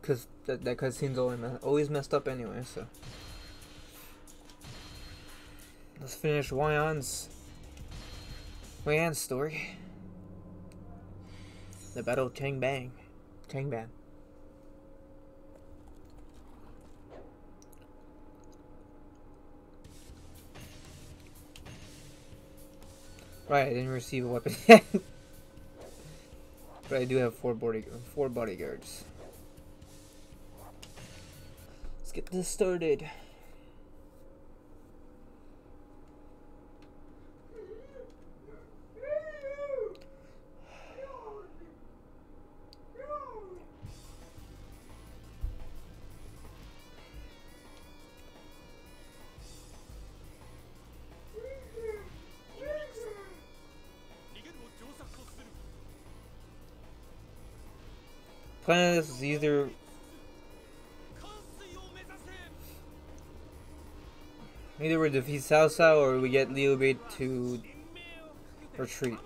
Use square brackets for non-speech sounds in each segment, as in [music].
because that, that cutscene's always, always messed up anyway, so. Let's finish Wei Yan's Wyon's story. The Battle of Chang Bang. Right, I didn't receive a weapon [laughs] yet. but I do have four body four bodyguards. Let's get this started. Cao Cao or we get Bei to retreat.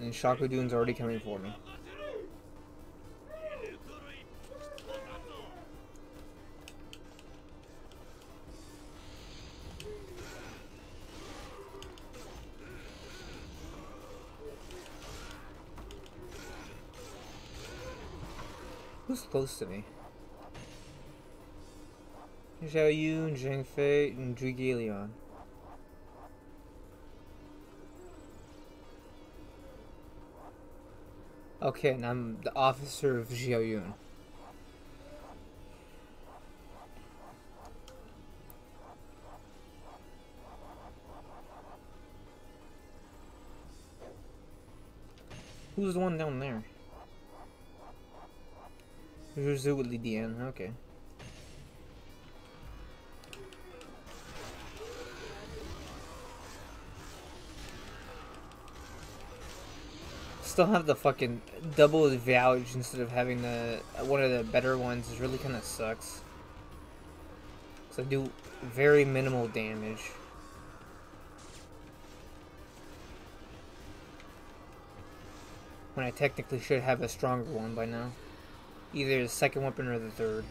And Xiahou Dun's already coming for me. Who's close to me? Zhao Yun, Zhang Fei, and Liang. Okay, and I'm the officer of Zhao Yun. Who's the one down there? Zhu with Li Dian, okay. Still have the fucking double advantage instead of having the one of the better ones. It really kind of sucks. So I do very minimal damage. When I technically should have a stronger one by now. Either the second weapon or the third.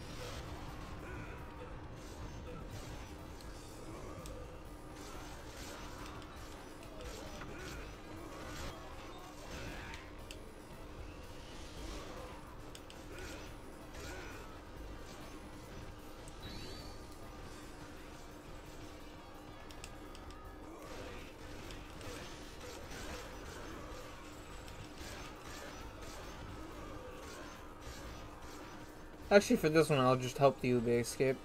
Actually, for this one, I'll just help the Ube escape.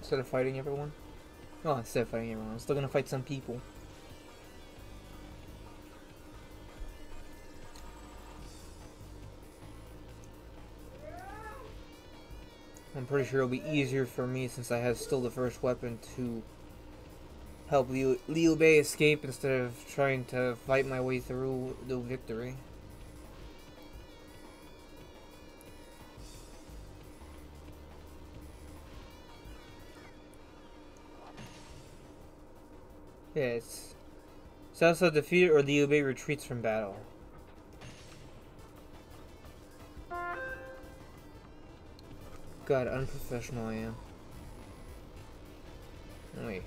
Instead of fighting everyone. Oh, instead of fighting everyone, I'm still gonna fight some people. I'm pretty sure it'll be easier for me since I have still the first weapon to help Liu, Liu Bei escape instead of trying to fight my way through the victory. Cao Cao defeated or Liu retreats from battle. God, unprofessional I am. Wait.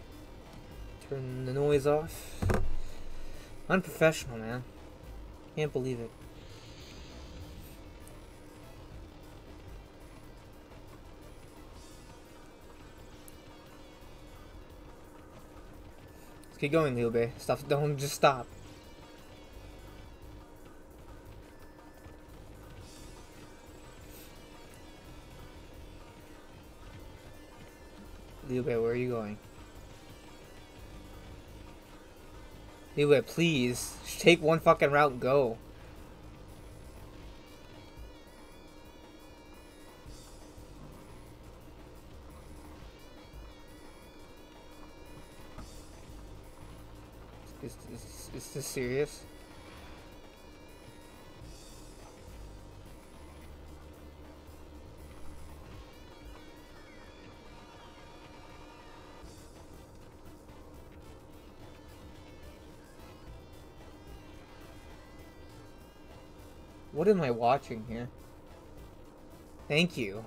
Turn the noise off. Unprofessional, man. Can't believe it. Keep going, Liu Bei. Stop, don't just stop. Liu Bei, where are you going? Liu Bei, please. Take one fucking route and go. Is, is this serious? What am I watching here? Thank you.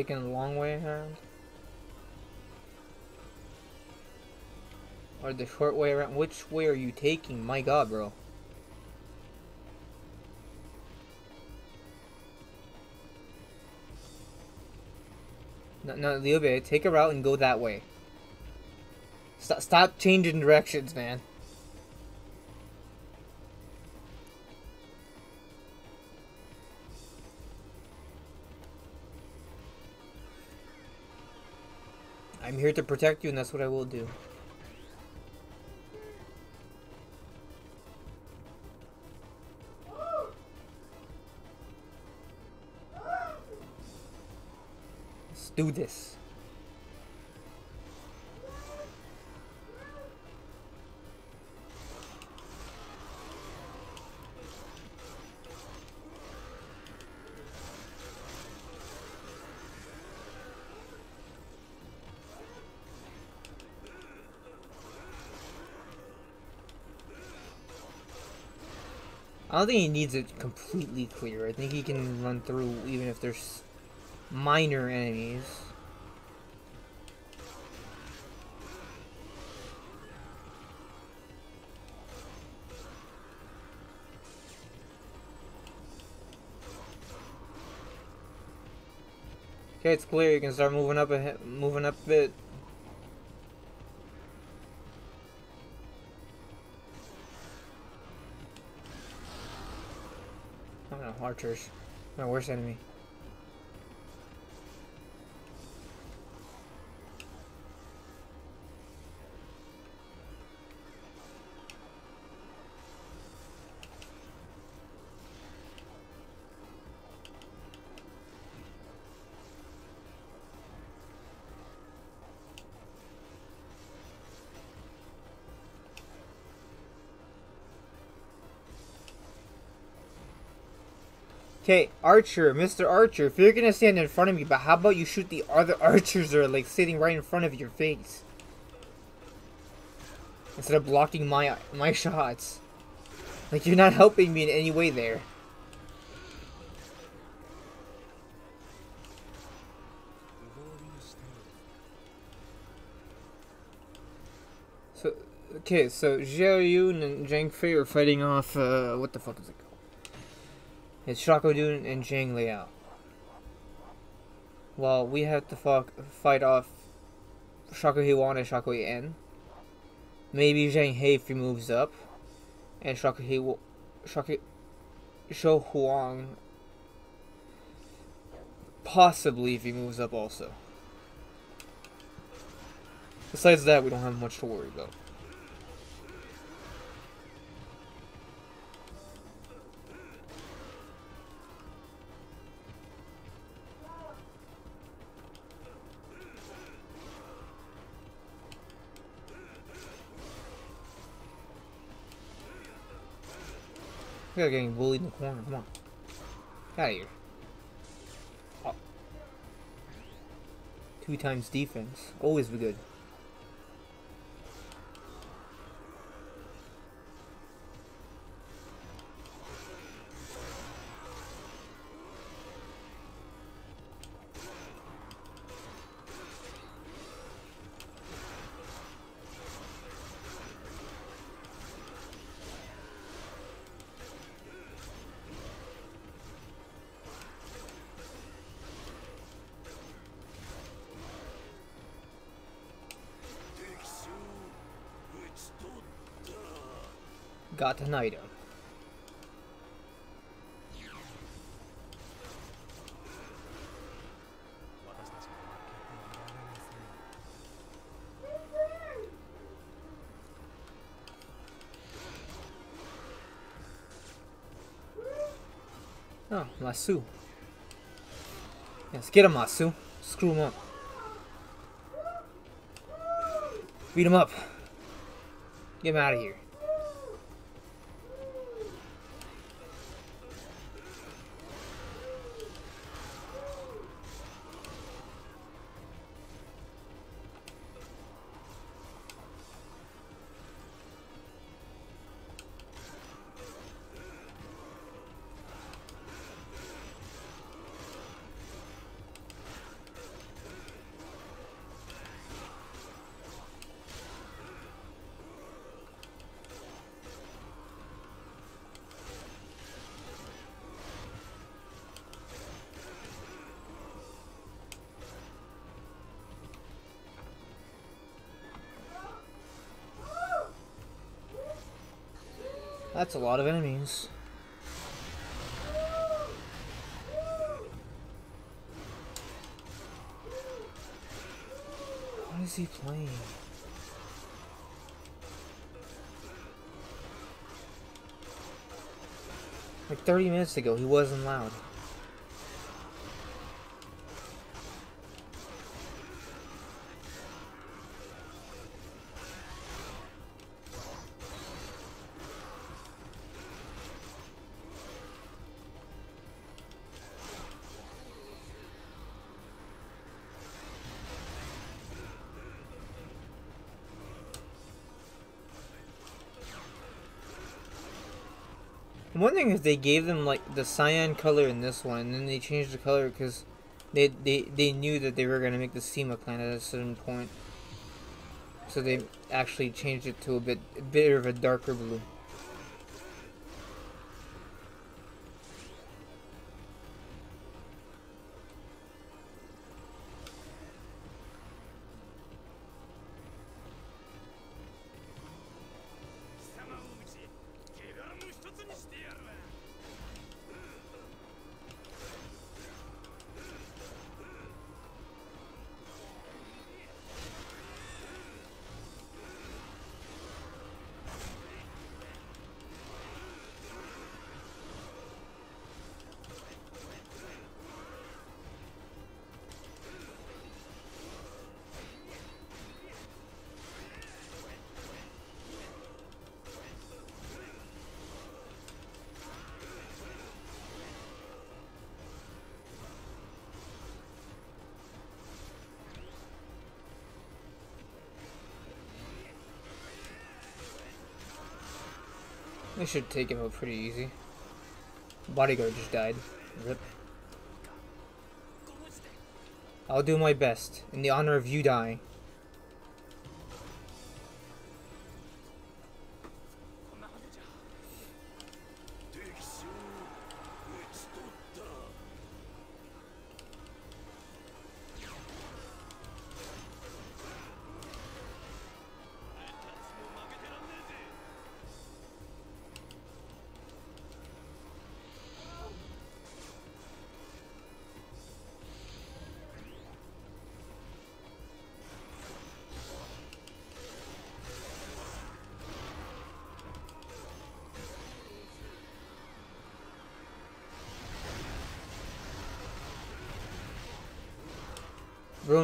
Taking a long way around? Or the short way around? Which way are you taking? My god, bro. No, no, Liu Bei, take a route and go that way. Stop, stop changing directions, man. Here to protect you, and that's what I will do. Let's do this. I don't think he needs it completely clear. I think he can run through even if there's minor enemies. Okay, it's clear. You can start moving up a moving up a bit. My worst enemy. Okay, Archer, Mr. Archer, if you're gonna stand in front of me, but how about you shoot the other [laughs] archers that are like sitting right in front of your face? Instead of blocking my my [laughs] shots. Like you're not helping me in any way there. So, okay, so Zhao Yun and Zhang Fei are fighting off, uh, what the fuck is it called? It's Xiahou Dun and Zhang Liao. Well, we have to fuck, fight off Shako Heiwan and Xiahou Yuan. Maybe Zhang He if he moves up. And Shako He Shako Shou Huang possibly if he moves up also. Besides that, we don't have much to worry about. You're getting bullied in the corner. Come on. Get out of here. Oh. Two times defense. Always be good. Got an item. Oh, Ma Su. Yes, get him, Ma Su. Screw him up. Beat him up. Get him out of here. That's a lot of enemies. What is he playing? Like 30 minutes ago, he wasn't loud. One thing is they gave them like the cyan color in this one, and then they changed the color because they, they they knew that they were gonna make the Sima clan at a certain point. So they actually changed it to a bit a bit of a darker blue. Should take him out pretty easy. Bodyguard just died. Rip. I'll do my best, in the honor of you dying.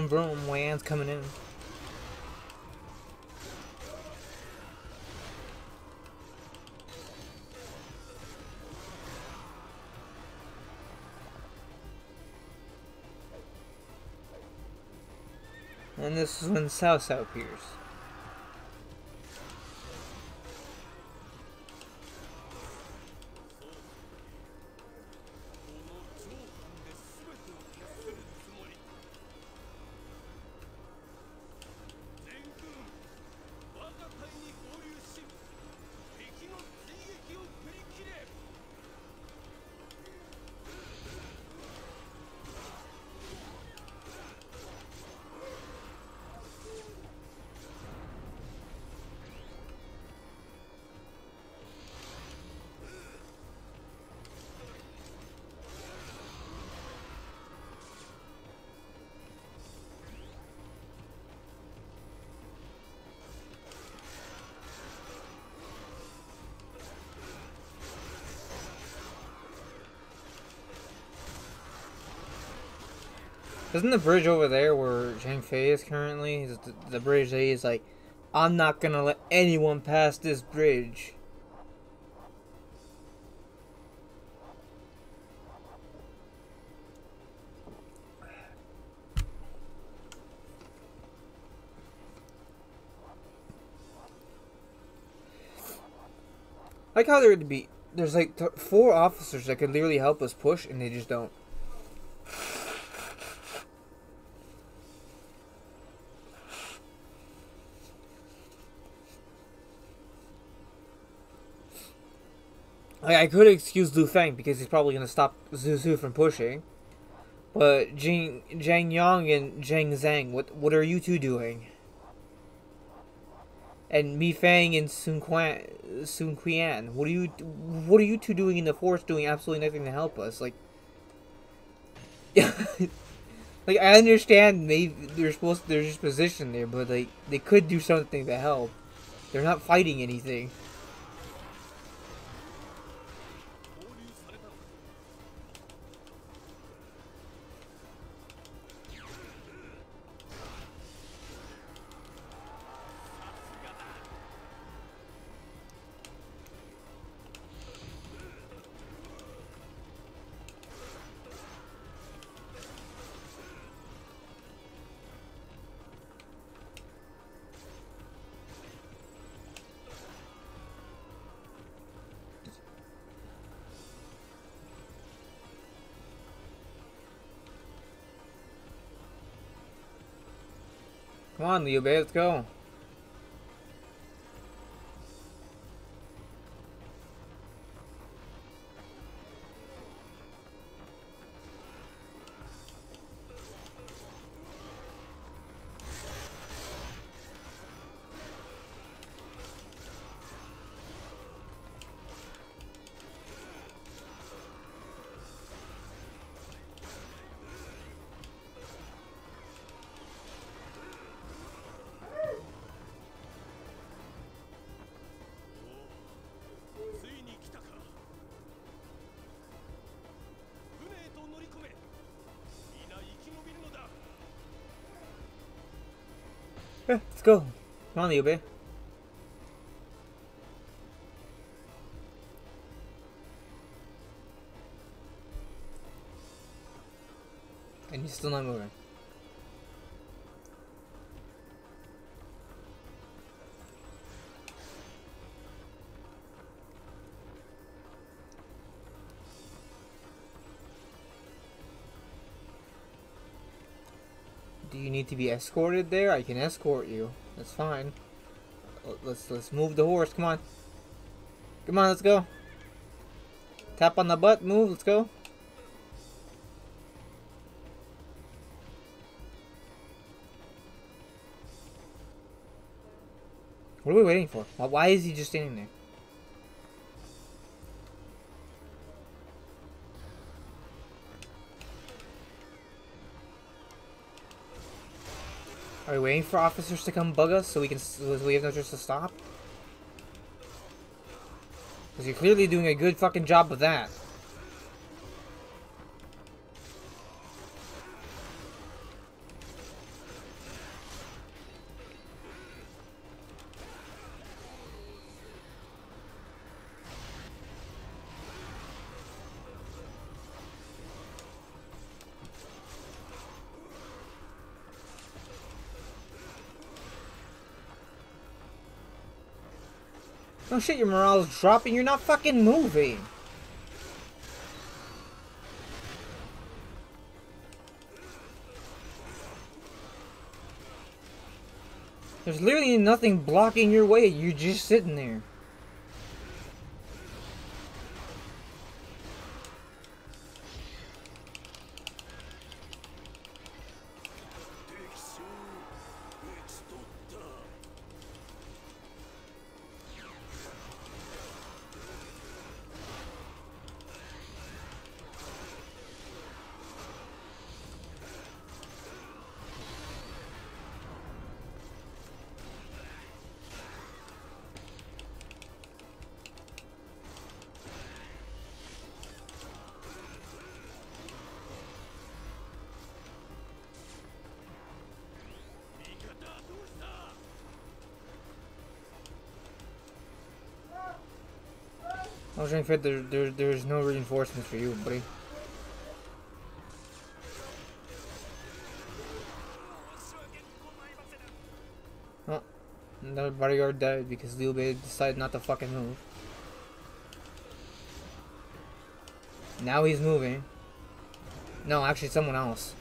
Vroom vroom, coming in. And this is when Cao Cao appears. Isn't the bridge over there where Zhang Fei is currently? The, the bridge that he's like, I'm not gonna let anyone pass this bridge. like how there would be there's like four officers that could literally help us push and they just don't Like, I could excuse Liu Feng because he's probably gonna stop Zhu Su from pushing. But Jing, Zhang Yang and Zhang Zhang, what what are you two doing? And Mi Fang and Sun Quan, Sun Qian, what are you what are you two doing in the forest doing absolutely nothing to help us? Like [laughs] Like I understand maybe they're supposed to, they're just positioned there, but like they could do something to help. They're not fighting anything. On, Liu Bei, let's go. Go. Come on, Liu Bei. And he's still not moving. Need to be escorted there? I can escort you. That's fine. Let's let's move the horse. Come on. Come on, let's go. Tap on the butt. Move. Let's go. What are we waiting for? Why is he just standing there? Waiting for officers to come bug us so we can so we have no choice to stop? Because you're clearly doing a good fucking job of that. Shit, your morale's dropping, you're not fucking moving. There's literally nothing blocking your way, you're just sitting there. Trying to there, there, there's no reinforcements for you, buddy. Oh, another bodyguard died because Liu Bei decided not to fucking move. Now he's moving. No, actually someone else.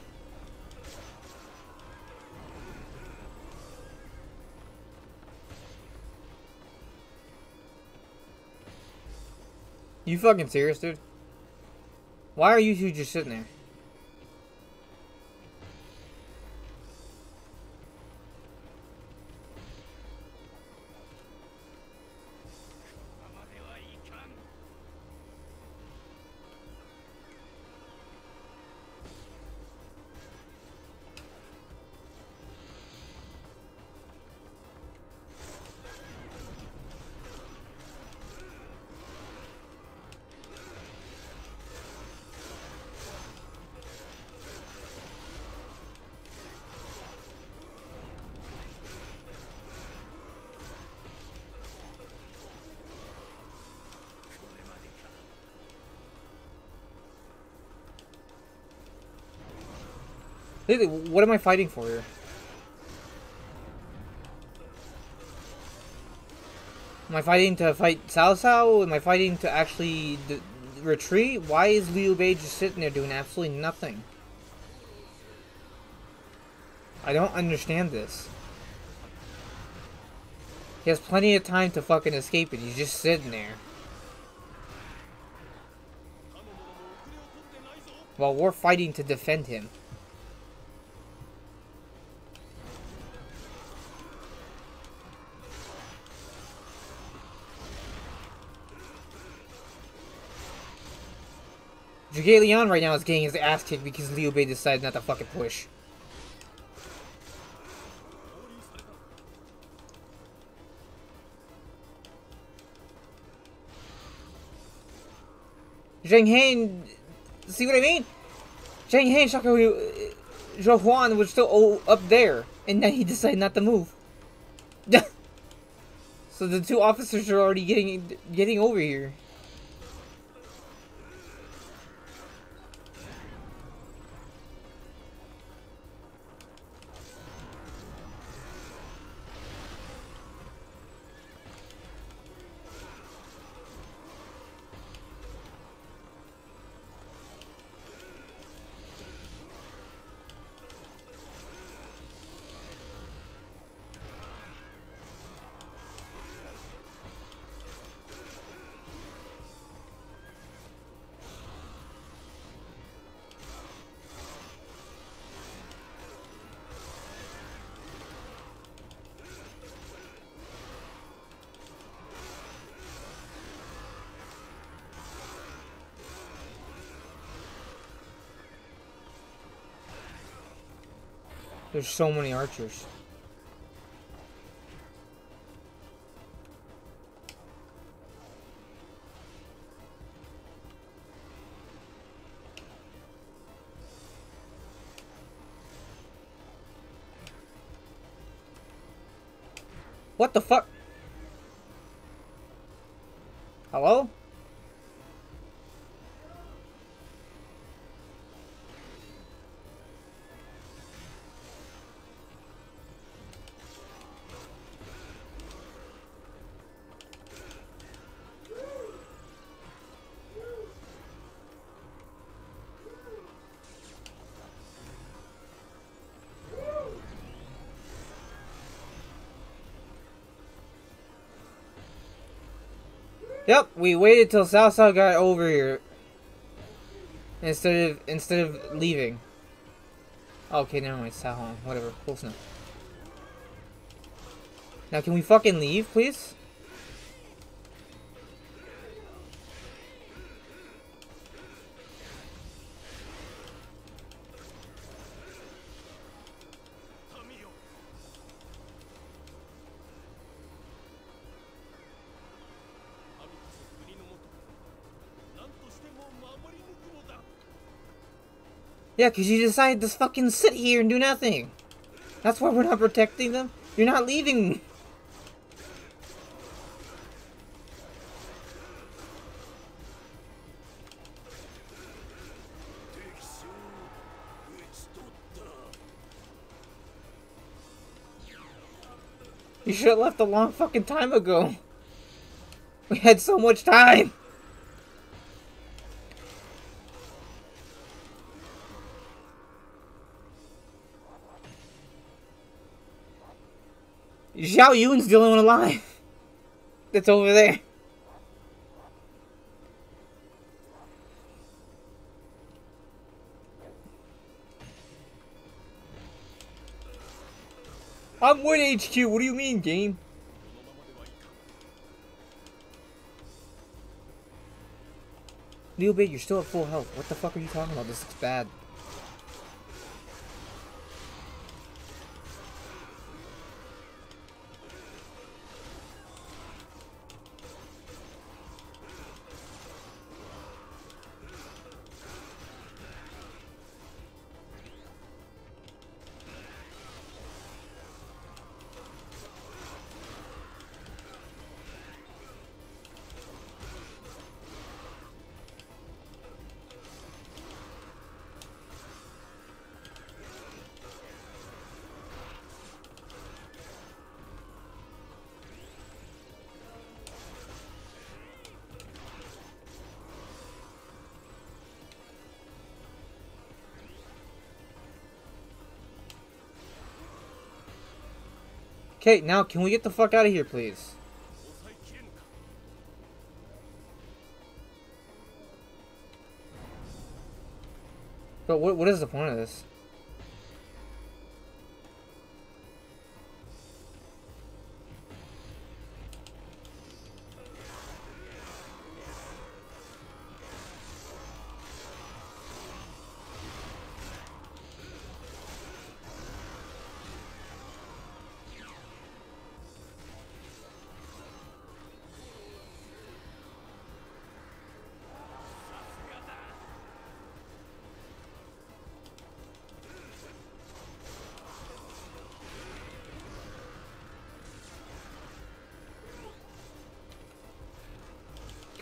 You fucking serious, dude? Why are you two just sitting there? What am I fighting for here? Am I fighting to fight Cao Cao? Am I fighting to actually retreat? Why is Liu Bei just sitting there doing absolutely nothing? I don't understand this. He has plenty of time to fucking escape it. He's just sitting there. While we're fighting to defend him. Zhuge Liang right now is getting his ass kicked because Liu Bei decided not to fucking push. Zhang He, see what I mean? Zhang He and Shaka uh, Zhou Huan were still up there, and then he decided not to move. [laughs] so the two officers are already getting getting over here. There's so many archers. What the fuck? Yep, we waited till Cao got over here. Instead of instead of leaving. Oh, okay, never mind, Hong. Whatever, close enough. Now can we fucking leave, please? Yeah, because you decided to fucking sit here and do nothing. That's why we're not protecting them. You're not leaving. You should have left a long fucking time ago. We had so much time. Zhao Yun's the only one alive. That's over there. I'm with HQ. What do you mean, game? Liu Bei, you're still at full health. What the fuck are you talking about? This looks bad. Okay, now can we get the fuck out of here, please? But what, what is the point of this?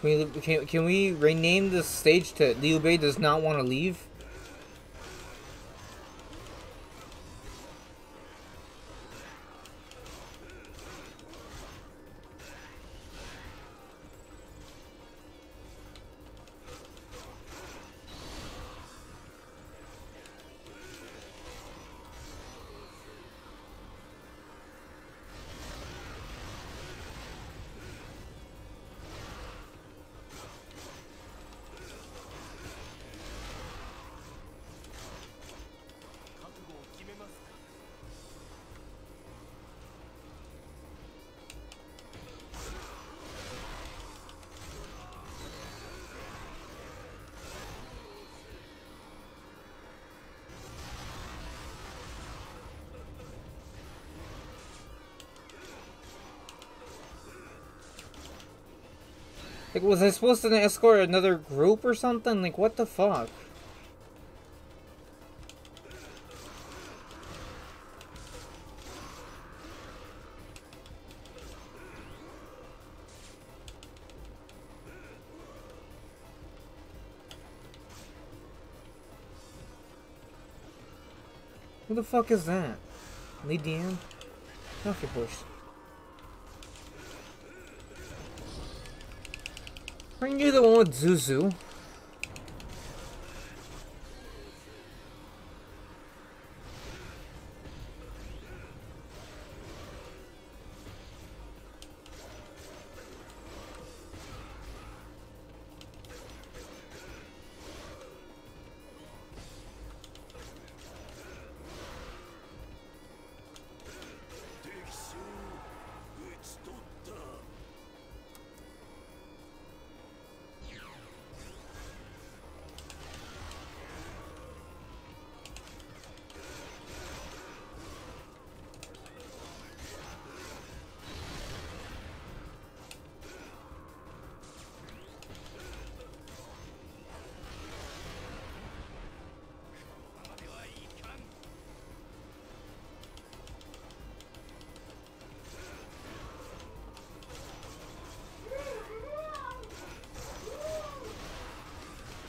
Can we can, can we rename this stage to Liu Bei does not want to leave? Was I supposed to escort another group or something? Like, what the fuck? Who the fuck is that? Li Dian? Off your horse. Aren't you the one with Zuzu?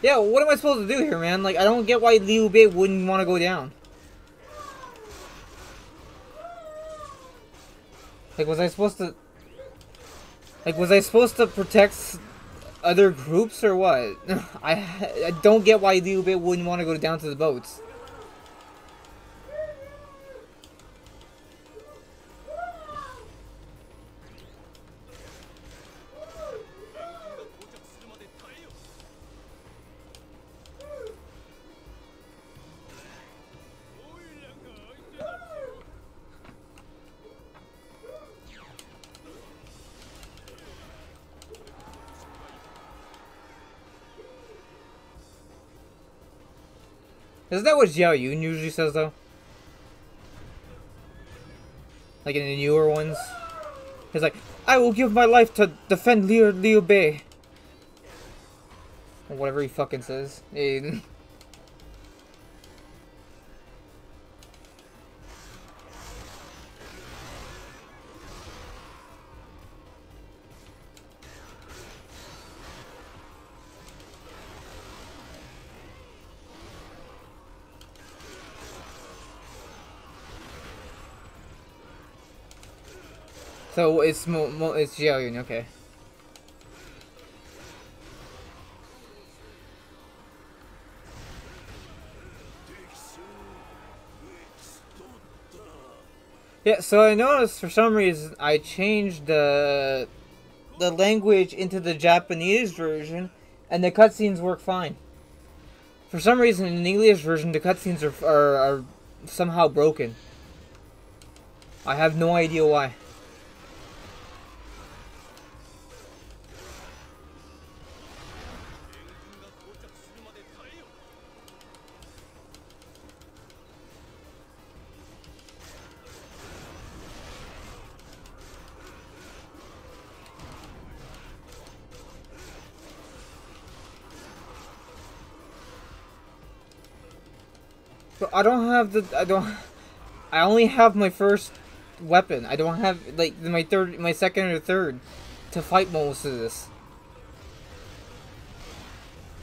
Yeah, what am I supposed to do here, man? Like, I don't get why Liu Bei wouldn't want to go down. Like, was I supposed to... Like, was I supposed to protect other groups or what? [laughs] I, I don't get why Liu Bei wouldn't want to go down to the boats. Isn't that what Zhao Yun usually says, though? Like in the newer ones? He's like, I will give my life to defend Liu, Liu Bei. Or whatever he fucking says. [laughs] it's mo, mo it's Zhao Yun, okay. Yeah, so I noticed for some reason I changed the the language into the Japanese version, and the cutscenes work fine. For some reason, in the English version, the cutscenes are, are, are somehow broken. I have no idea why. I don't have the I don't I only have my first weapon. I don't have like my third my second or third to fight most of this.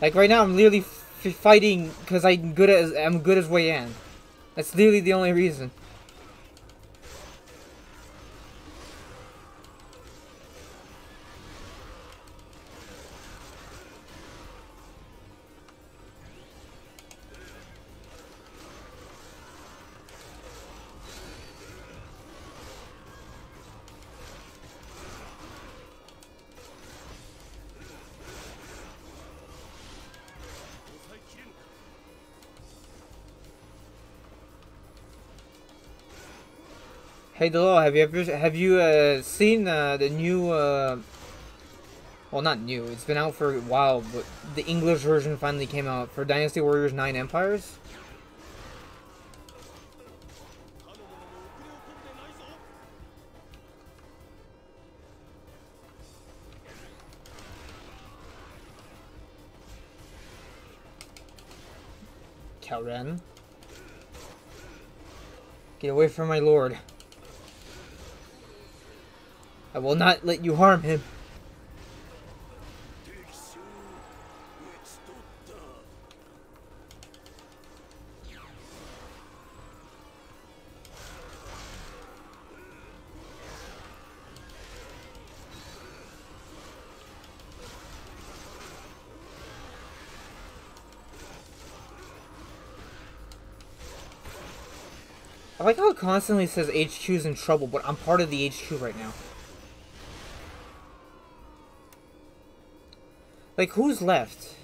Like right now I'm literally fighting cuz I'm good as I'm good as Wei Yan. That's literally the only reason. Hey Delo, have you ever have you uh, seen uh, the new? Uh, well, not new. It's been out for a while, but the English version finally came out for Dynasty Warriors Nine Empires. Karen. Get away from my lord. I will not let you harm him. I like how it constantly says HQ's in trouble, but I'm part of the HQ right now. Like, who's left?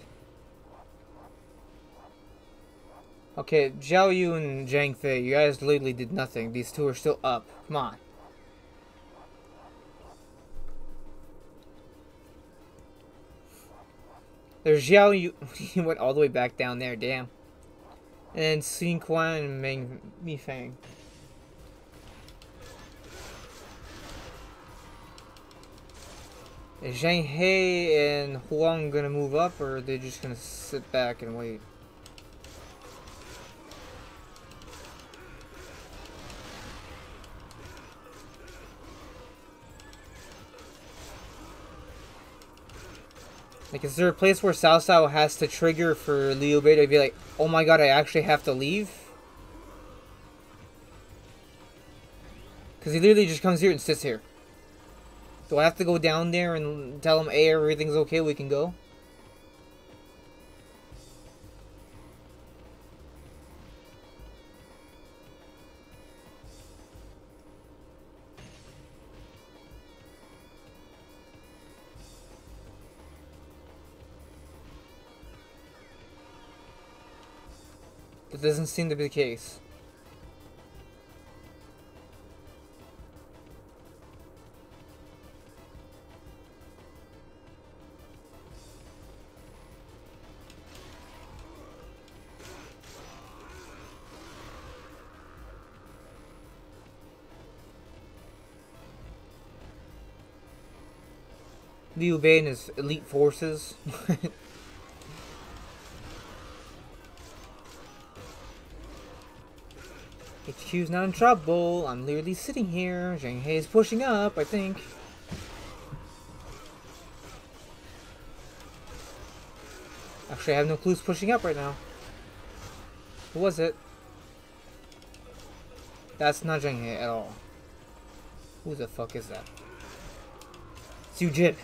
Okay, Zhao Yun and Zhang Fei, you guys literally did nothing. These two are still up. Come on. There's Zhao Yun. [laughs] he went all the way back down there, damn. And Xin Quan and Meng Mi Is Zhang He and Huang gonna move up, or are they just gonna sit back and wait? Like, is there a place where Cao Cao has to trigger for Liu Bei to be like, oh my god, I actually have to leave? Because he literally just comes here and sits here. Do I have to go down there and tell him, hey, everything's okay, we can go? That doesn't seem to be the case. Liu Bei and his elite forces. [laughs] HQ's not in trouble. I'm literally sitting here. Zhang He is pushing up, I think. Actually, I have no clues pushing up right now. Who was it? That's not Zhang He at all. Who the fuck is that? Xiu Jin.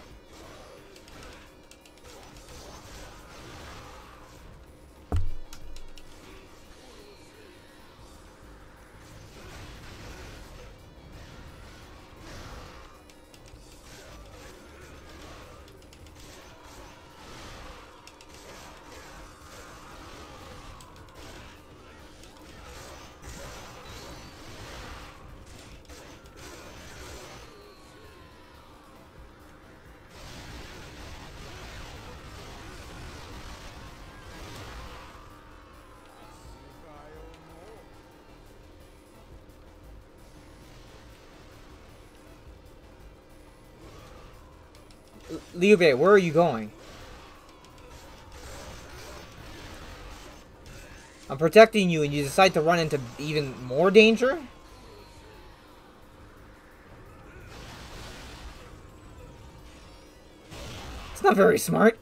Liu Bei, where are you going? I'm protecting you and you decide to run into even more danger? It's not very smart.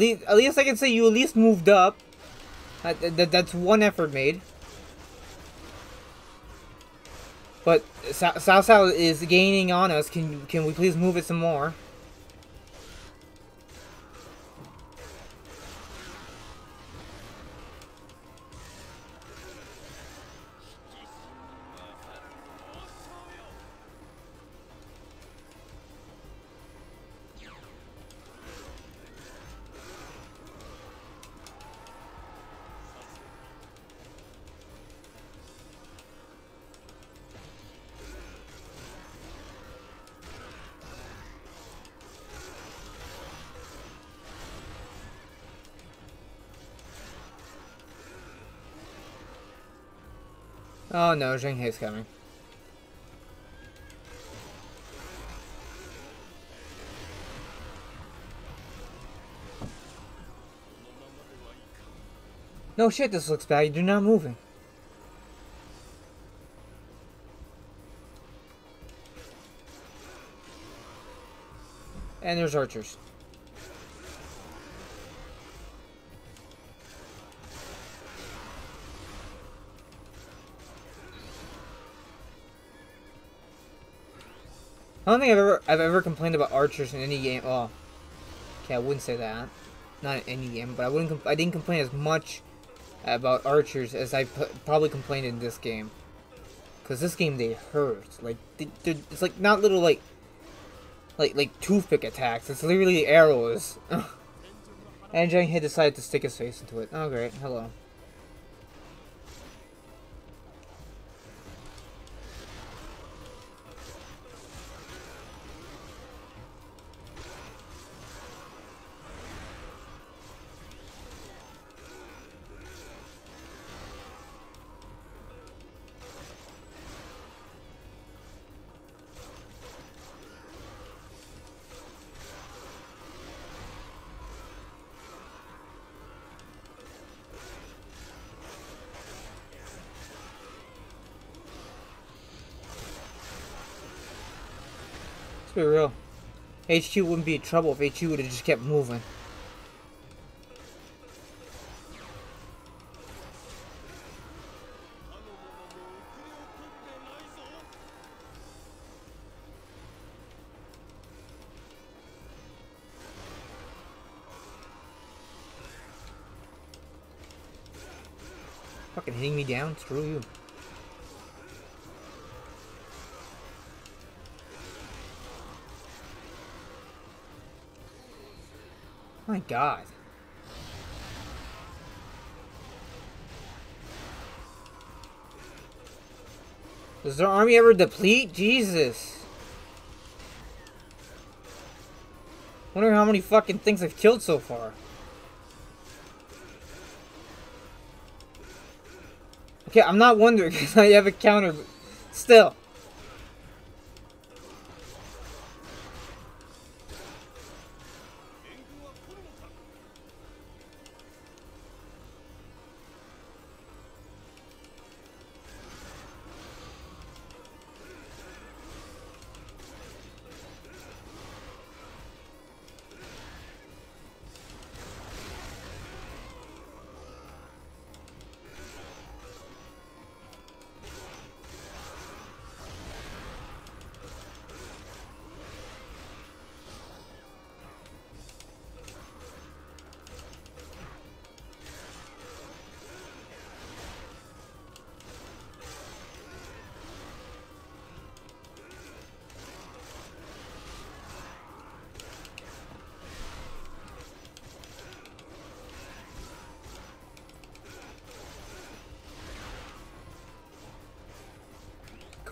Least, at least I can say you at least moved up. That, that, that's one effort made. But Cao Cao is gaining on us. Can can we please move it some more? Oh no, He's coming. No shit, this looks bad. You're not moving. And there's archers. I don't think I've ever I've ever complained about archers in any game. Oh, okay, I wouldn't say that. Not in any game, but I wouldn't. I didn't complain as much about archers as I probably complained in this game. Cause this game they hurt. Like they, it's like not little like like like toothpick attacks. It's literally arrows. [laughs] and Zhang He decided to stick his face into it. Oh great, hello. Be real. HQ wouldn't be in trouble if HQ would have just kept moving. Fucking hitting me down? Screw you. My god. Does their army ever deplete? Jesus. Wonder how many fucking things I've killed so far. Okay, I'm not wondering [laughs] because I have a counter, but still.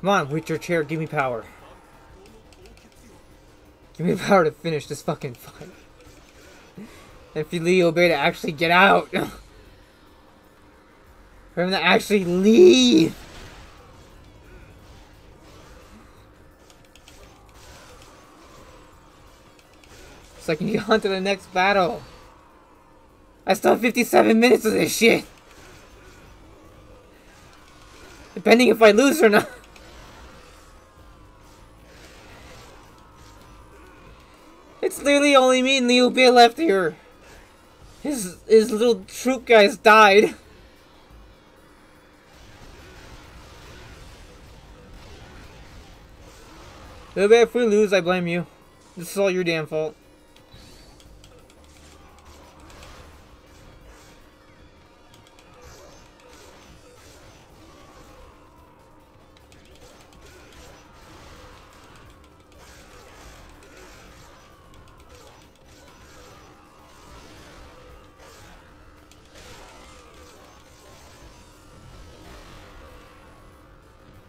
Come on, with your chair, give me power. Give me [laughs] power to finish this fucking fight. And for Liu Bei to actually get out. [laughs] For him to actually leave. So I can get on to the next battle. I still have 57 minutes of this shit. Depending if I lose or not. It's literally only me and Liu Bei left here. His his little troop guys died. Liu Bei, if we lose, I blame you. This is all your damn fault.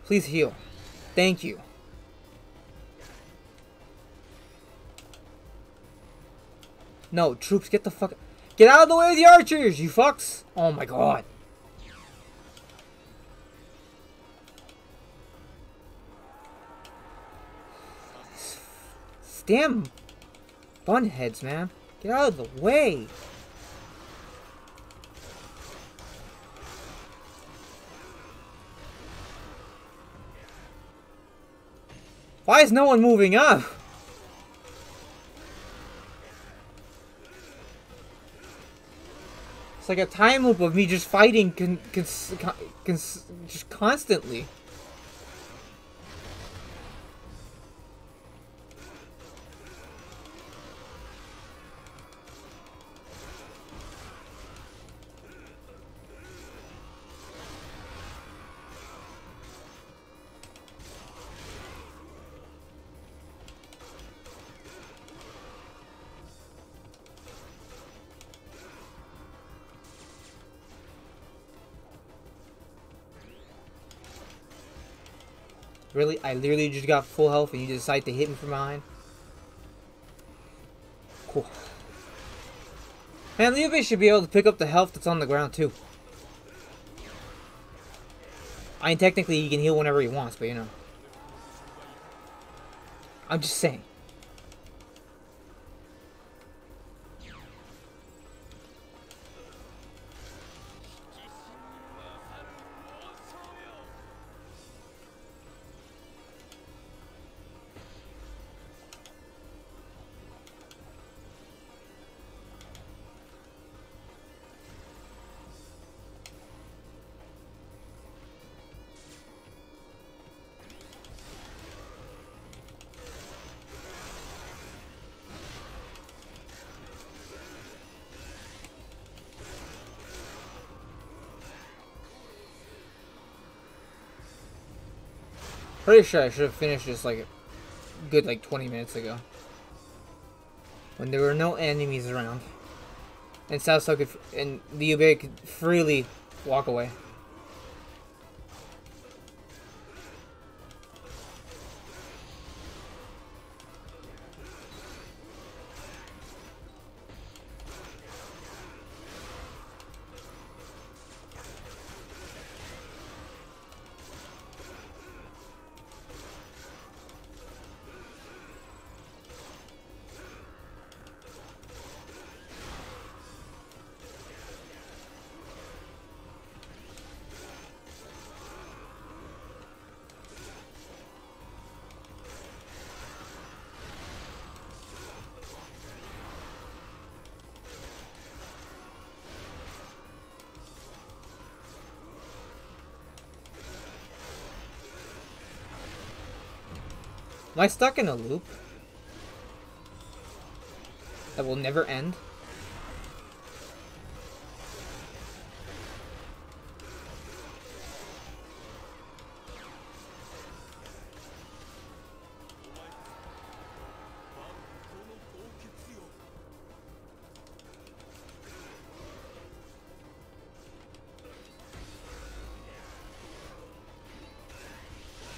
Please heal. Thank you. No, troops, get the fuck... Get out of the way of the archers, you fucks! Oh my god. Damn bunheads, man. Get out of the way. Why is no one moving up? It's like a time loop of me just fighting con just constantly. I literally just got full health and you decide to hit me from behind? Cool. Man, Liu Bei should be able to pick up the health that's on the ground too. I mean, technically he can heal whenever he wants, but you know. I'm just saying. Pretty sure I should have finished this like good like 20 minutes ago. When there were no enemies around. And South could and the Ube could freely walk away. Am I stuck in a loop? That will never end?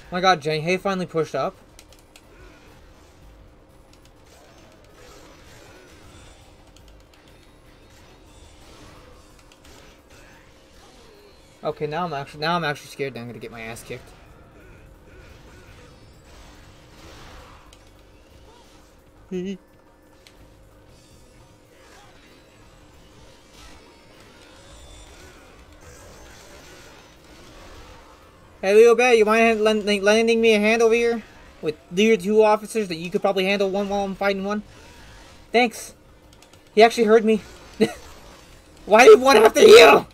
Oh my god, Jenny Hay finally pushed up. Okay, now I'm actually now I'm actually scared that I'm gonna get my ass kicked. [laughs] hey Liu Bei, you mind lending me a hand over here? With your two officers that you could probably handle one while I'm fighting one? Thanks. He actually heard me. [laughs] Why do you want to you?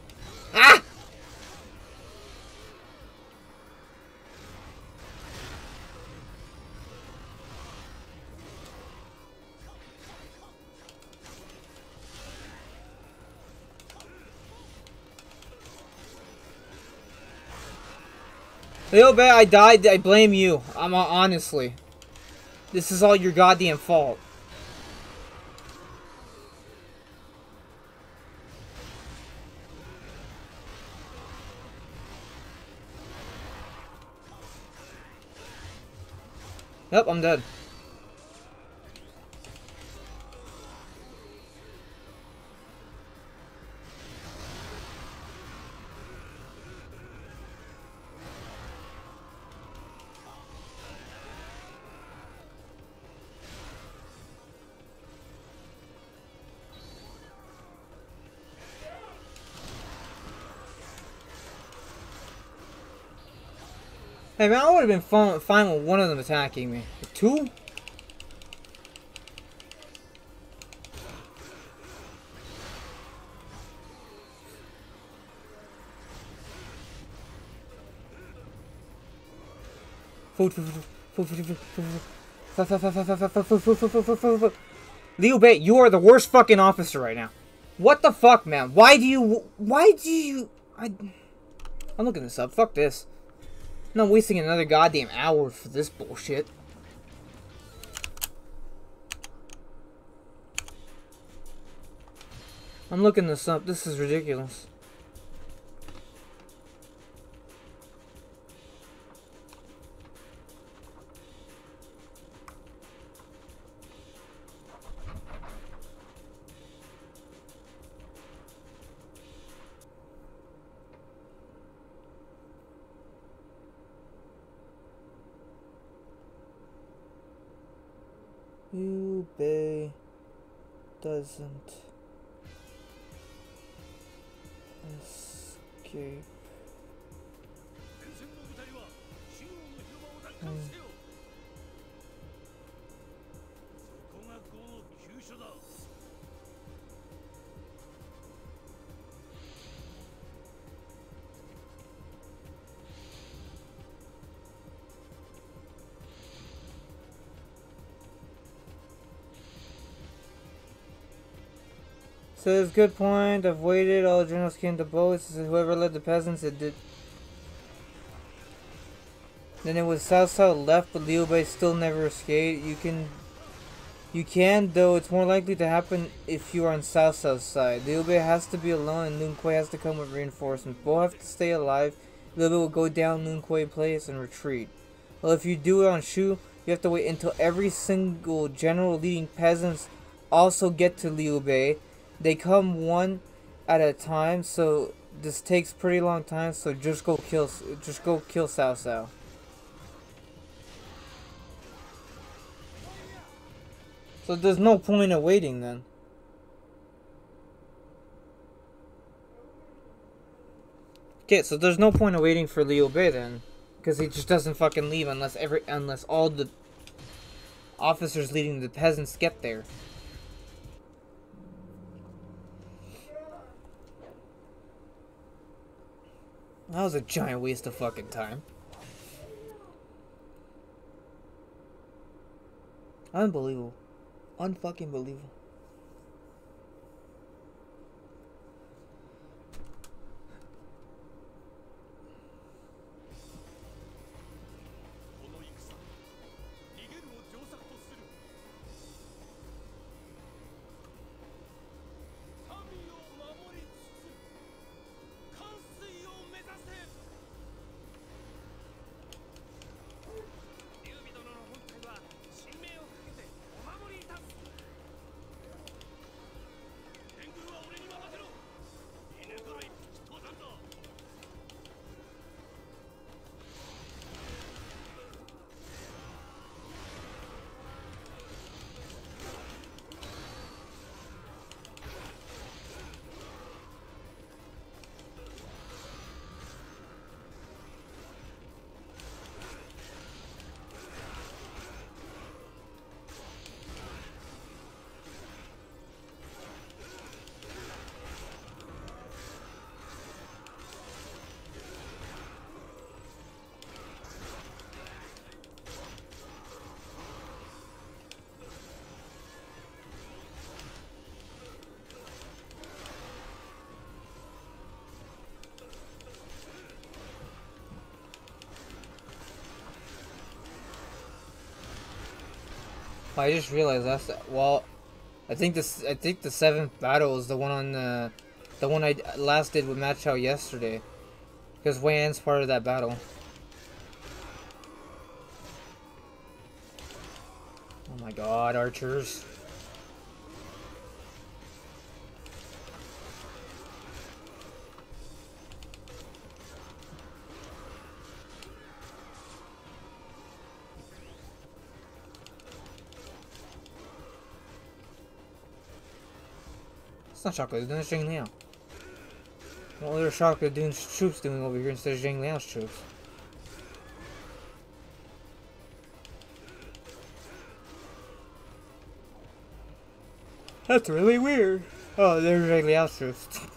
Liu Bei, I died. I blame you. I'm uh, honestly. This is all your goddamn fault. Yep, I'm dead. Hey man, I would have been fine, with one of them attacking me. Two? Liu Bei, you are the worst fucking officer right now. What the fuck, man? Why do you... Why do you... I... I'm looking this up. Fuck this. I'm not wasting another goddamn hour for this bullshit. I'm looking this up. This is ridiculous. Doesn't 'Says good point. I've waited. All the journals came to boats. Whoever led the peasants, it did. Then it was Cao Cao left, but Liu Bei still never escaped. You can, you can though. It's more likely to happen if you are on Cao Cao side. Liu Bei has to be alone, and Lun Kuei has to come with reinforcements. Both have to stay alive. Liu Bei will go down Lun Kuei place and retreat. Well, if you do it on Shu, you have to wait until every single general leading peasants also get to Liu Bei. They come one at a time, so this takes pretty long time. So just go kill, just go kill Cao Cao. So there's no point of waiting then. Okay, so there's no point of waiting for Liu Bei then. Because he just doesn't fucking leave unless every unless all the officers leading the peasants get there. That was a giant waste of fucking time. Unbelievable. Unfucking believable. I just realized that's well. I think this. I think the seventh battle is the one on the, the one I last did with Chao yesterday, because Wei Yan's part of that battle. Oh my God, archers! 那 Xiahou Dun Zhuge Liang. What other Xiahou Dun troops doing over here instead of Zhuge Liang's troops? That's really weird. Oh, there's Zhuge Liang's troops. [laughs]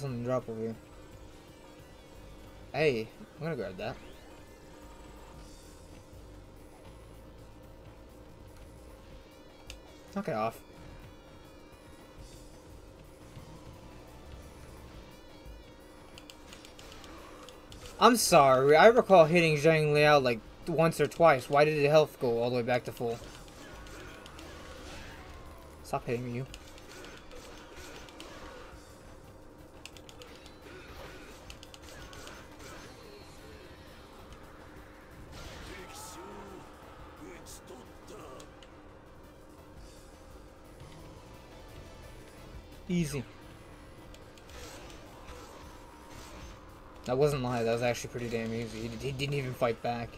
Something drop over here. Hey, I'm gonna grab that. Knock it off. I'm sorry, I recall hitting Zhang Liao like once or twice. Why did the health go all the way back to full? Stop hitting you. Easy. That wasn't lie, that was actually pretty damn easy. He, he didn't even fight back.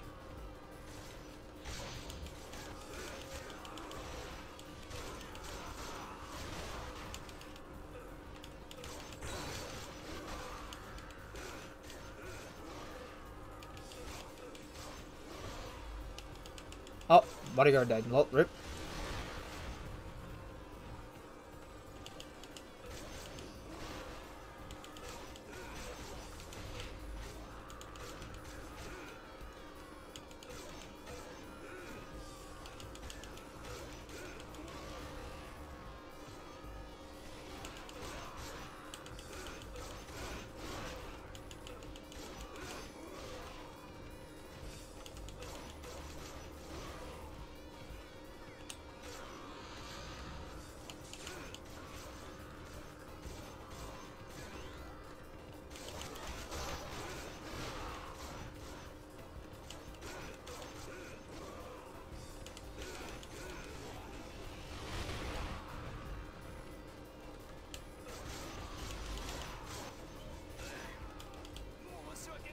Oh, bodyguard died. Well, rip.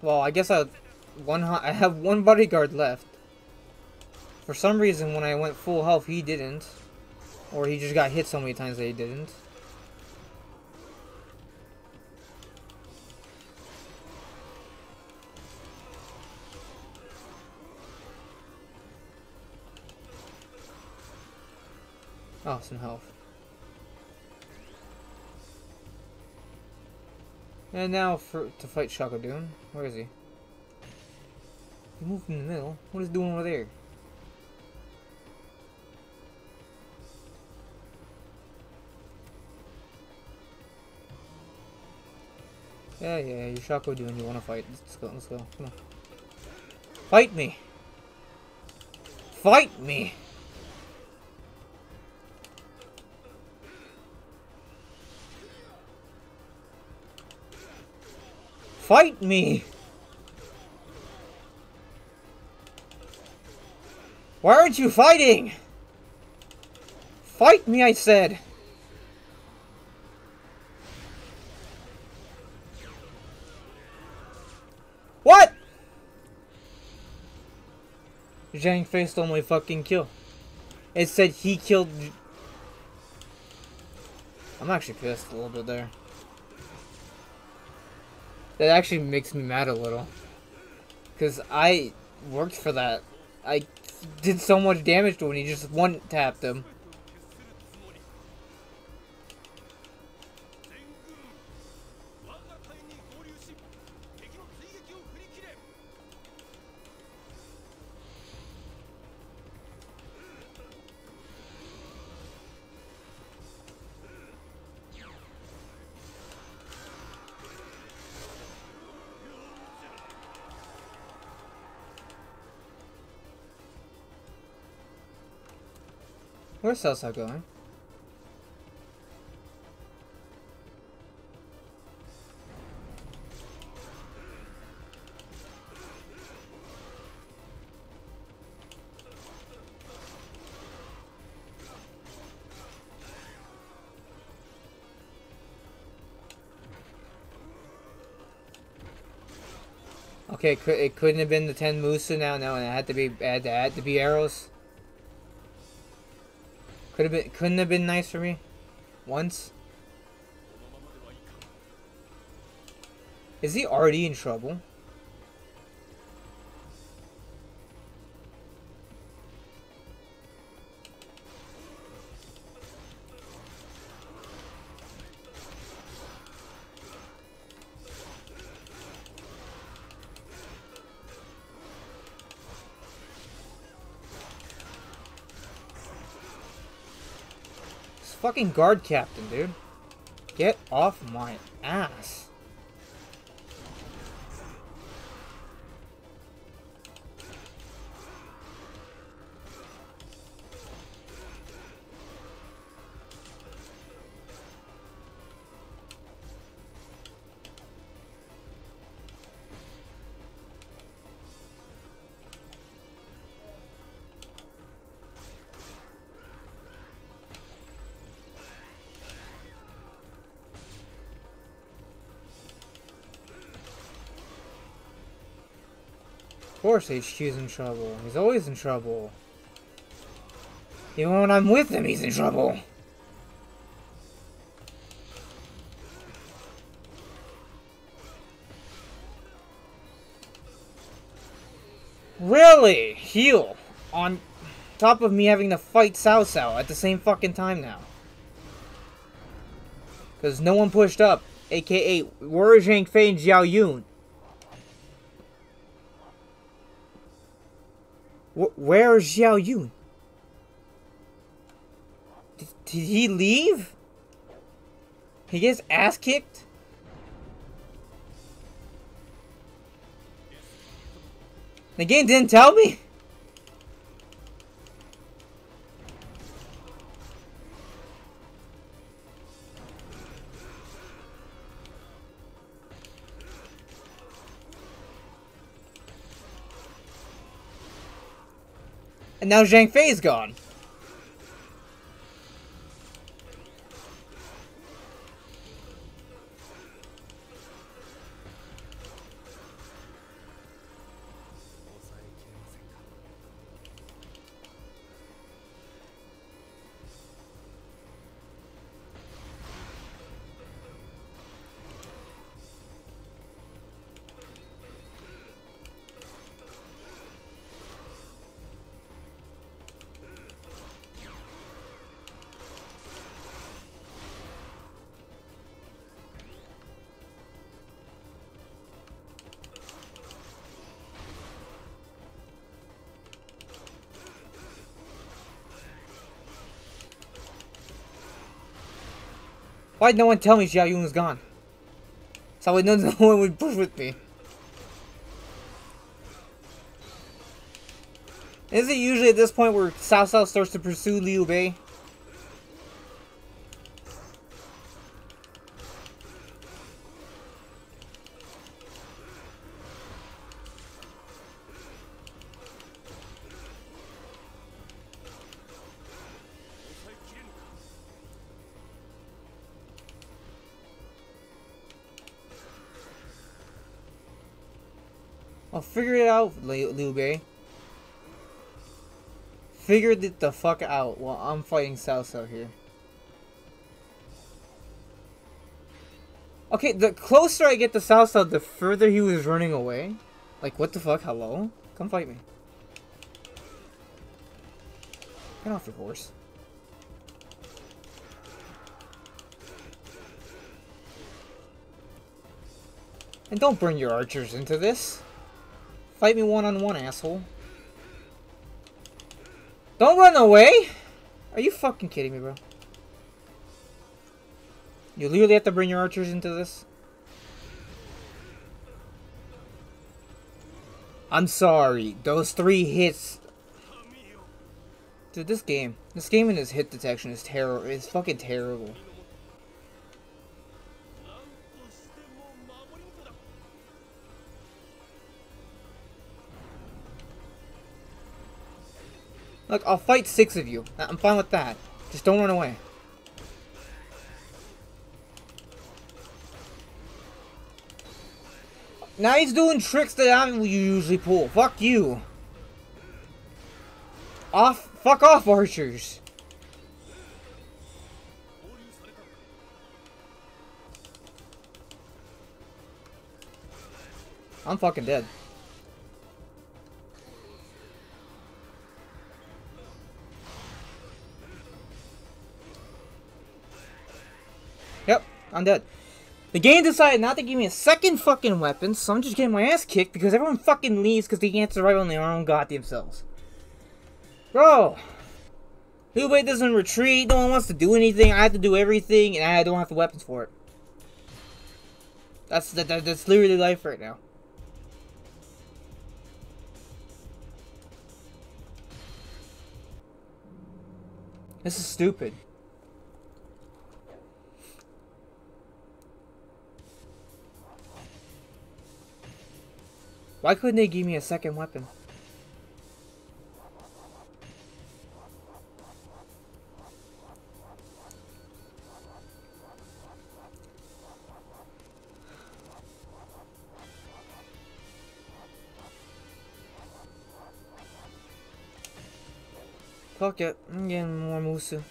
Well, I guess I one I have one bodyguard left. For some reason, when I went full health, he didn't, or he just got hit so many times that he didn't. Oh, some health. And now for to fight Xiahou Dun. Where is he? He moved in the middle. What is he doing over there? Yeah, yeah, you're Dune. You want to fight. Let's go, let's go. Come on. Fight me! Fight me! Fight me! Why aren't you fighting? Fight me, I said! What? Zhang stole my fucking kill. It said he killed... I'm actually pissed a little bit there. That actually makes me mad a little. Because I worked for that. I did so much damage to him, he just one-tapped him. Where's Salsa going? Okay, it couldn't have been the ten Musa now. No, and it had to be it had to be arrows. Could have been couldn't have been nice for me once. Is he already in trouble? Fucking guard captain, dude. Get off my ass. Of course HQ's in trouble. He's always in trouble. Even when I'm with him, he's in trouble. Really? Heal. On top of me having to fight Cao at the same fucking time now. Because no one pushed up. AKA, Zhang Fei and Zhao Yun? Where is Zhao Yun? Did, did he leave? He gets ass kicked? The game didn't tell me? Now Zhang Fei's gone. Why'd no one tell me Zhao Yun was gone? So I would know [laughs] no one would push with me. Is it usually at this point where Cao Cao starts to pursue Liu Bei? Liu, Bei. Figured it the fuck out while I'm fighting Cao here. Okay, the closer I get to Cao, the further he was running away. Like, what the fuck? Hello? Come fight me. Get off your horse. And don't bring your archers into this. Fight me one-on-one, -on -one, asshole. Don't run away! Are you fucking kidding me, bro? You literally have to bring your archers into this? I'm sorry. Those three hits... Dude, this game. This game and his hit detection is terrible. It's fucking terrible. Look, I'll fight six of you. I'm fine with that. Just don't run away. Now he's doing tricks that I usually pull. Fuck you. Off. Fuck off, archers. I'm fucking dead. I'm dead. The game decided not to give me a second fucking weapon, so I'm just getting my ass kicked because everyone fucking leaves because they can't survive on their own goddamn selves. Bro! Bei doesn't retreat, no one wants to do anything, I have to do everything, and I don't have the weapons for it. That's, that, that's literally life right now. This is stupid. Why couldn't they give me a second weapon? Fuck it, I'm getting more Musou.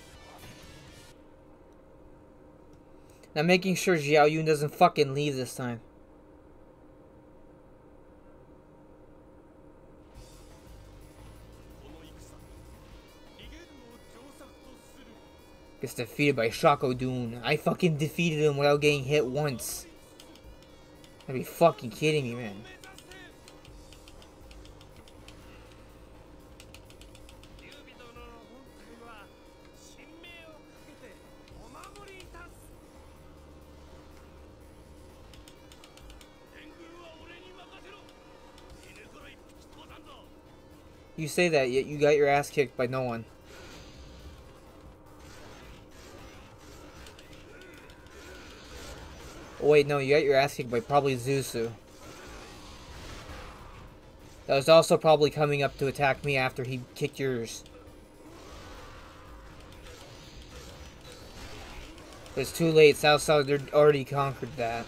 Now making sure Zhao Yun doesn't fucking leave this time. Gets defeated by Xiahou Dun. I fucking defeated him without getting hit once. Are you fucking kidding me, man. You say that, yet you got your ass kicked by no one. Oh, wait, no, you got your ass kicked by probably Xu Zhu. That was also probably coming up to attack me after he kicked yours. it's too late. South South already conquered that.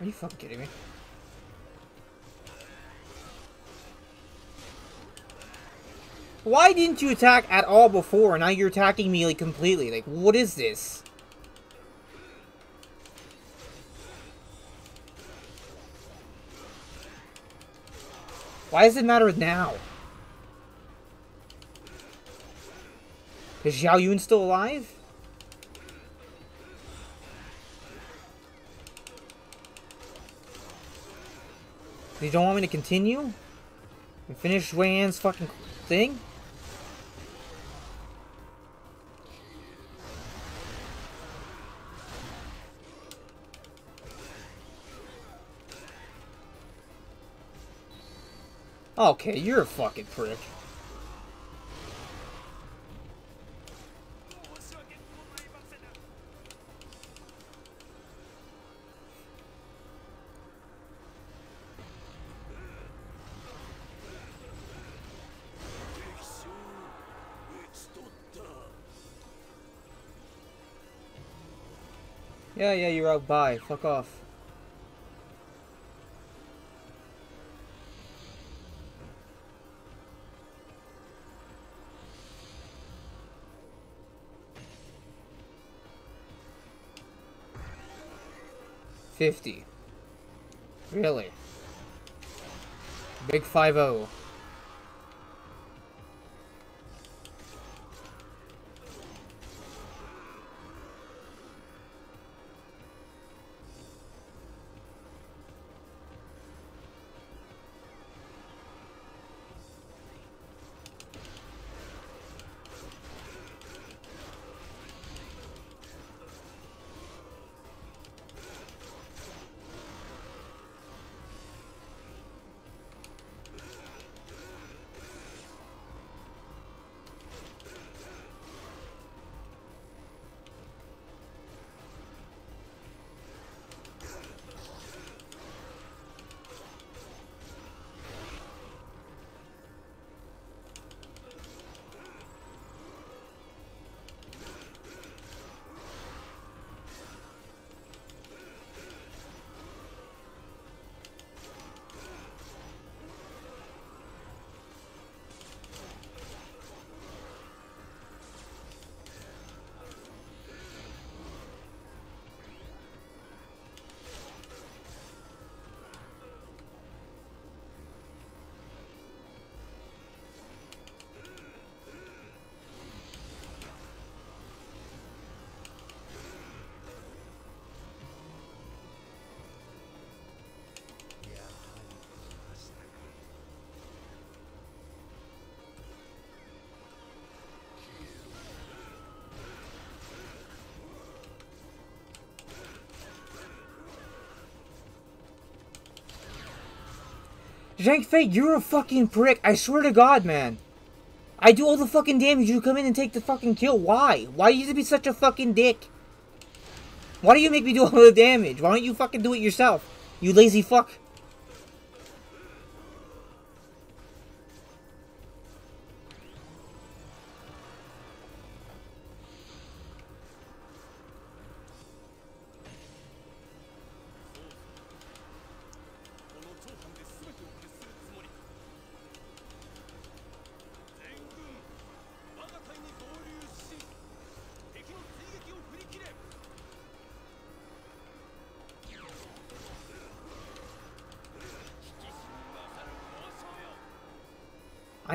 Are you fucking kidding me? Why didn't you attack at all before? Now you're attacking me like completely. Like, what is this? Why does it matter now? Is Zhao Yun still alive? You don't want me to continue? And finish Wei fucking thing? Okay, you're a fucking prick. Yeah, yeah, you're out. Bye. Fuck off. Fifty. Really? Big five oh. Zhang Fei, you're a fucking prick. I swear to God, man. I do all the fucking damage. You come in and take the fucking kill. Why? Why do you have to be such a fucking dick? Why do you make me do all the damage? Why don't you fucking do it yourself? You lazy fuck.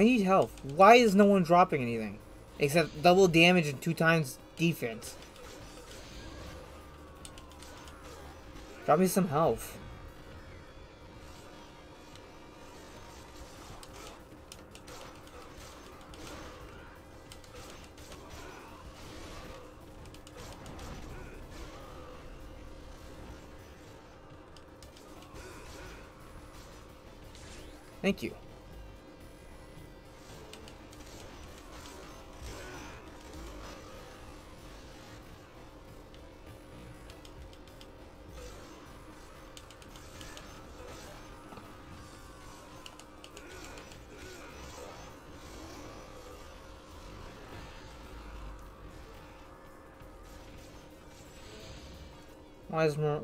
I need health. Why is no one dropping anything? Except double damage and two times defense. Drop me some health. Thank you. Why more...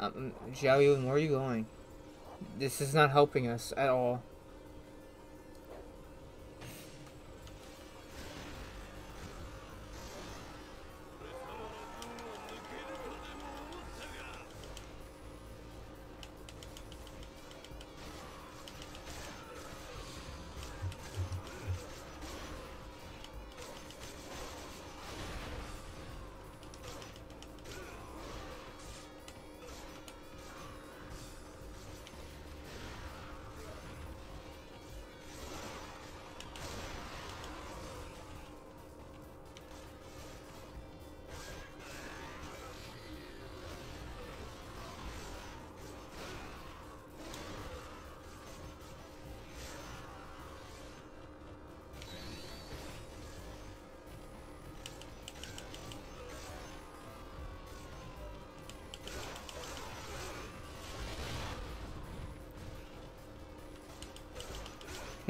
Um, where are you going? This is not helping us at all.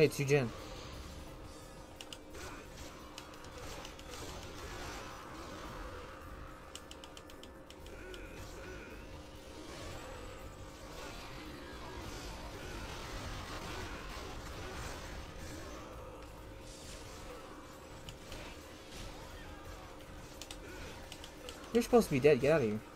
Hey, it's Yu Jin. You're supposed to be dead. Get out of here.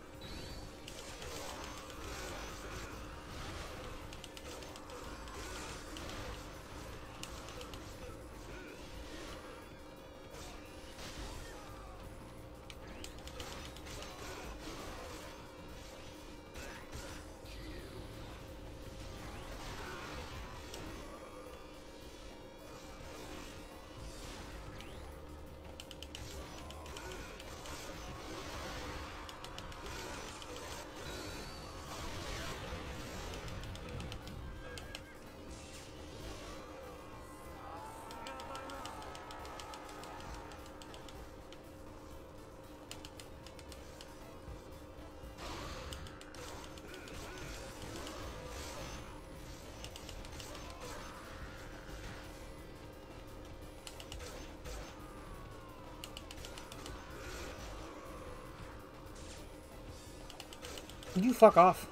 You fuck off.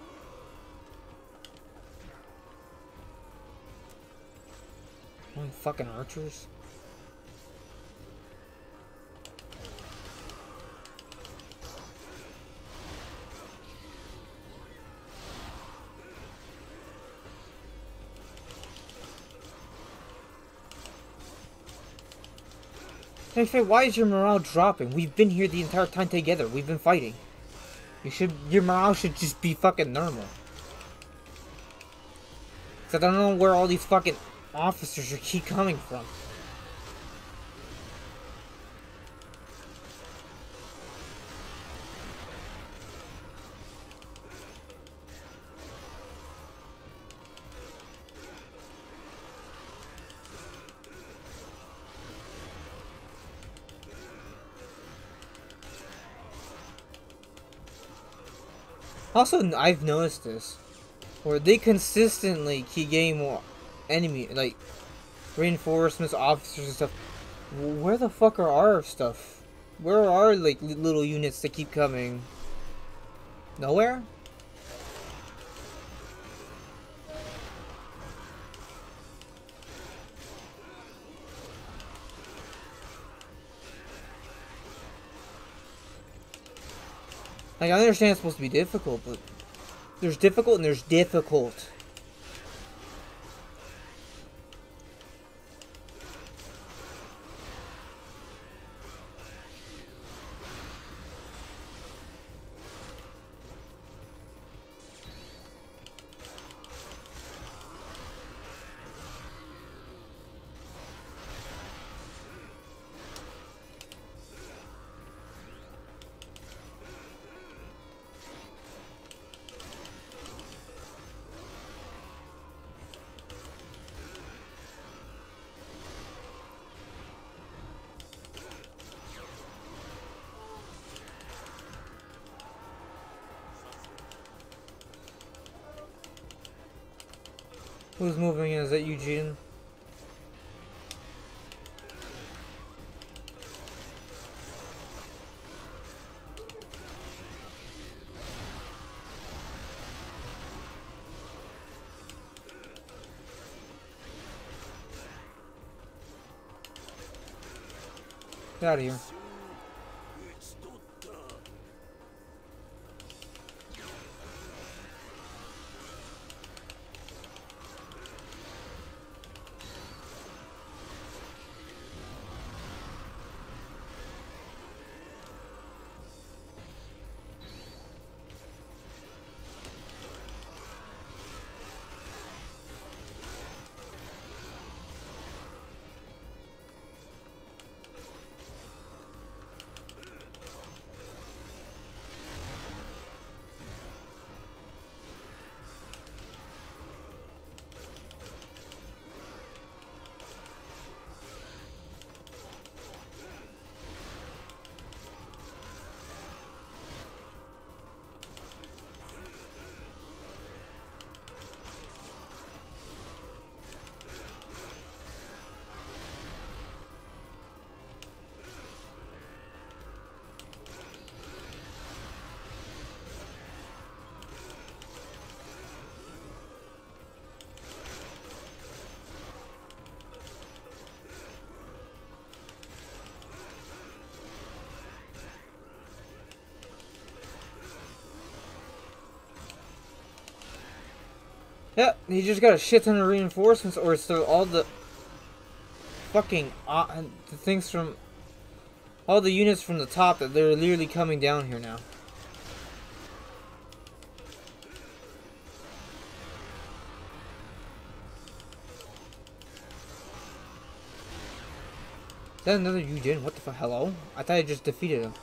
One fucking archers. Hey Faye, why is your morale dropping? We've been here the entire time together. We've been fighting. You should, your morale should just be fucking normal. Cause I don't know where all these fucking officers are keep coming from. Also, I've noticed this, where they consistently keep getting more enemy, like, reinforcements, officers and stuff. Where the fuck are our stuff? Where are like, little units that keep coming? Nowhere? Like, I understand it's supposed to be difficult, but there's difficult and there's difficult. Who's moving in? Is that Yu Jin? Got out. Yeah, he just got a shit ton of reinforcements, or so all the fucking uh, the things from all the units from the top that they're literally coming down here now. Is that another Yu Jin? What the fuck? Hello? I thought I just defeated him.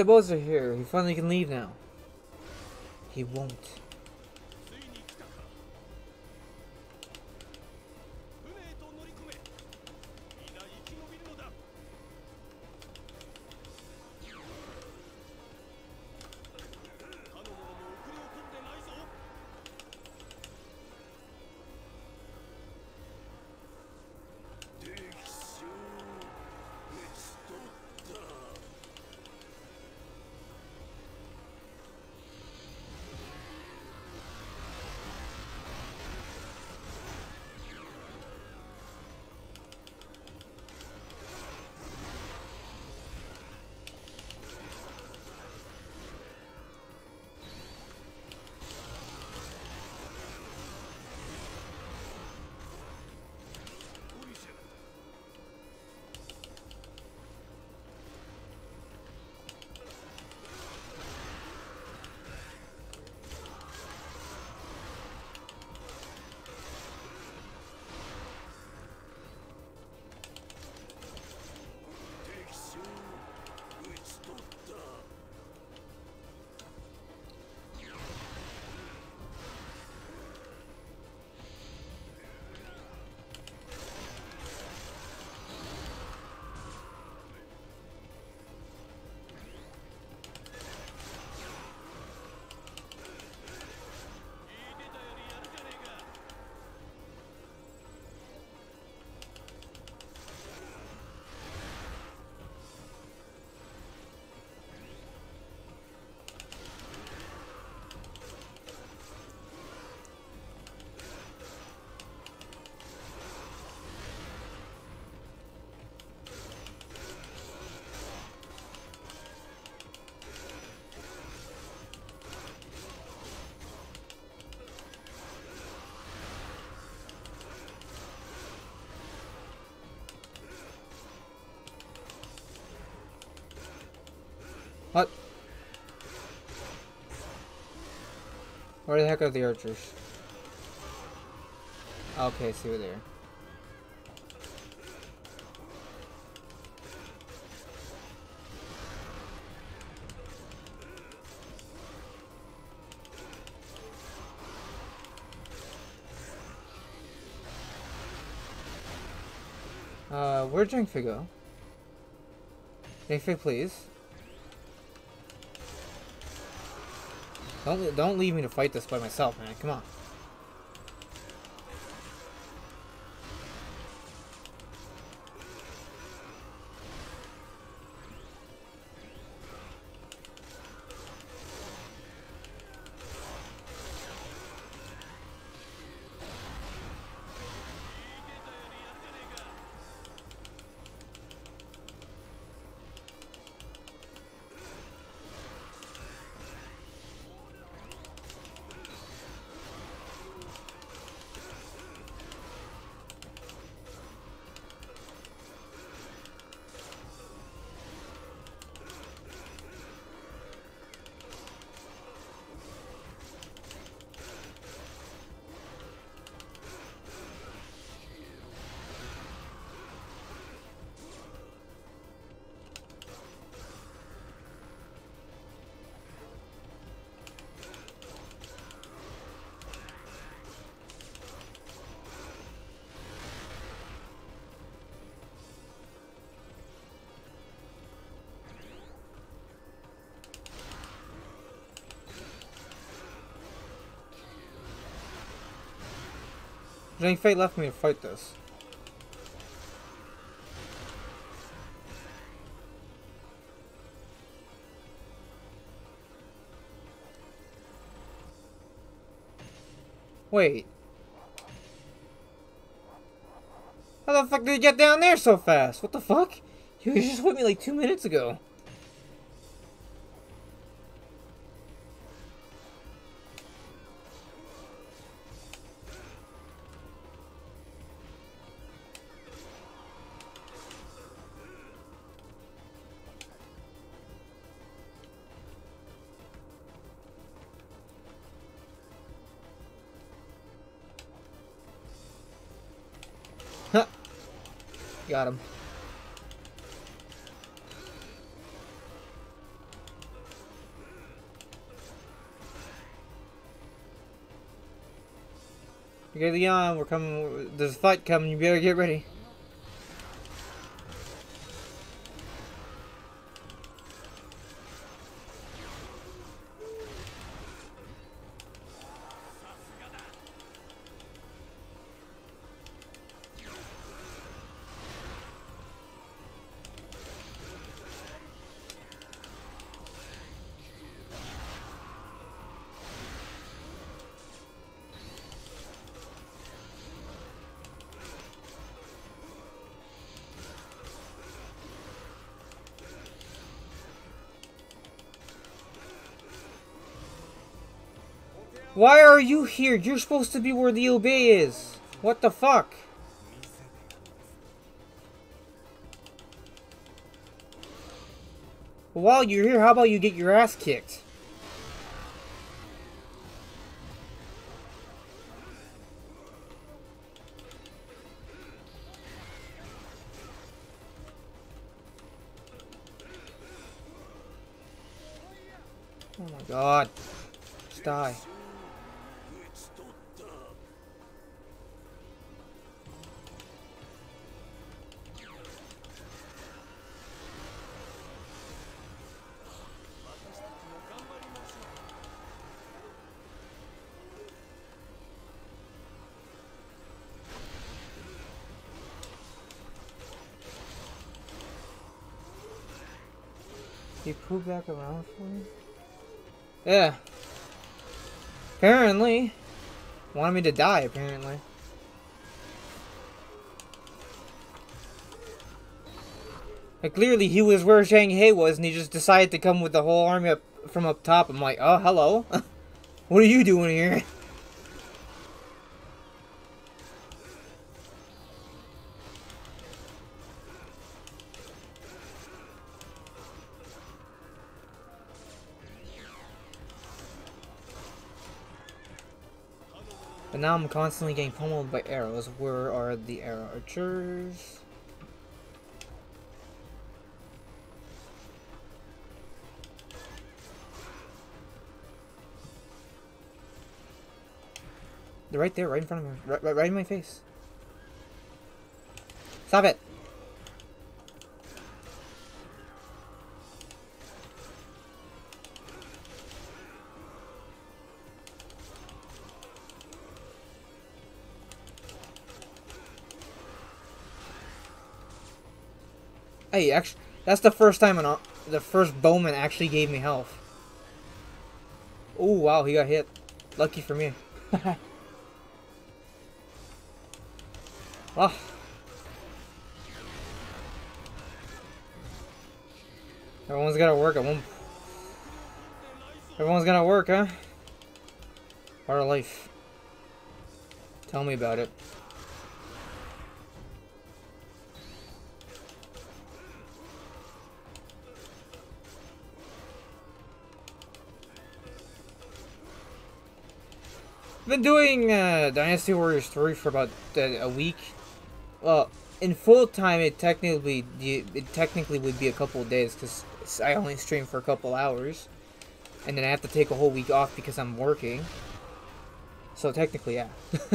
The boys are here. He finally can leave now. He won't. Where the heck are the archers? Okay, see where they are. Uh, where'd Zhang Fei go? Zhang Fei, please. Don't don't leave me to fight this by myself, man. Come on. Zhang Fei left me to fight this. Wait. How the fuck did you get down there so fast? What the fuck? You just [laughs] with me like two minutes ago. Got him. Okay, Leon, we're coming. There's a fight coming. You better get ready. Why are you here? You're supposed to be where the obey is. What the fuck? While you're here, how about you get your ass kicked? Back around for me? Yeah. Apparently. Wanted me to die, apparently. Like, clearly he was where Zhang He was, and he just decided to come with the whole army up from up top. I'm like, oh, hello. [laughs] what are you doing here? Now I'm constantly getting pummeled by arrows. Where are the arrow archers? They're right there, right in front of me. Right, right, right in my face. Stop it! Hey, actually, that's the first time an, the first bowman actually gave me health. Oh wow, he got hit. Lucky for me. oh. [laughs] Everyone's gotta work at one. Everyone's gonna work, huh? Part of life. Tell me about it. Been doing uh, Dynasty Warriors 3 for about uh, a week. Well, in full time, it technically it technically would be a couple of days because I only stream for a couple hours, and then I have to take a whole week off because I'm working. So technically, yeah. [laughs]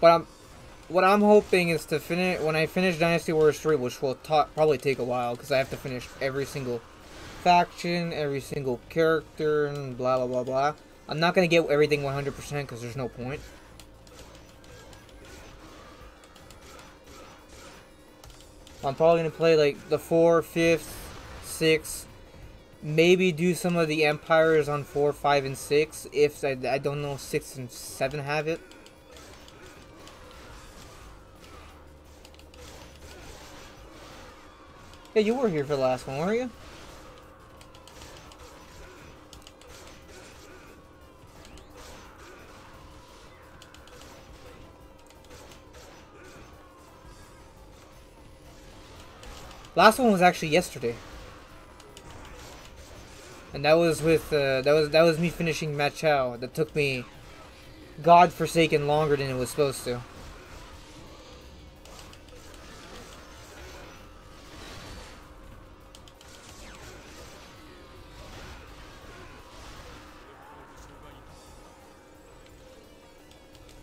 but I'm, what I'm hoping is to finish when I finish Dynasty Warriors 3, which will ta- probably take a while because I have to finish every single faction, every single character, and blah blah blah blah. I'm not gonna get everything 100% because there's no point. I'm probably gonna play like the four, fifth, six, maybe do some of the empires on four, five, and six. If I, I don't know, six and seven have it. Yeah, you were here for the last one, weren't you? Last one was actually yesterday. And that was with uh, that was that was me finishing Ma Chao. That took me god forsaken longer than it was supposed to.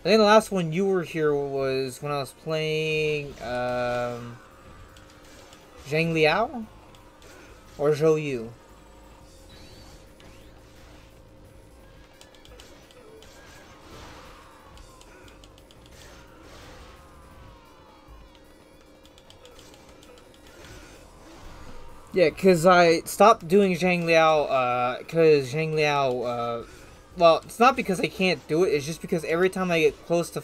I think the last one you were here was when I was playing um, Zhang Liao or Zhou Yu. Yeah, because I stopped doing Zhang Liao, because uh, Zhang Liao, uh, well, it's not because I can't do it, it's just because every time I get close to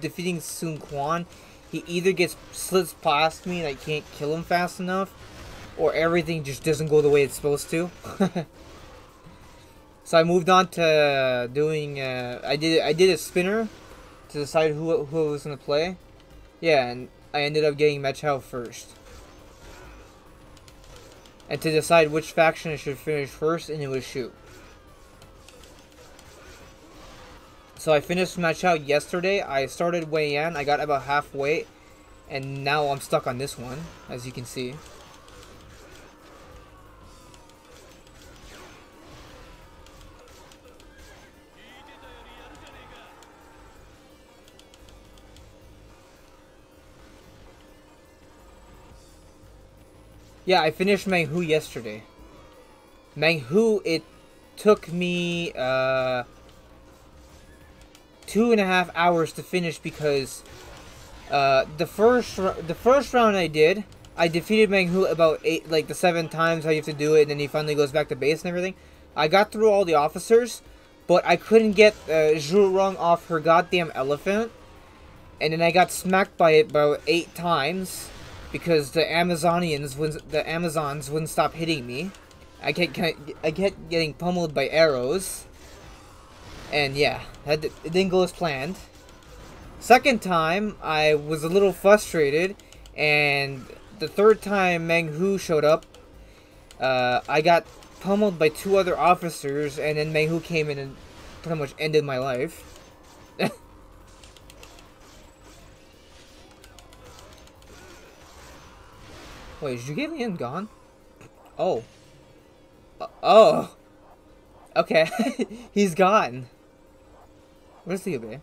defeating Sun Quan, he either gets slits past me and I can't kill him fast enough, or everything just doesn't go the way it's supposed to. [laughs] so I moved on to doing, uh, I did I did a spinner to decide who, who was to play. Yeah, and I ended up getting Ma Chao first and to decide which faction I should finish first, and it was Shu. So I finished Ma Chao yesterday. I started Wei Yan. I got about halfway, and now I'm stuck on this one, as you can see. Yeah, I finished Meng Hu yesterday. Meng Hu, it took me uh, two and a half hours to finish because uh, the first the first round I did, I defeated Meng Hu about eight, like the seven times how you have to do it, and then he finally goes back to base and everything. I got through all the officers, but I couldn't get uh, Zhu Rong off her goddamn elephant, and then I got smacked by it about eight times because the Amazonians, the Amazons wouldn't stop hitting me. I kept, I kept getting pummeled by arrows. And yeah, it didn't go as planned. Second time, I was a little frustrated, and the third time Meng Hu showed up, uh, I got pummeled by two other officers, and then Meng Hu came in and pretty much ended my life. [laughs] Wait, is Julian gone? Oh. Uh, oh. Okay. [laughs] He's gone. Where's the obey?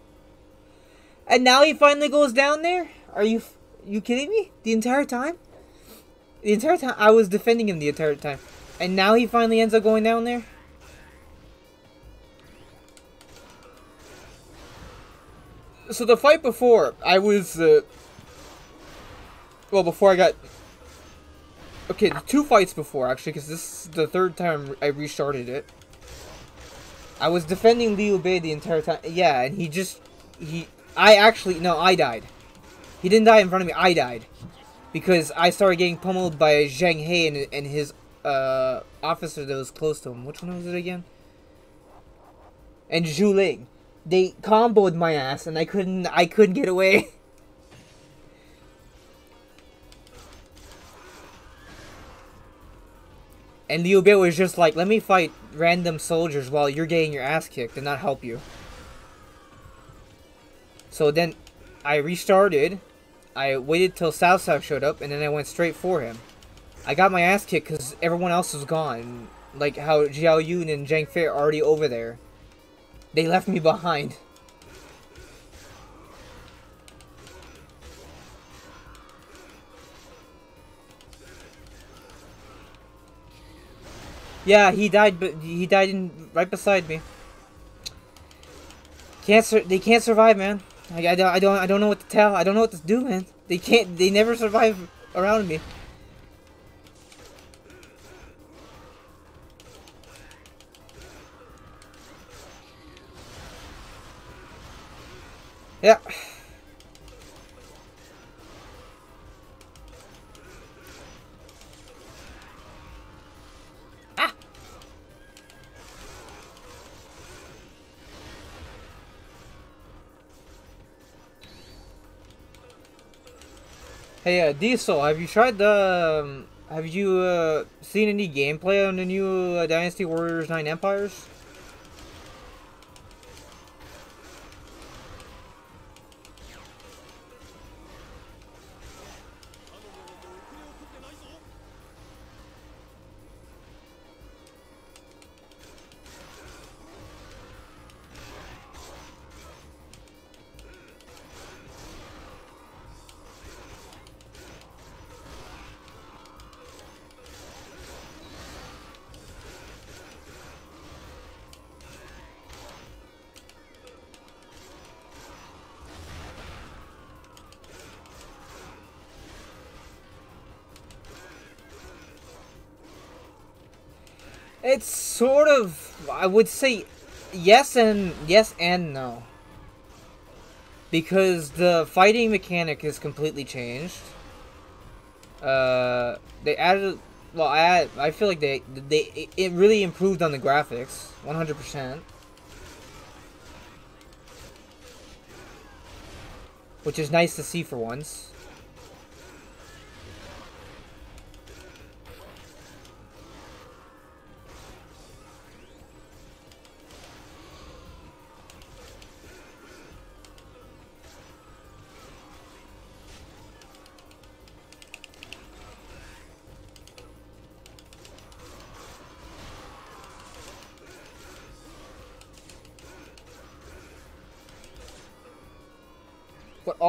And now he finally goes down there? Are you you kidding me? The entire time? The entire time I was defending him the entire time. And now he finally ends up going down there? So the fight before, I was uh, well before I got Okay, two fights before, actually, because this is the third time I restarted it. I was defending Liu Bei the entire time. Yeah, and he just... he. I actually... No, I died. He didn't die in front of me. I died. Because I started getting pummeled by Zhang He and, and his uh, officer that was close to him. Which one was it again? And Zhu Ling. They comboed my ass, and I couldn't... I couldn't get away. [laughs] And Liu Bei was just like, let me fight random soldiers while you're getting your ass kicked and not help you. So then I restarted. I waited till Cao Cao showed up and then I went straight for him. I got my ass kicked because everyone else was gone. Like how Zhao Yun and Zhang Fei are already over there. They left me [laughs] behind. Yeah, he died, but he died in right beside me. Can't they can't survive, man. I, I, don't, I don't I don't know what to tell. I don't know what to do, man. They can't. They never survive around me. Yeah. Hey, uh, Diesel, have you tried the? Um, have you uh, seen any gameplay on the new uh, Dynasty Warriors Nine Empires? I would say, yes and yes and no. Because the fighting mechanic is completely changed. Uh, they added, well, I add, I feel like they they it really improved on the graphics, one hundred percent. Which is nice to see for once.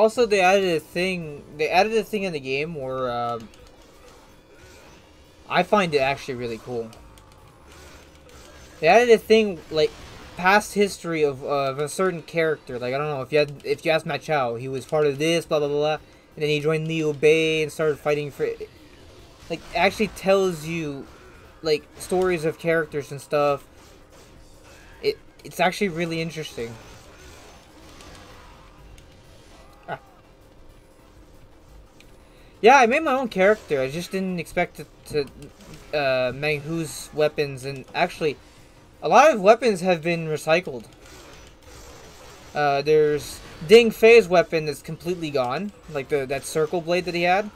Also they added a thing. They added a thing in the game where um, I find it actually really cool. They added a thing like past history of, uh, of a certain character. Like I don't know if you had if you ask Ma Chao, he was part of this, blah blah blah, blah and then he joined Liu Bei and started fighting for. It. Like actually tells you, like stories of characters and stuff. It it's actually really interesting. Yeah, I made my own character. I just didn't expect it to uh, whose weapons. And actually, a lot of weapons have been recycled. Uh, there's Ding Fei's weapon that's completely gone. Like the that circle blade that he had.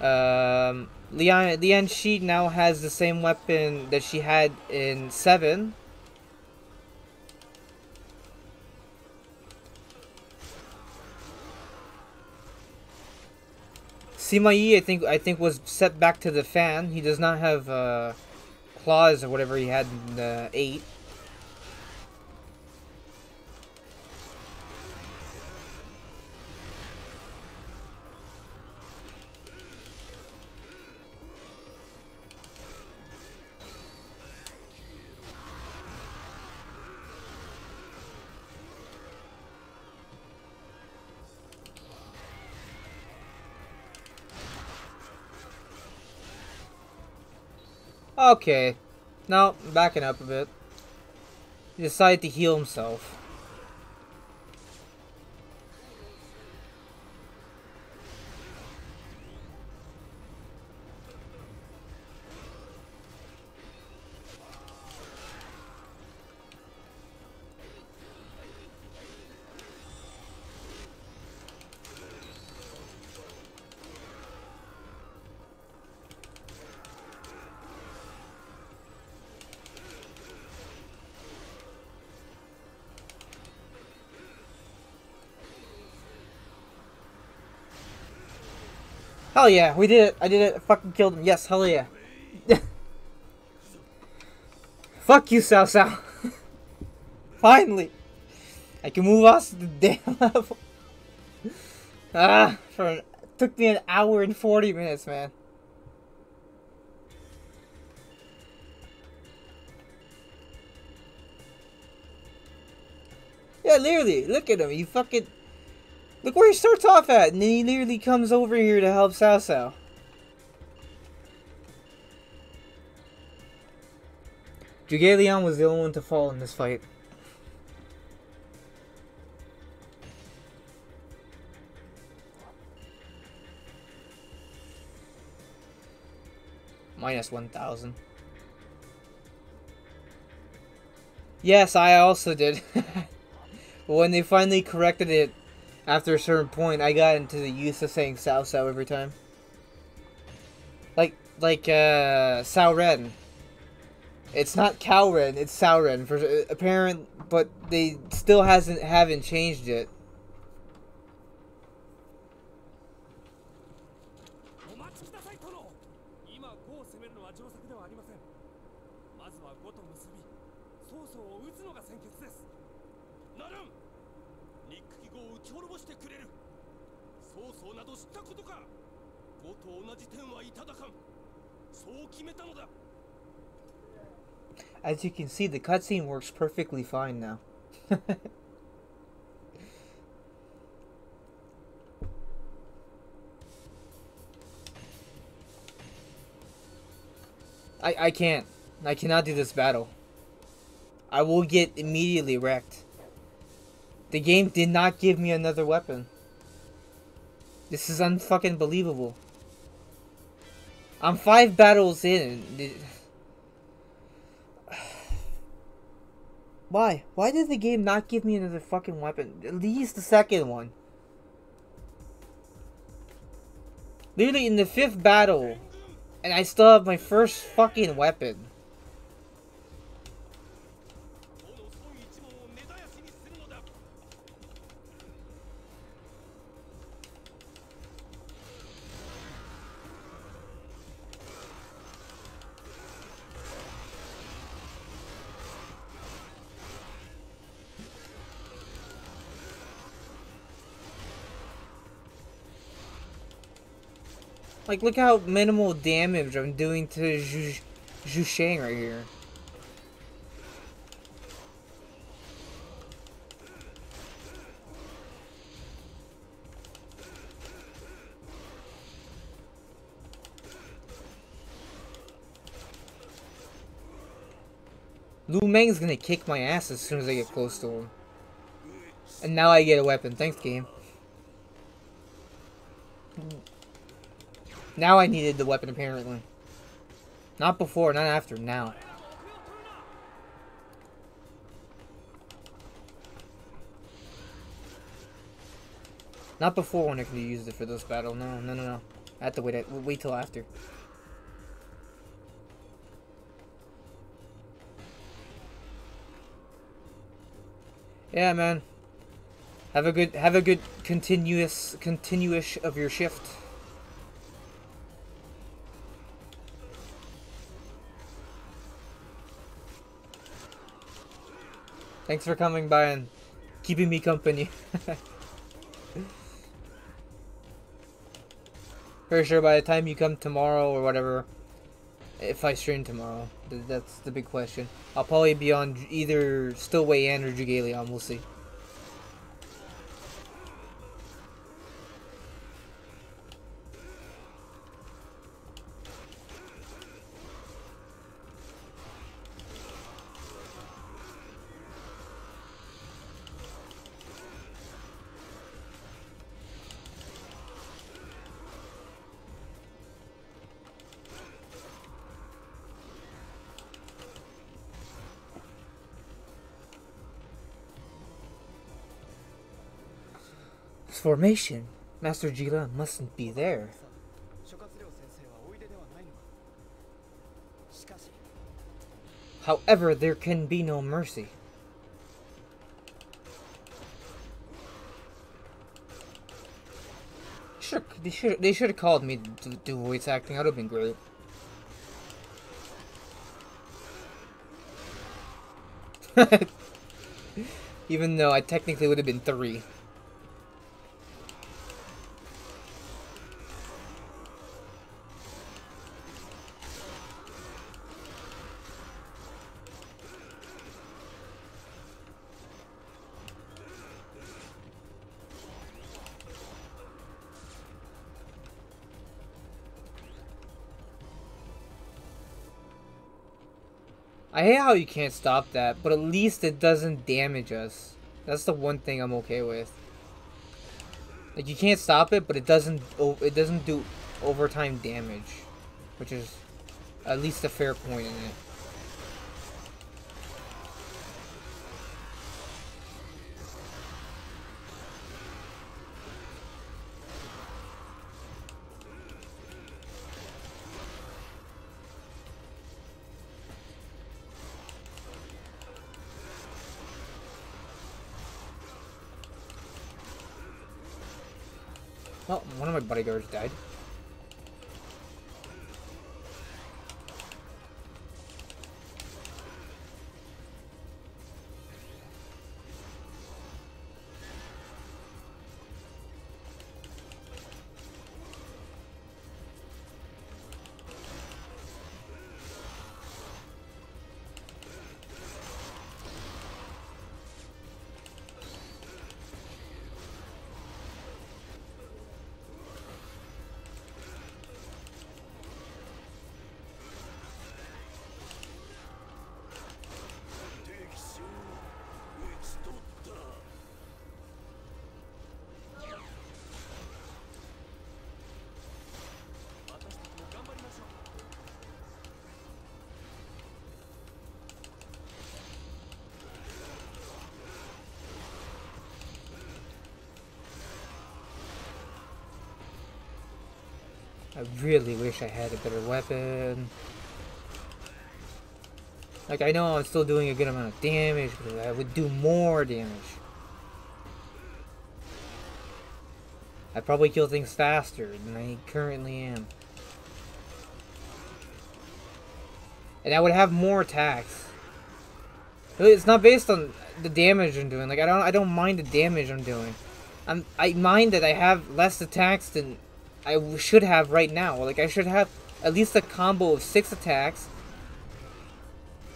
Um, Lian, Lian Shi now has the same weapon that she had in 7. Sima Yi, I think, I think was set back to the fan. He does not have uh, claws or whatever he had in the eight. Okay. Now, backing up a bit. He decided to heal himself. Hell yeah, we did it. I did it. I fucking killed him. Yes, hell yeah. [laughs] Fuck you, Sao Sao. [laughs] Finally. I can move us to the [laughs] damn level. ah, for an, took me an hour and 40 minutes, man. Yeah, literally, look at him. He fucking look where he starts off at, and then he literally comes over here to help Cao. Leon was the only one to fall in this fight. Minus 1,000. Yes, I also did. [laughs] when they finally corrected it after a certain point, I got into the use of saying Cao Cao every time. Like, like, uh, Sao Ren. It's not Cowren, it's Sauren for uh, apparent, but they still hasn't haven't changed it. As you can see, the cutscene works perfectly fine now. [laughs] I, I can't. I cannot do this battle. I will get immediately wrecked. The game did not give me another weapon. This is unfucking believable. I'm five battles in. Why? Why did the game not give me another fucking weapon? At least the second one. Literally in the fifth battle, and I still have my first fucking weapon. Like, look how minimal damage I'm doing to Zhu, right here. Lu Meng's gonna kick my ass as soon as I get close to him. And now I get a weapon. Thanks, game. Now I needed the weapon, apparently. Not before, not after, now. Not before when I could used it for this battle. No, no, no, no. I have to wait, wait till after. Yeah, man. Have a good, have a good continuous, continuous of your shift. Thanks for coming by and keeping me company. [laughs] For sure, by the time you come tomorrow or whatever, if I stream tomorrow, that's the big question. I'll probably be on either Stillway and or Zhuge Liang, we'll see. formation. Master Jila mustn't be there. However, there can be no mercy. Sure, they should they should have called me to do voice acting. That would have been great. [laughs] Even though I technically would have been three. How you can't stop that, but at least it doesn't damage us. That's the one thing I'm okay with. Like you can't stop it, but it doesn't it doesn't do overtime damage, which is at least a fair point in it. Bodyguards died. Really wish I had a better weapon. Like, I know I'm still doing a good amount of damage, but I would do more damage. I'd probably kill things faster than I currently am. And I would have more attacks. It's not based on the damage I'm doing. Like I don't I don't mind the damage I'm doing. I'm I mind that I have less attacks than I should have right now. Like, I should have at least a combo of six attacks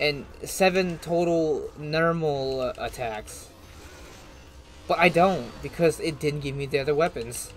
and seven total normal uh, attacks. But I don't, because it didn't give me the other weapons.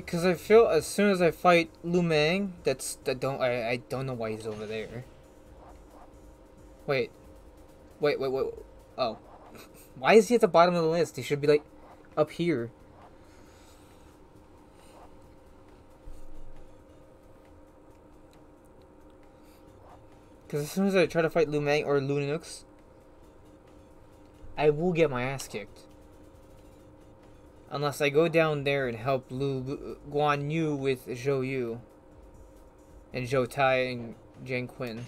Like, cause I feel as soon as I fight Lu Meng, that's that don't I I don't know why he's over there. Wait, wait, wait, wait. Oh, [laughs] why is he at the bottom of the list? He should be like up here. Cause as soon as I try to fight Lu Meng or Lu Xun, I will get my ass kicked. Unless I go down there and help Lu Guan Yu with Zhou Yu. And Zhou Tai and Jiang Qun.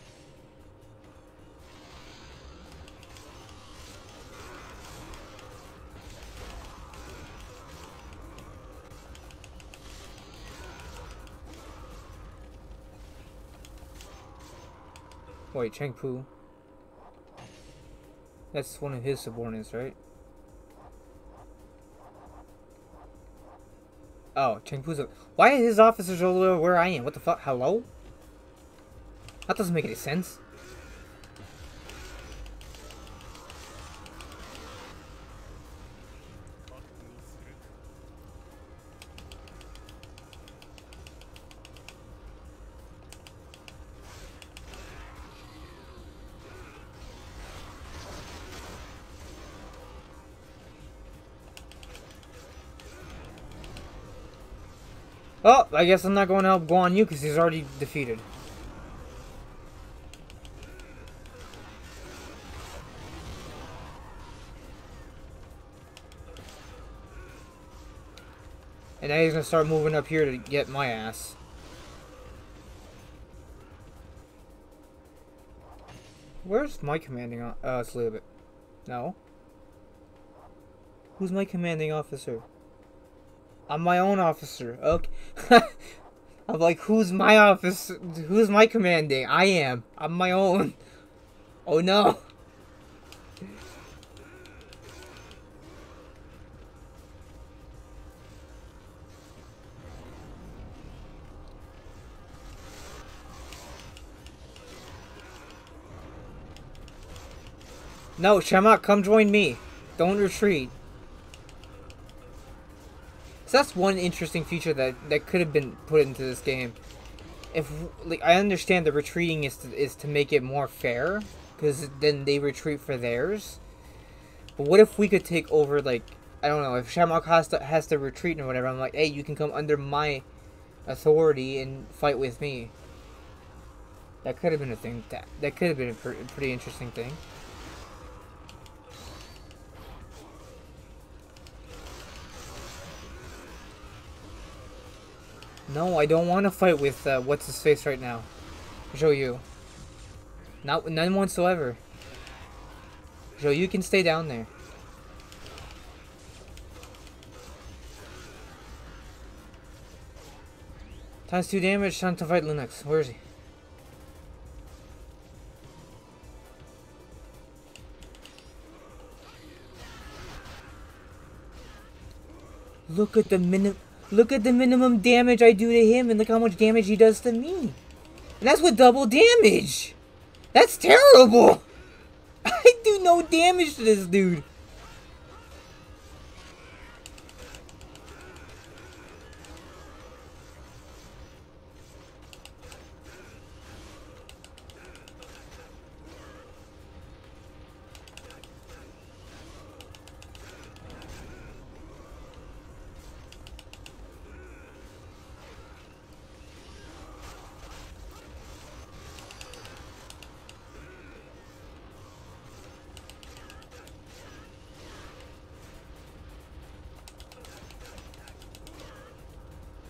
Wait, Cheng Pu. That's one of his subordinates, right? Oh, Cheng Pu's. Why are his officers over where I am? What the fuck? Hello? That doesn't make any sense. I guess I'm not going to help Guan Yu because he's already defeated. And now he's gonna start moving up here to get my ass. Where's my commanding? O- oh, it's Liu Bei. No. Who's my commanding officer? I'm my own officer. Okay. I'm like, who's my office? Who's my commanding? I am. I'm my own. [laughs] Oh no. No, Shamrock, come join me. Don't retreat. So that's one interesting feature that that could have been put into this game. If like I understand the retreating is to, is to make it more fair, because then they retreat for theirs. But what if we could take over like I don't know if Shamrock has to has to retreat or whatever? I'm like, hey, you can come under my authority and fight with me. That could have been a thing. That that could have been a pr- pretty interesting thing. No, I don't want to fight with uh, what's his face right now. You. Not none whatsoever. Joe, you can stay down there. Times two damage, time to fight Linux. Where is he? Look at the minimum. Look at the minimum damage I do to him, and look how much damage he does to me. And that's with double damage. That's terrible. [laughs] I do no damage to this dude.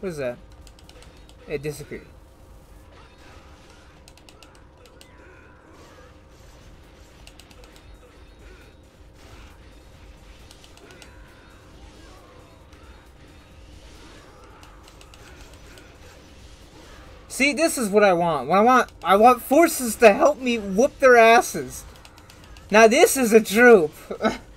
What is that? It disappeared. See, this is what I want. What I want, I want forces to help me whoop their asses. Now this is a troop. [laughs]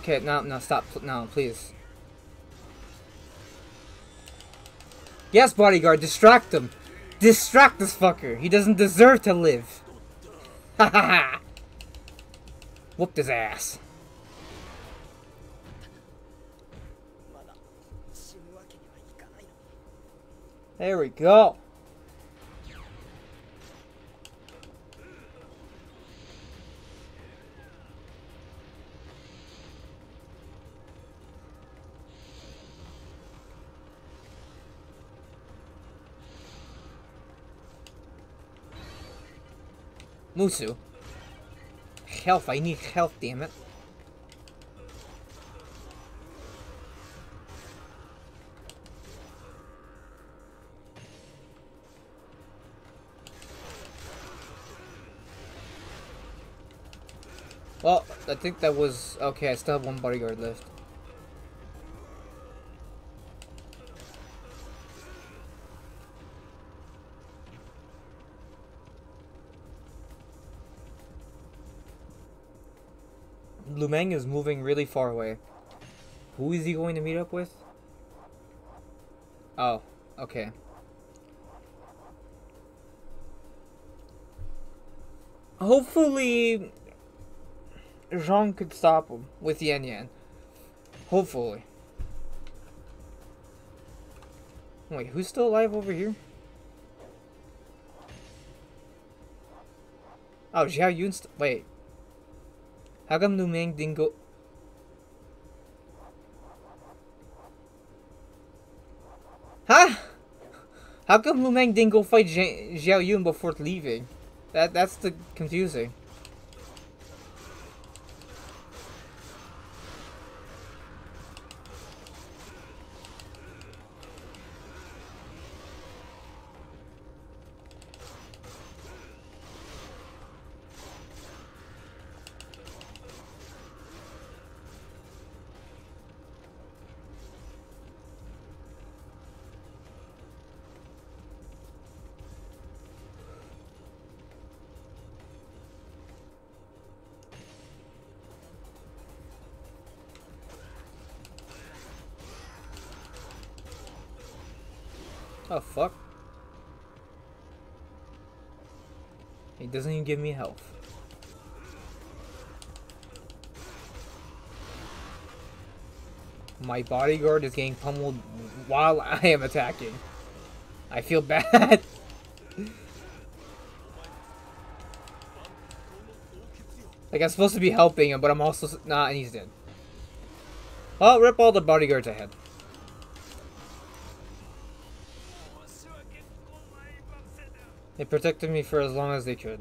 Okay, no, no, stop. No, please. Yes, bodyguard, distract him. Distract this fucker. He doesn't deserve to live. Ha ha ha. Whooped his ass. There we go. Musu. Health, I need health, damn it. Well, I think that was... Okay, I still have one bodyguard left. Lu Meng is moving really far away. Who is he going to meet up with? Oh, okay. Hopefully, Jean could stop him with Yan Yan. Hopefully. Wait, who's still alive over here? Oh, Zhao Yun. Wait. How come Lu Meng didn't go? Huh? How come Lu Meng didn't go fight Zhao Yun before leaving? That that's the confusing. my bodyguard is getting pummeled while [laughs] I am attacking. I feel bad. [laughs] like, I'm supposed to be helping him, but I'm also not, nah, and he's dead. I'll rip all the bodyguards ahead. They protected me for as long as they could.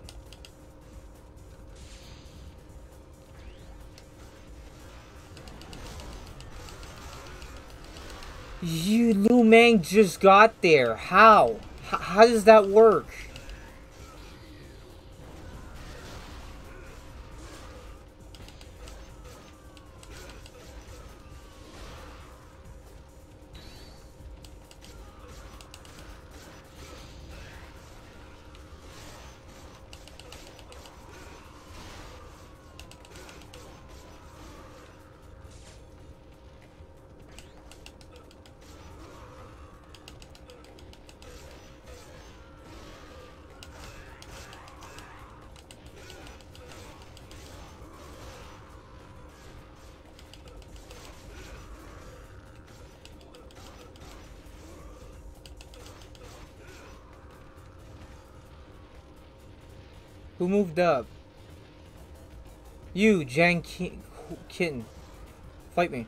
You Lu Meng just got there. How? H- how does that work? Who moved up? You, Jang Ki- Kitten. Fight me.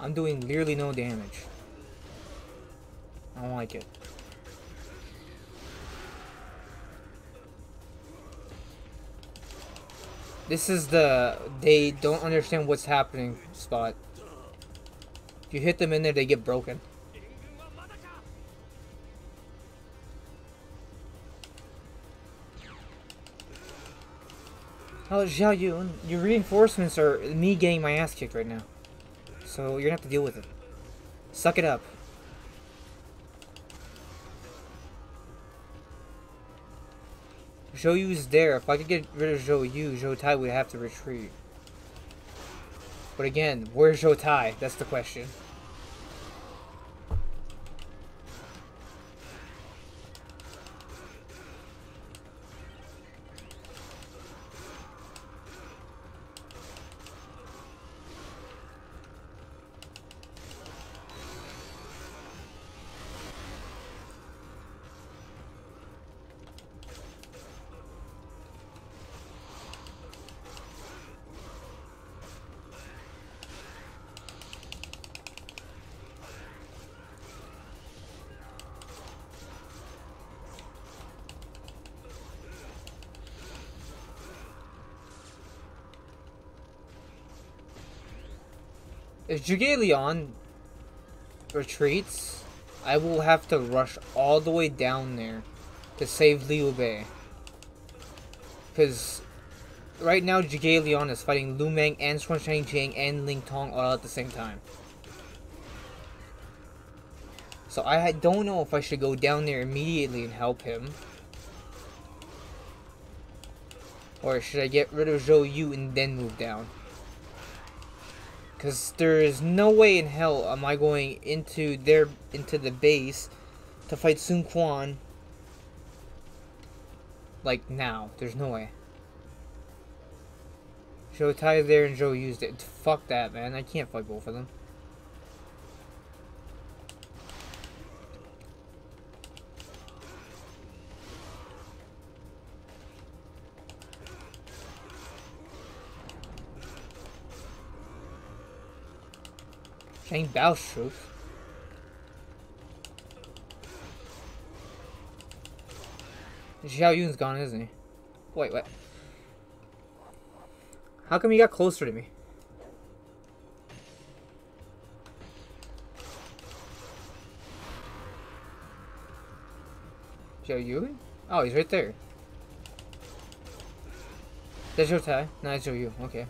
I'm doing nearly no damage. This is the they don't understand what's happening spot. If you hit them in there, they get broken. Oh, Zhao Yun, your reinforcements are me getting my ass kicked right now. So you're gonna have to deal with it. Suck it up. Zhou there. If I could get rid of Zhou Yu, Zhou Tai would have to retreat. But again, where's Zhou Tai? That's the question. If Liang retreats, I will have to rush all the way down there to save Liu Bei. Because right now Liang is fighting Lu Meng and Sun Shang Xiang and Ling Tong all at the same time. So I don't know if I should go down there immediately and help him. Or should I get rid of Zhou Yu and then move down? Because there is no way in hell am I going into their into the base to fight Sun Quan like now. There's no way. Zhou Tai there and Zhou used it. Fuck that, man. I can't fight both of them. Bao's truth. Zhao Yun's gone, isn't he? Wait, what? How come he got closer to me? Xiao Yun? Oh, he's right there. That's Zhou Tai? No, Zhou Yu. Okay.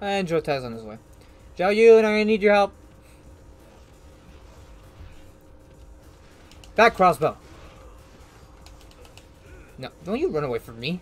And Zhou Tai's on his way. Zhao Yun, I'm gonna need your help. Back crossbow. No, don't you run away from me.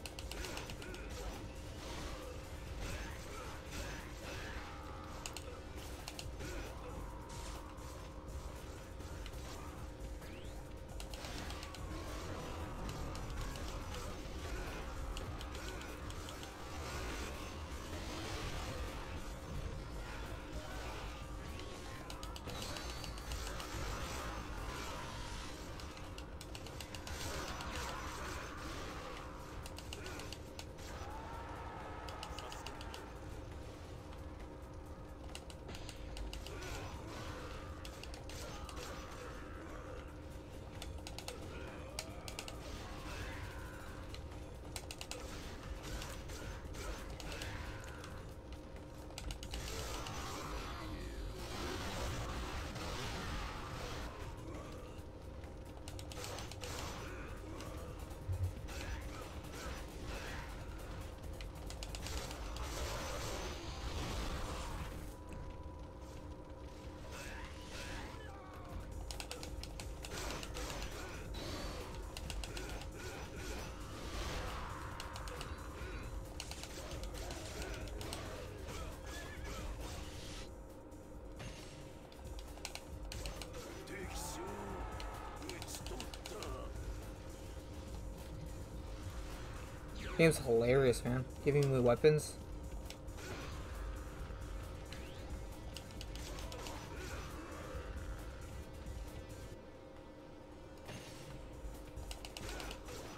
Game's hilarious, man. Giving me weapons.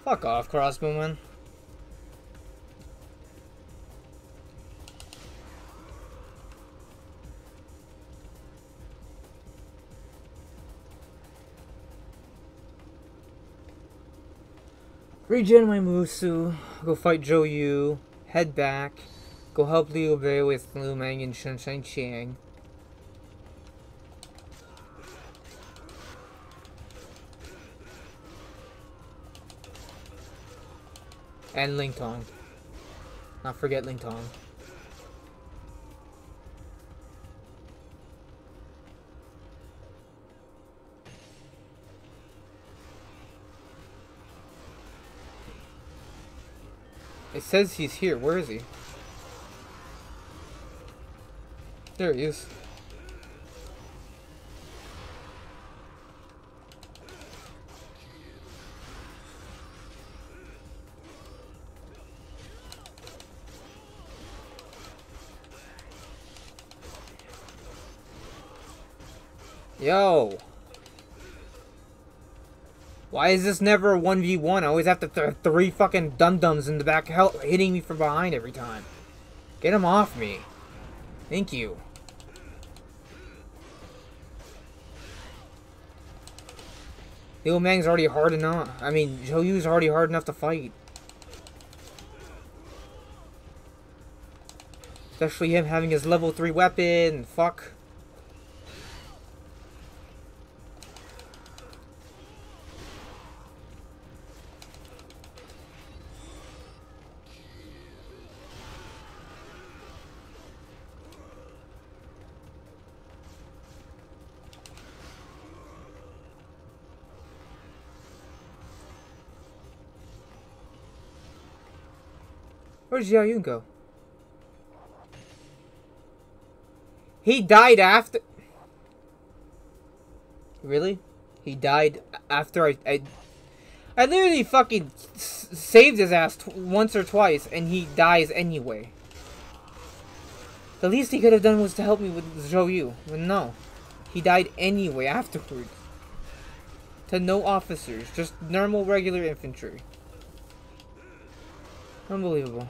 Fuck off, crossbowman. Regen my Musou, go fight Zhou Yu, head back, go help Liu Bei with Lu Meng and Sun Shang Xiang. And Ling Tong. Not forget Ling Tong. Says he's here. Where is he? There he is. Yo. Why is this never a 1v1? I always have to th three fucking dum-dums in the back help hitting me from behind every time. Get him off me. Thank you. Lu Meng's already hard enough. I mean, Zhou Yu's already hard enough to fight. Especially him having his level 3 weapon. Fuck. Where'd Zhao Yun go? He died after... Really? He died after I, I... I literally fucking saved his ass once or twice, and he dies anyway. The least he could have done was to help me with Zhou Yu, but no. He died anyway afterwards. To no officers, just normal regular infantry. Unbelievable.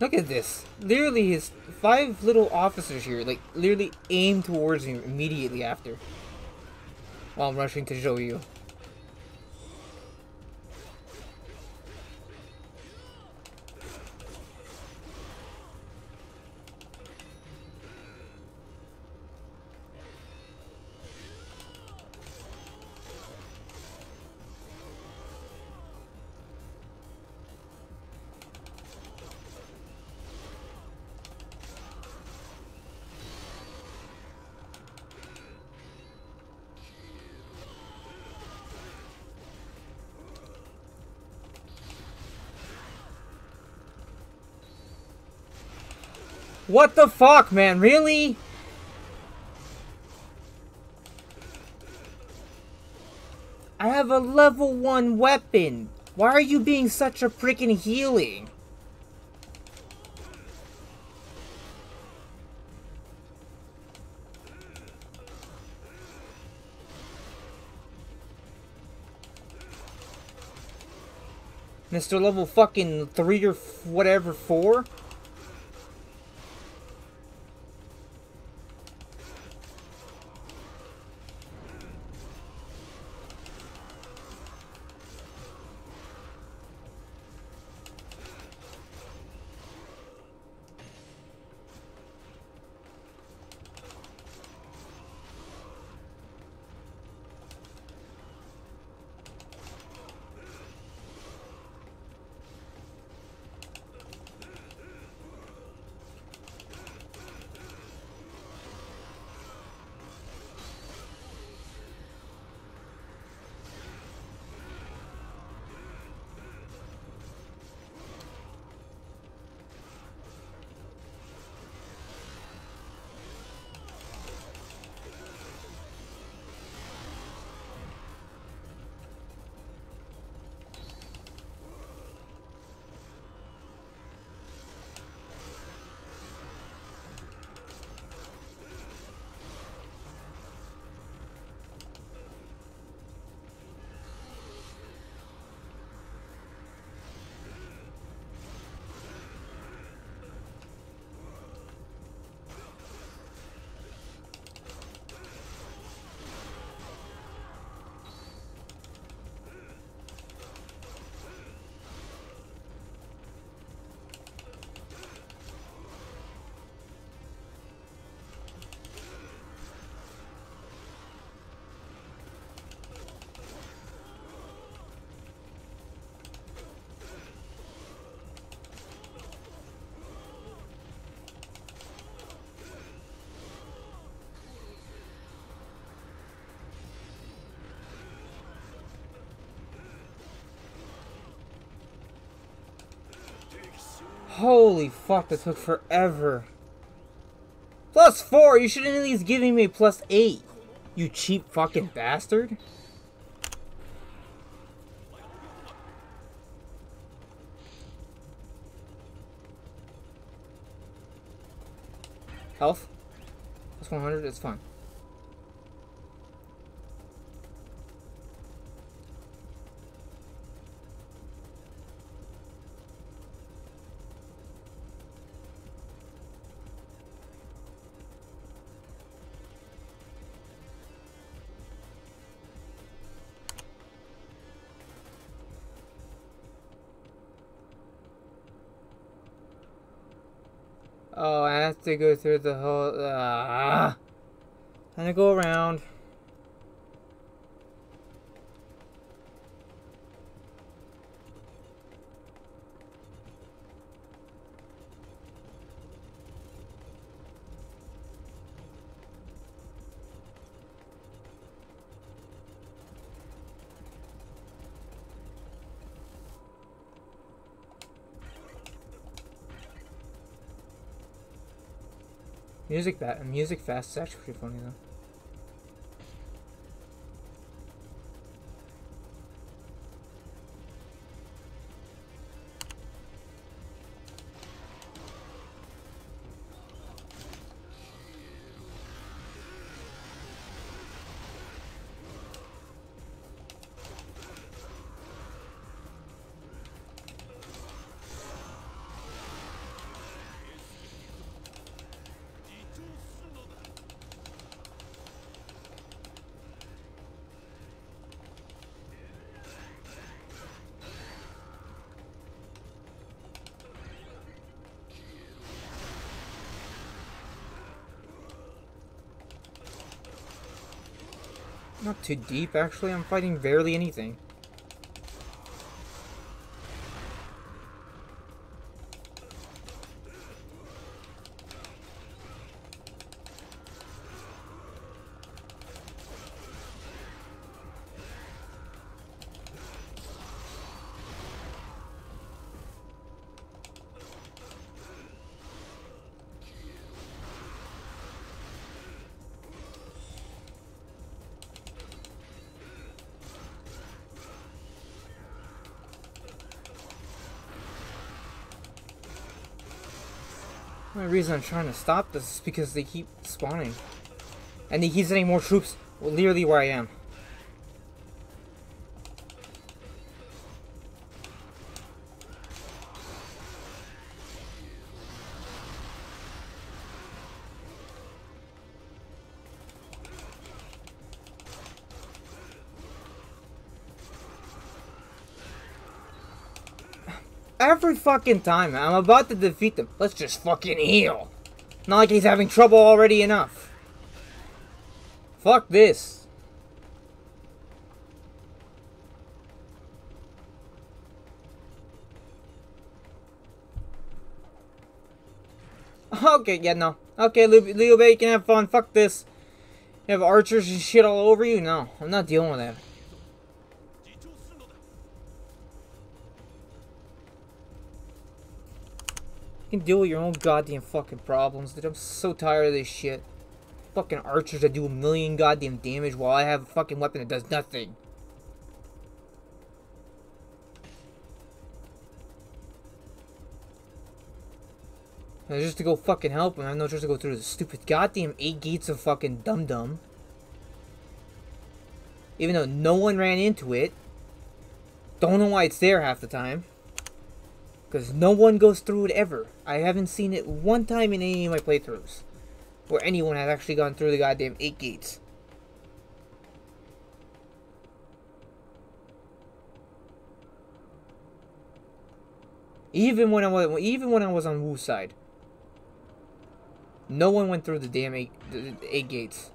Look at this. Literally, his five little officers here, like, literally aim towards him immediately after. While I'm rushing to Zhou Yu. What the fuck, man? Really? I have a level 1 weapon. Why are you being such a freaking healing? Mr. Level fucking 3 or whatever 4? Holy fuck, that took forever. Plus four, you should at least giving me plus eight. You cheap fucking bastard. Health? Plus 100, it's fine. To go through the whole. Uh, and I go around. Music that music fast is actually pretty funny though. Too deep, actually. I'm fighting barely anything. Reason I'm trying to stop this is because they keep spawning. And they keep sending more troops literally where I am. Fucking time I'm about to defeat them, let's just fucking heal. Not like he's having trouble already enough. Fuck this. [laughs] Okay, yeah, no. Okay, Liu Bei, you can have fun. Fuck this. You have archers and shit all over you? No, I'm not dealing with that. You can deal with your own goddamn fucking problems, dude. I'm so tired of this shit. Fucking archers that do a million goddamn damage while I have a fucking weapon that does nothing. And just to go fucking help him, I have no choice to go through the stupid goddamn eight gates of fucking dum dum. Even though no one ran into it. Don't know why it's there half the time. Because no one goes through it ever. I haven't seen it one time in any of my playthroughs. Where anyone has actually gone through the goddamn 8 gates. Even when I was even when I was on Wu's side. No one went through the damn eight, the eight gates.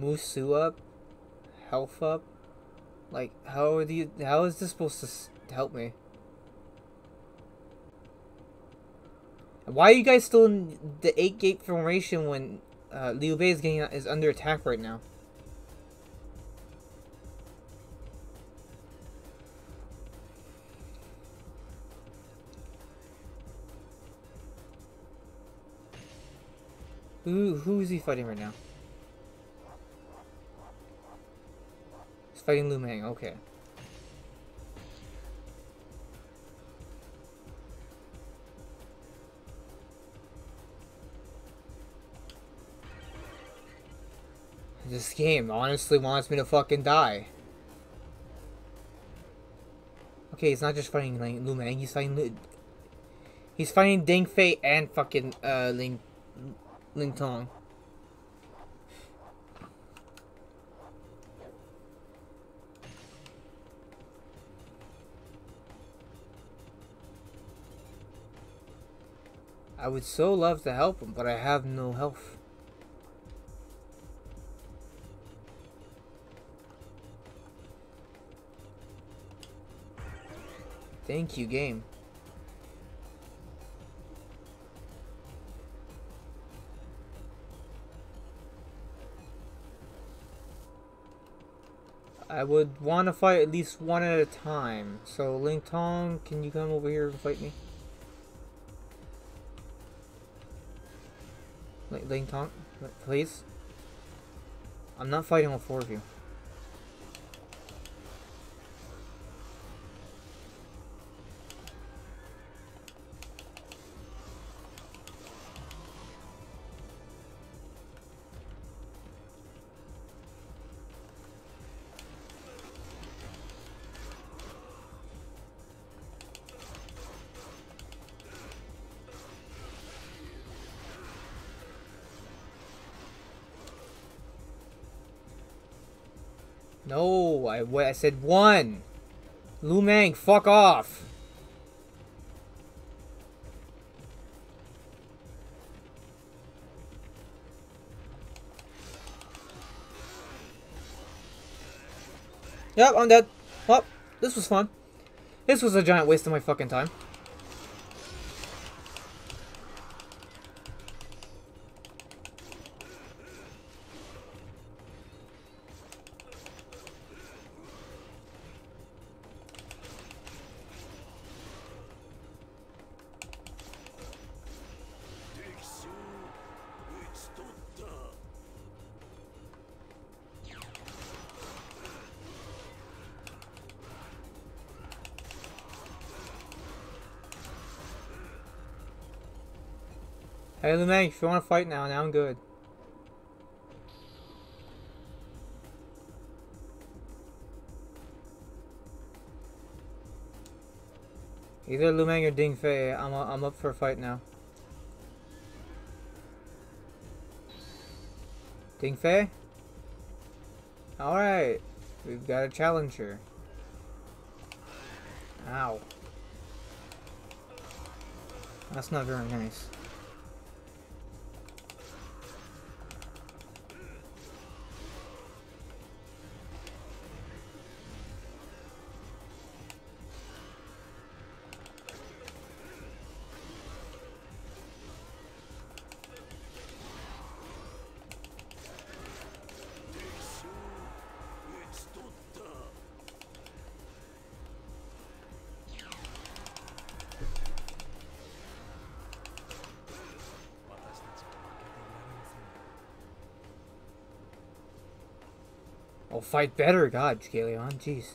Move Su up, health up. Like, how are these? How is this supposed to help me? Why are you guys still in the eight gate formation when uh, Liu Bei is getting is under attack right now? Who who is he fighting right now? Fighting Lu Meng, okay. This game honestly wants me to fucking die. Okay, he's not just fighting like, he's fighting Lu He's fighting Ding Fei and fucking uh Ling Ling Tong. I would so love to help him, but I have no health. Thank you, game. I would want to fight at least one at a time. So, Ling Tong, can you come over here and fight me? Ling Tong, please? I'm not fighting all four of you. No, I, said one. Lu Meng, fuck off. Yep, I'm dead. Well, this was fun. This was a giant waste of my fucking time. Hey Lu Meng, if you want to fight now, now I'm good. Either Lu Meng or Ding Fei, I'm, I'm up for a fight now. Ding Fei? Alright, we've got a challenger. Ow. That's not very nice. Fight better, God, Galeon, jeez.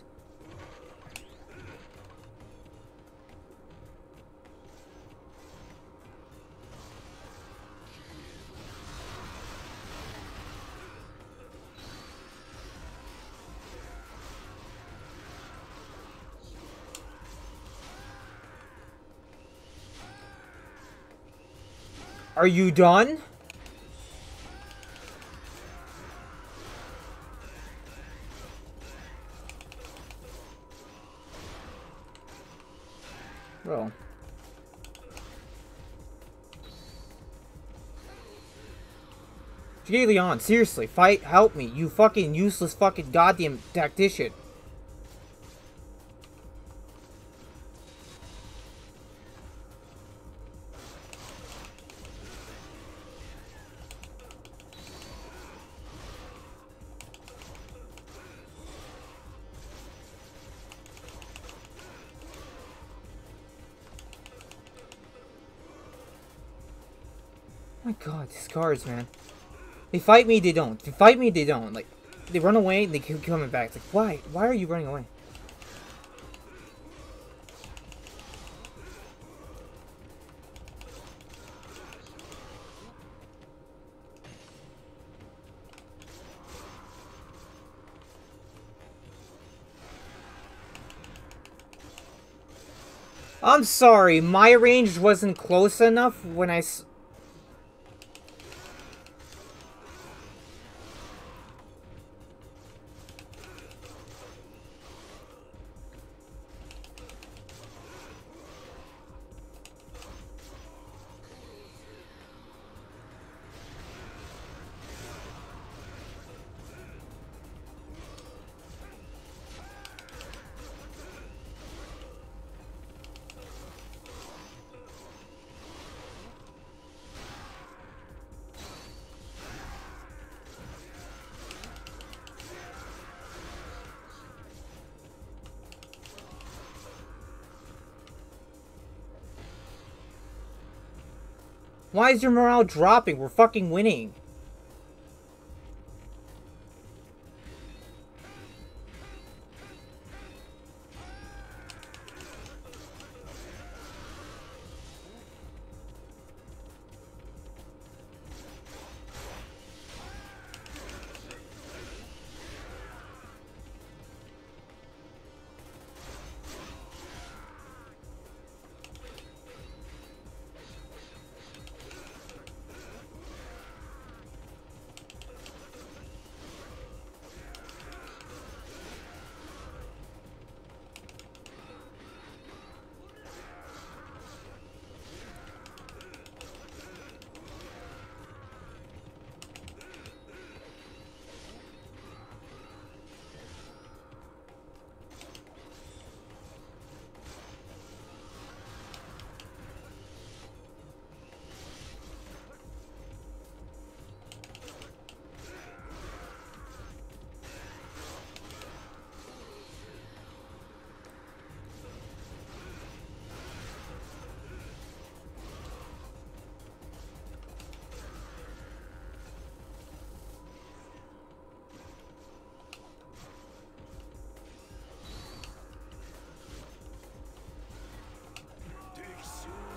Are you done? Leon, seriously, fight, help me, you fucking useless fucking goddamn tactician. my god, these cards, man. They fight me, they don't. They fight me, they don't. Like, they run away, and they keep coming back. It's like, why? Why are you running away? I'm sorry, my range wasn't close enough when I Why is your morale dropping? We're fucking winning.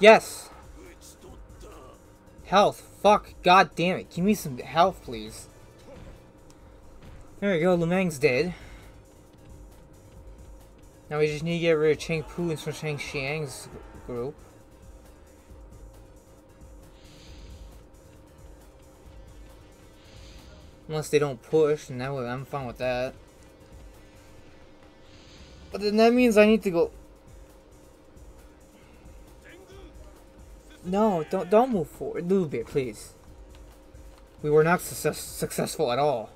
Yes. Health. Fuck. God damn it. Give me some health, please. There we go. Lu Meng's dead. Now we just need to get rid of Cheng Pu and Shang Xiang's group. Unless they don't push, and that way I'm fine with that. But then that means I need to go No, don't don't move forward. A little bit, please. We were not success successful at all.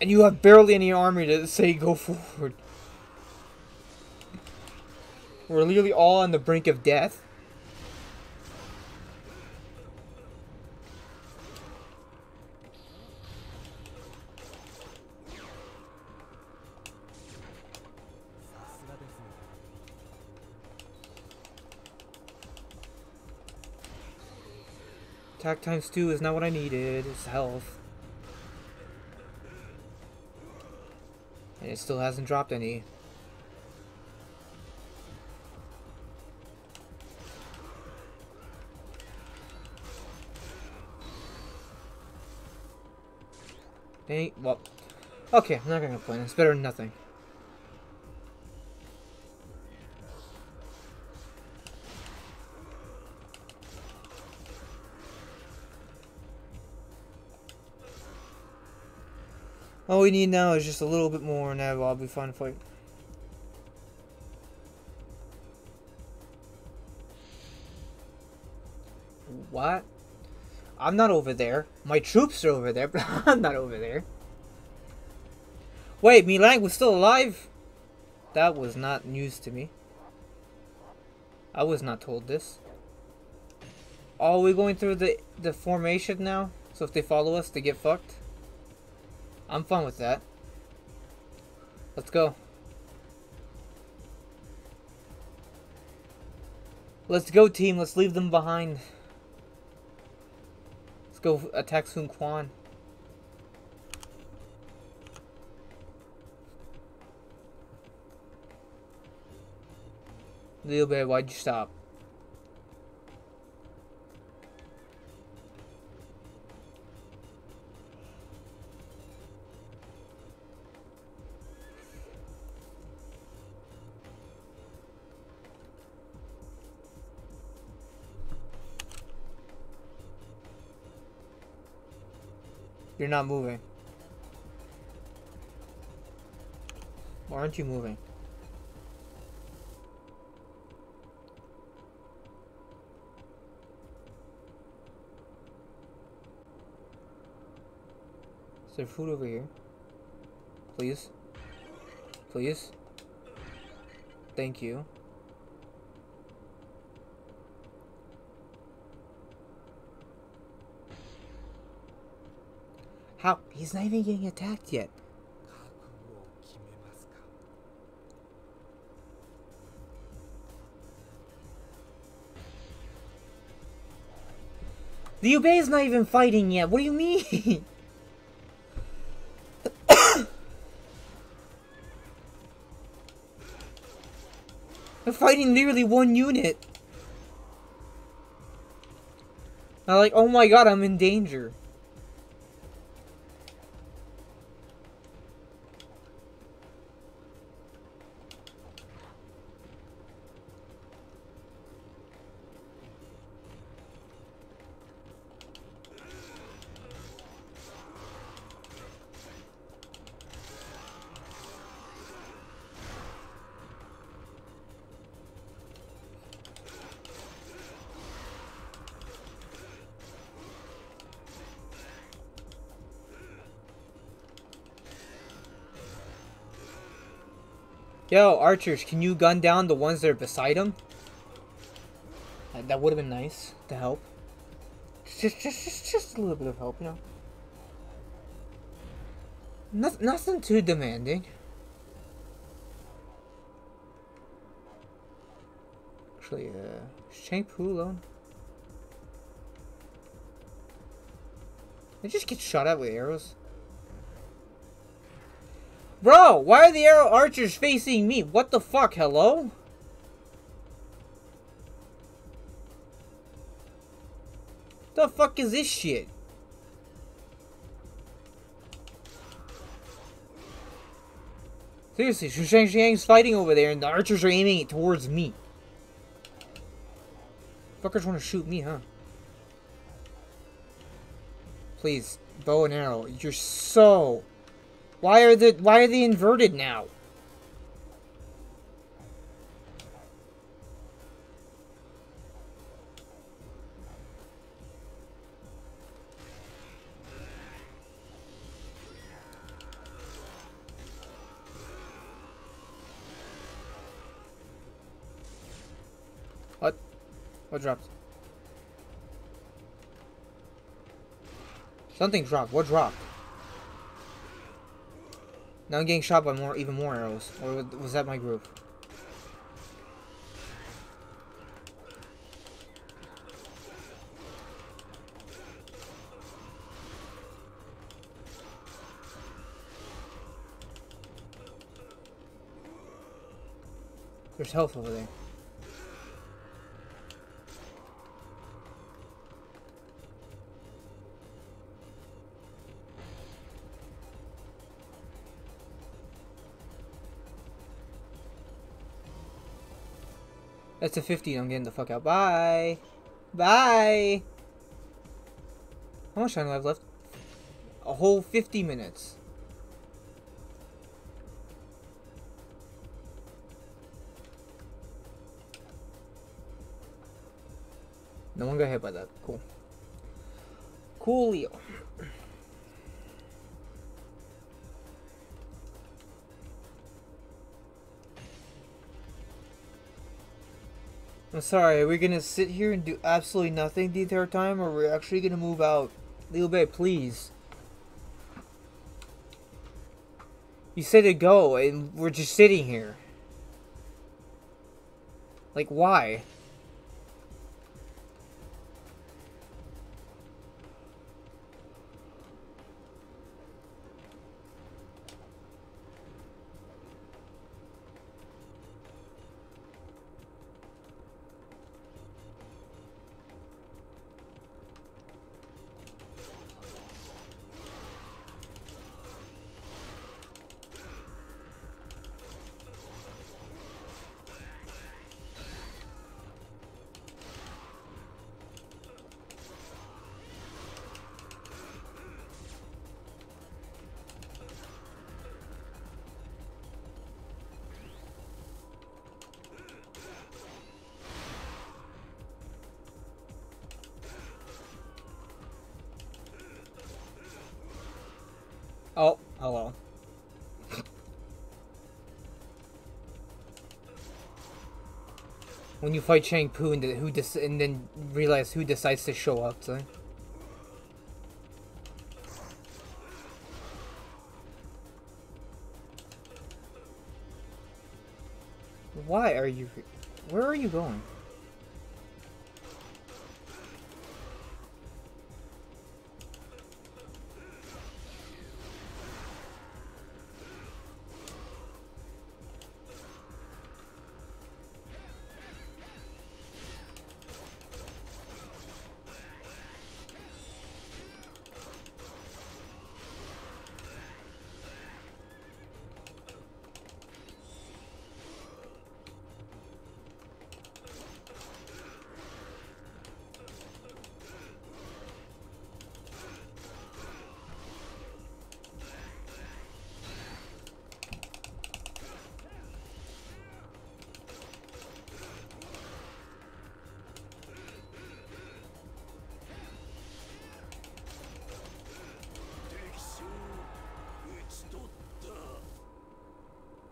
And you have barely any army to say go forward. We're literally all on the brink of death. Attack times two is not what I needed. It's health. And it still hasn't dropped any. Dang, well, okay, I'm not gonna complain. It's better than nothing. All we need now is just a little bit more and that will all be fun fight. What? I'm not over there. My troops are over there, [laughs] but I'm not over there. Wait, Mi Lang was still alive? That was not news to me. I was not told this. Are we going through the, the formation now? So if they follow us, they get fucked? I'm fine with that. Let's go. Let's go, team. Let's leave them behind. Let's go attack Sun Quan. Liu Bei, why'd you stop? You're not moving. Why aren't you moving? Is there food over here? Please? Please? Thank you. How? He's not even getting attacked yet. Liu Bei's not even fighting yet. What do you mean? [coughs] They're fighting literally one unit. I'm like, oh my god, I'm in danger. Yo, archers, can you gun down the ones that are beside him? That would have been nice to help. Just, just, just, just a little bit of help, you know. Noth- nothing too demanding. Actually, uh, is Pu alone? They just get shot at with arrows. Bro, why are the arrow archers facing me? What the fuck? Hello? The fuck is this shit? Seriously, Sun Shang Xiang's fighting over there and the archers are aiming it towards me. Fuckers want to shoot me, huh? Please, bow and arrow. You're so why are the why are they inverted now? What? What dropped? Something dropped. What dropped? Now I'm getting shot by more, even more arrows. Or was that my group? There's health over there. That's a 50. I'm getting the fuck out. Bye. Bye. How much time do I have left? A whole 50 minutes. No one got hit by that. Cool. Coolio. I'm sorry, are we gonna sit here and do absolutely nothing the entire time, or are we actually gonna move out? Liu Bei, please. You said to go, and we're just sitting here. Like, why? When you fight Cheng Pu and, who and then realize who decides to show up. Why are you... Where are you going?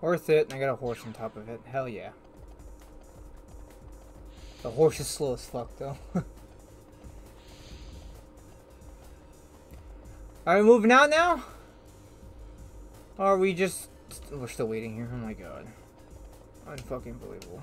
Worth it, and I got a horse on top of it. Hell yeah. The horse is slow as fuck, though. [laughs] Are we moving out now? Or are we just... We're still waiting here. Oh my god. Unfucking believable.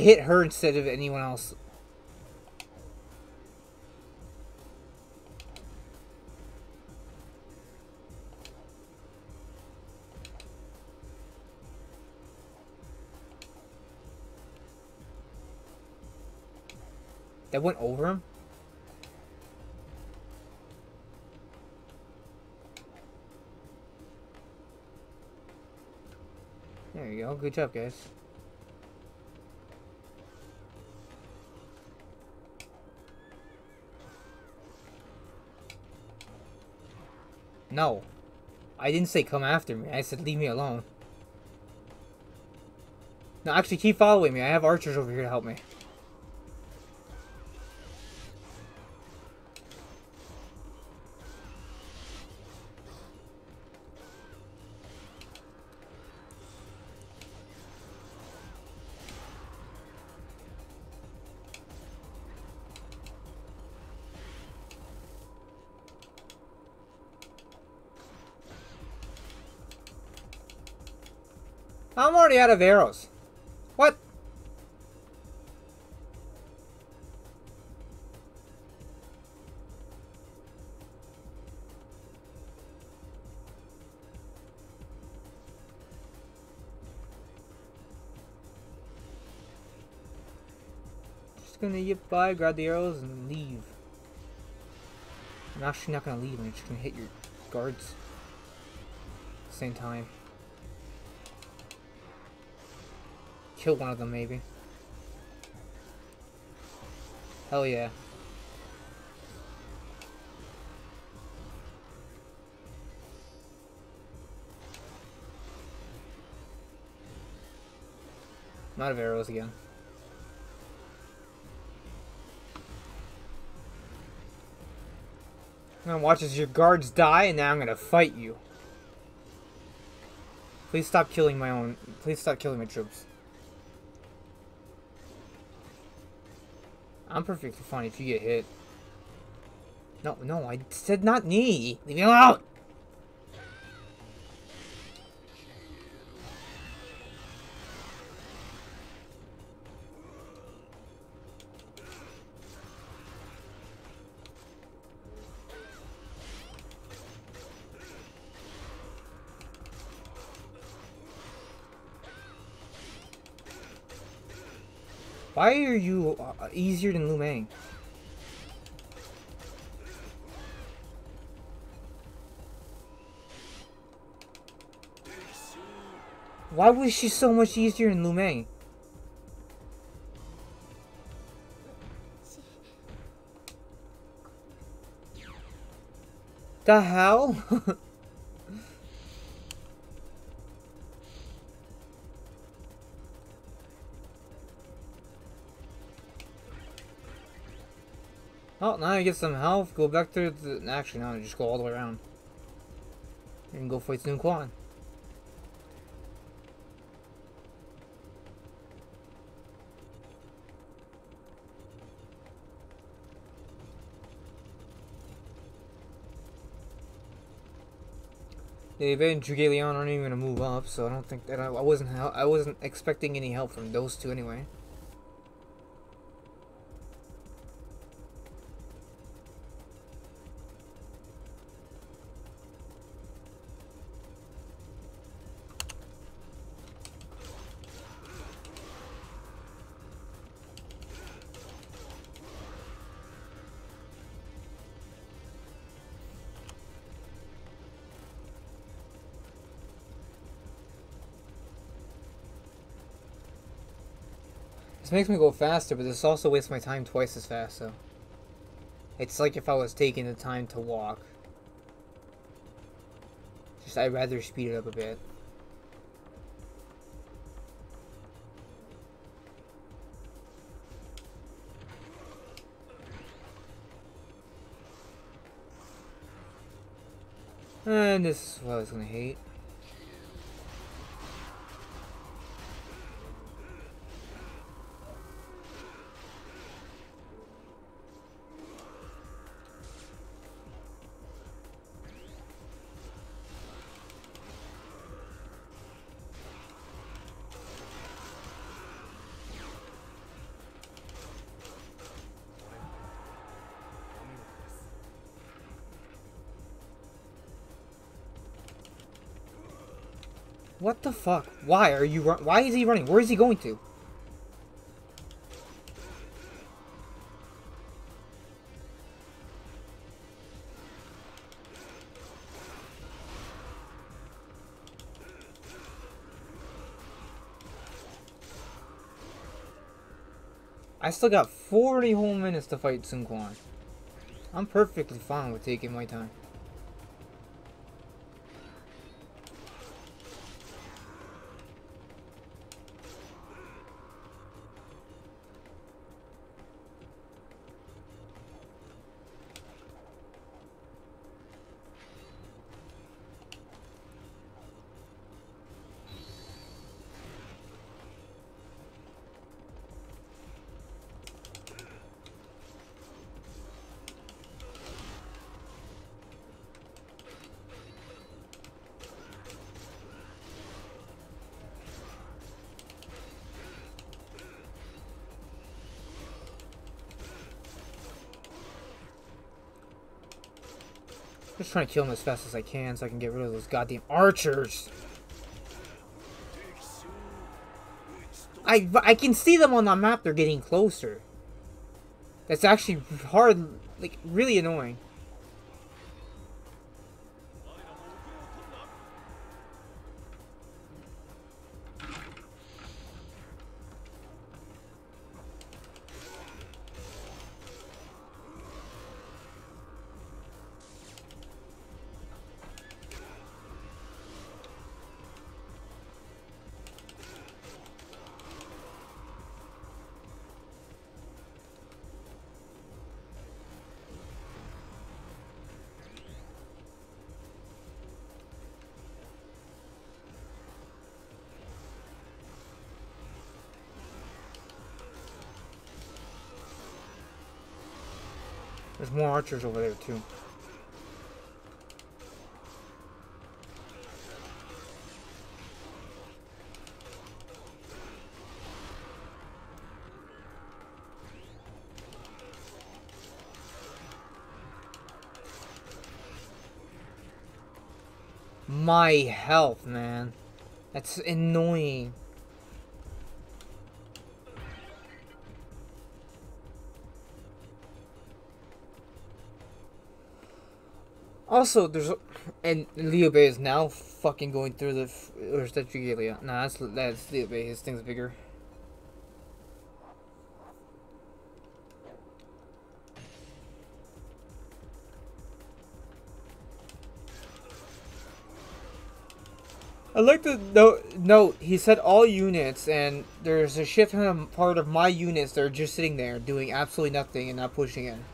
I hit her instead of anyone else. That went over him? There you go. Good job, guys. No. I didn't say come after me. I said leave me alone. No, actually keep following me. I have archers over here to help me. Out of arrows. What? Just gonna get by, grab the arrows, and leave. I'm actually not gonna leave, I'm just gonna hit your guards. At the same time. Kill one of them, maybe. Hell yeah. I'm out of arrows again. I'm gonna watch as your guards die, and now I'm gonna fight you. Please stop killing my own. Please stop killing my troops. I'm perfectly fine if you get hit. No, no, I said not me. Leave me alone. Why are you uh, easier than Lu Meng? Why was she so much easier than Lu Meng? The hell? [laughs] now I get some health. Go back to the. Actually, now I just go all the way around. And go fight Sun Quan. The event and Zhuge Liang aren't even gonna move up, so I don't think that I, I wasn't I wasn't expecting any help from those two anyway. This makes me go faster, but this also wastes my time twice as fast, so. It's like if I was taking the time to walk. Just I'd rather speed it up a bit. And this is what I was gonna hate. What the fuck? Why are you run- Why is he running? Where is he going to? I still got 40 whole minutes to fight Sun Quan. I'm perfectly fine with taking my time. Just trying to kill him as fast as I can so I can get rid of those goddamn archers. I, I can see them on the map. They're getting closer. That's actually hard, like, really annoying. Archers over there too. My health, man. That's annoying. also, there's and Liu Bei is now fucking going through the or is that Zhuge Liang? Nah, that's that's Liu Bei. His thing's bigger. I like to note, note, he said all units, and there's a shift in part of my units that are just sitting there doing absolutely nothing and not pushing in.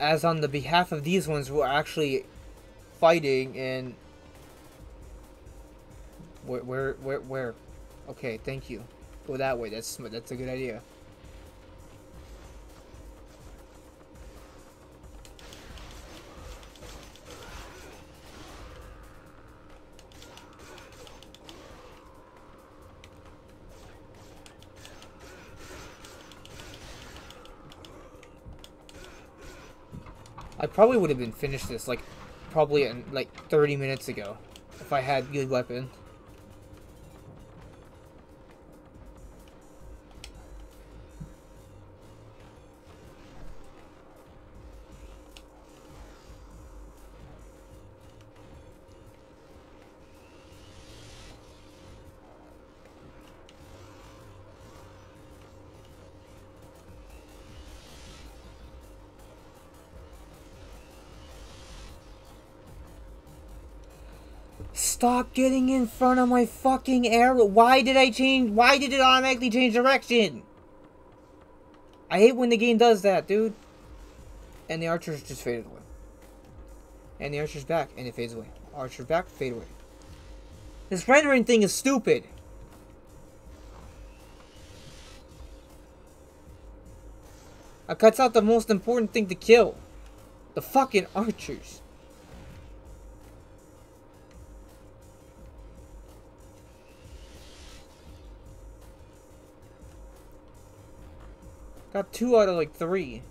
As on, the behalf of these ones who are actually fighting and where where where where? Okay thank you. Go that way. That's that's a good idea probably would have been finished this like probably in, like 30 minutes ago if I had good weapon. Stop getting in front of my fucking arrow. Why did I change? Why did it automatically change direction? I hate when the game does that, dude. And the archers just faded away. And the archer's back, and it fades away. Archer back, fade away. This rendering thing is stupid. It cuts out the most important thing to kill. The fucking archers. Got two out of like three.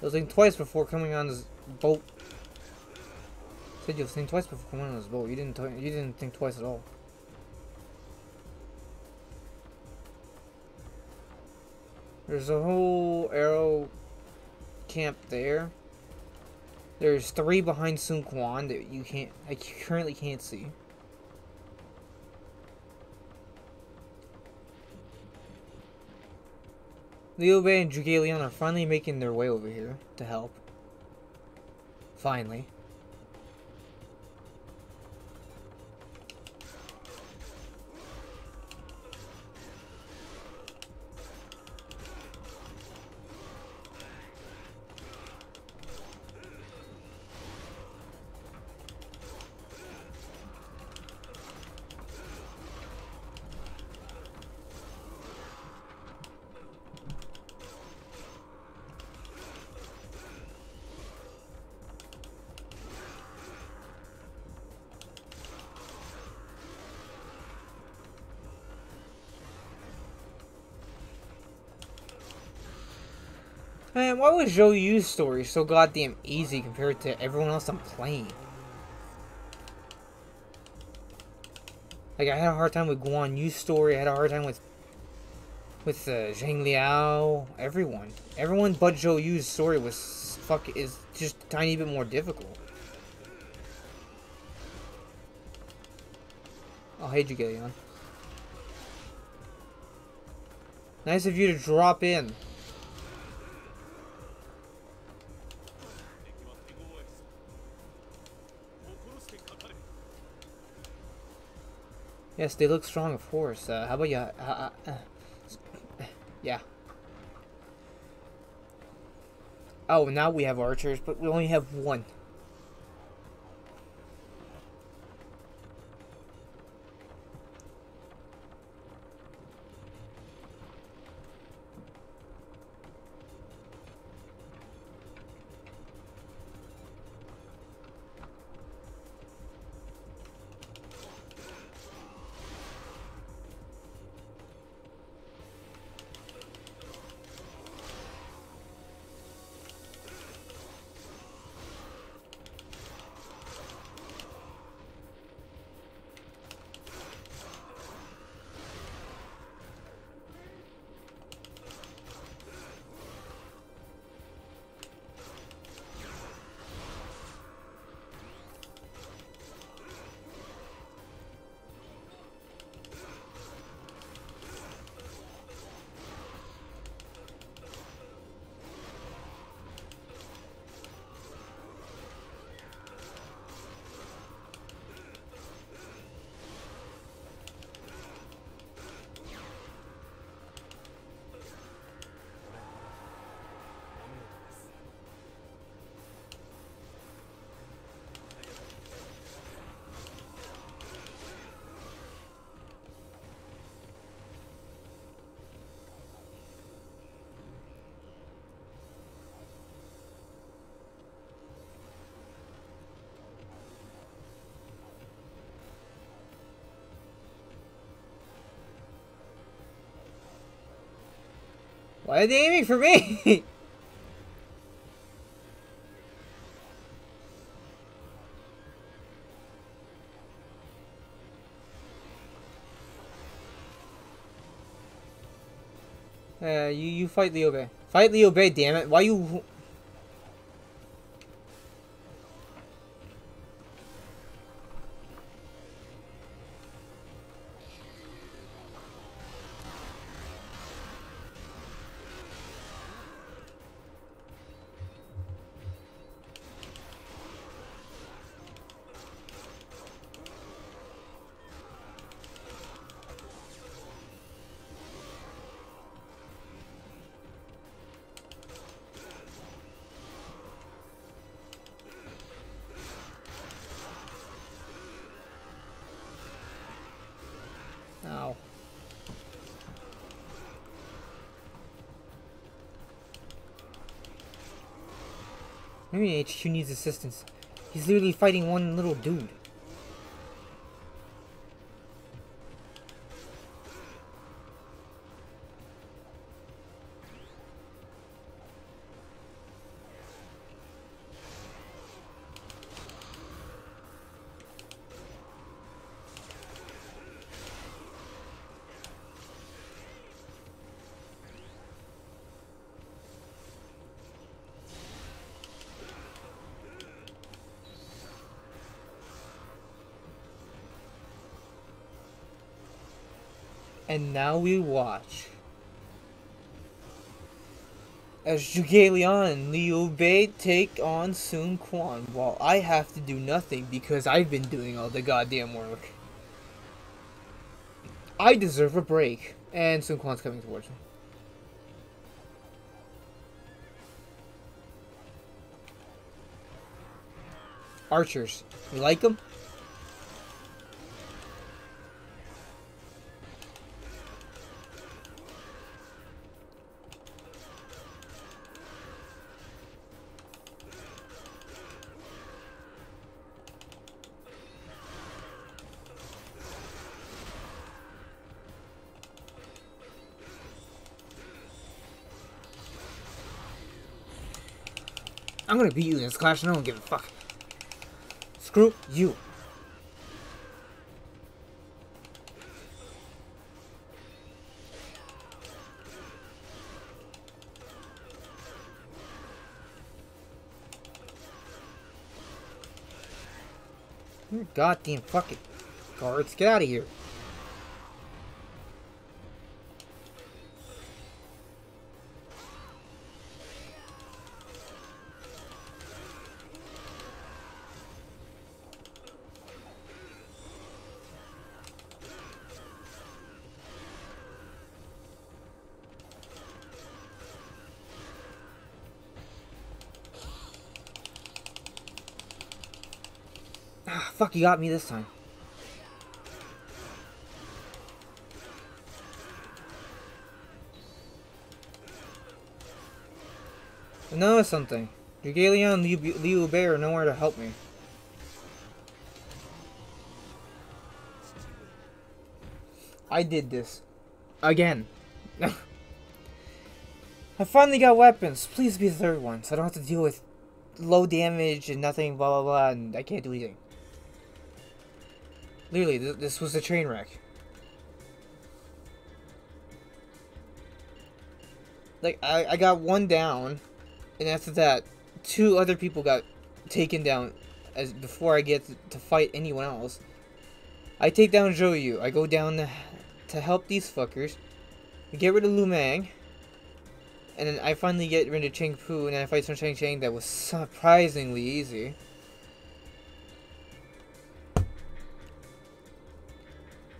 I was thinking twice before coming on this boat. Said you was thinking twice before coming on this boat. You didn't. You didn't think twice at all. There's a whole arrow camp there. There's three behind Sun Quan that you can't, I currently can't see. Liu Bei and Zhuge Liang are finally making their way over here to help. Finally. Man, why was Zhou Yu's story so goddamn easy compared to everyone else I'm playing? Like, I had a hard time with Guan Yu's story, I had a hard time with with uh, Zhang Liao, everyone. Everyone but Zhou Yu's story was fuck is just a tiny bit more difficult. Oh, hey, Zhuge Liang. Nice of you to drop in. Yes, they look strong, of course. Uh, how about you? Uh, uh, uh, yeah. Oh, now we have archers, but we only have one. Are they aiming for me? [laughs] Uh, you, you fight Liu Bei. Fight Liu Bei, damn it. Why you... Maybe HQ needs assistance. He's literally fighting one little dude. And now we watch. As Zhuge Liang and Liu Bei take on Sun Quan while I have to do nothing because I've been doing all the goddamn work. I deserve a break. And Sun Quan's coming towards me. Archers. You like them? Gonna beat you in this clash and I don't give a fuck. Screw you. You goddamn fucking guards, get out of here. Fuck, you got me this time. I noticed something. Zhuge Liang and Liu Bei are nowhere to help me. I did this. Again. [laughs] I finally got weapons. Please be the third one, so I don't have to deal with low damage and nothing, blah blah blah, and I can't do anything. Literally, th this was a train wreck. Like, I, I got one down, and after that, two other people got taken down as before I get to, to fight anyone else. I take down Zhou Yu. I go down to, to help these fuckers. Get rid of Lu Meng. And then I finally get rid of Cheng Pu, and I fight Cheng Cheng that was surprisingly easy.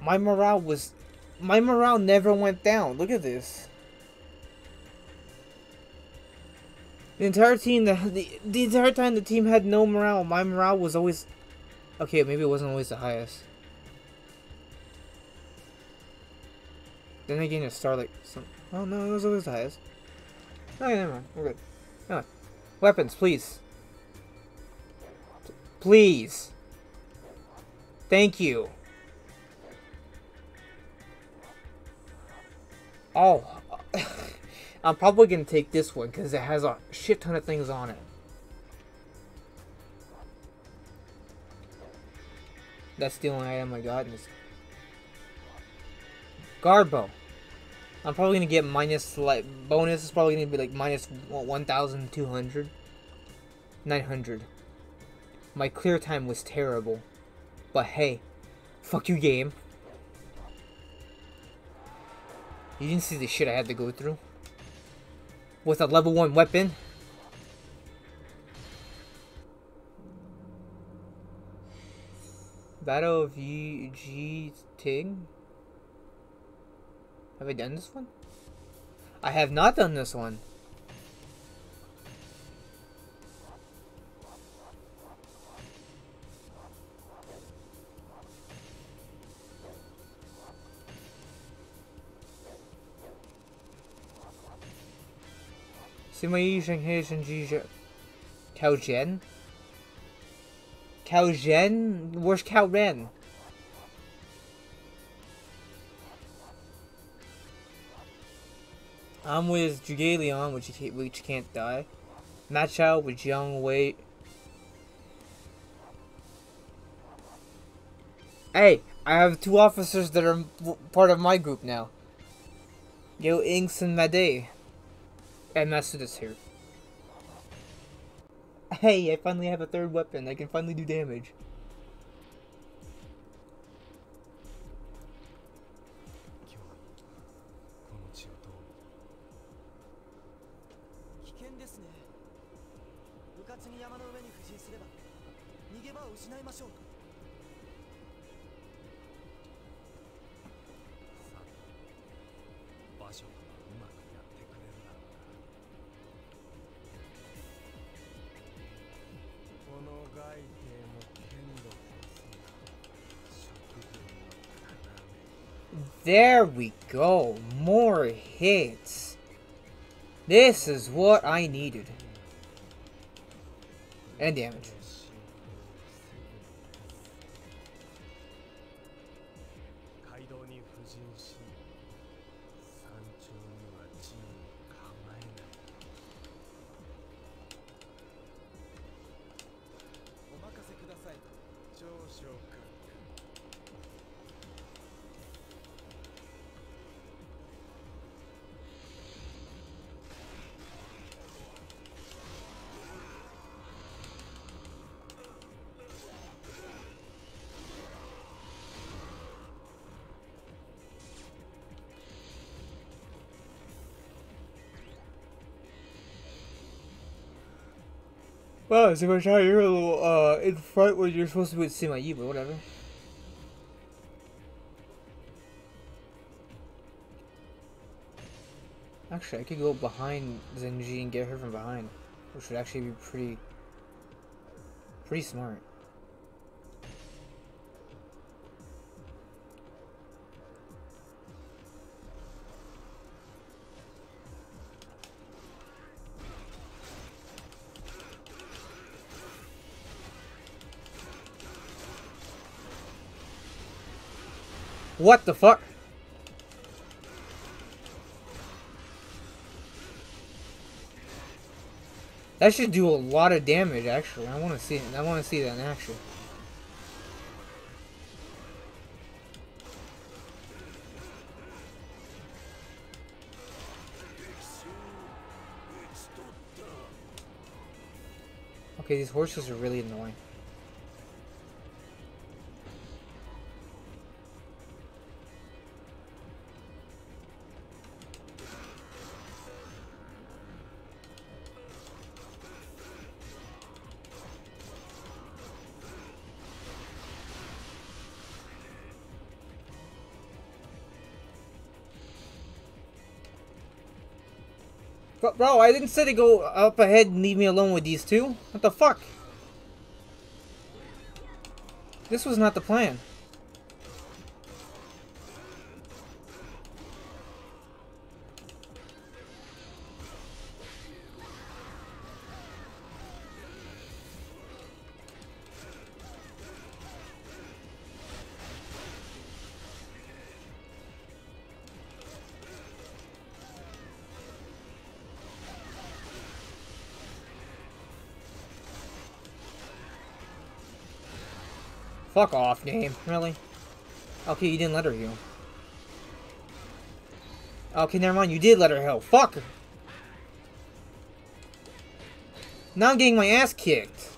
My morale was... My morale never went down. Look at this. The entire team, the, the, the entire time the team had no morale, my morale was always... Okay, maybe it wasn't always the highest. Then again, it started like some... Oh no, it was always the highest. Okay, never mind. We're good. On. Weapons, please. Please. Thank you. Oh. [laughs] I'm probably gonna take this one because it has a shit ton of things on it. That's the only item I got in this. Garbo. I'm probably gonna get minus like bonus is probably gonna be like minus 1,200, 900. My clear time was terrible, but hey, fuck you game. You didn't see the shit I had to go through with a level one weapon. Battle of Jie Ting. Have I done this one? I have not done this one. Cao Zhen? Cao Zhen? Where's Cao Ren? I'm with Leon, which can't, which can't die. Match out with Young Wei. Hey, I have two officers that are part of my group now. Yo Inks and Made. And that's Masuda's here. Hey, I finally have a third weapon. I can finally do damage. There we go. More hits. This is what I needed. And damage. Wow, so much you're a little uh in front when you're supposed to be with Sima but whatever. Actually, I could go behind Zhen Ji and get her from behind, which would actually be pretty, pretty smart. What the fuck? That should do a lot of damage, actually. I want to see it. I want to see that in action. Okay, these horses are really annoying. Bro, I didn't say to go up ahead and leave me alone with these two. What the fuck? This was not the plan. Fuck off, game. Really? Okay, you didn't let her heal. Okay, never mind. You did let her heal. Fuck! Now I'm getting my ass kicked.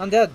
I'm dead.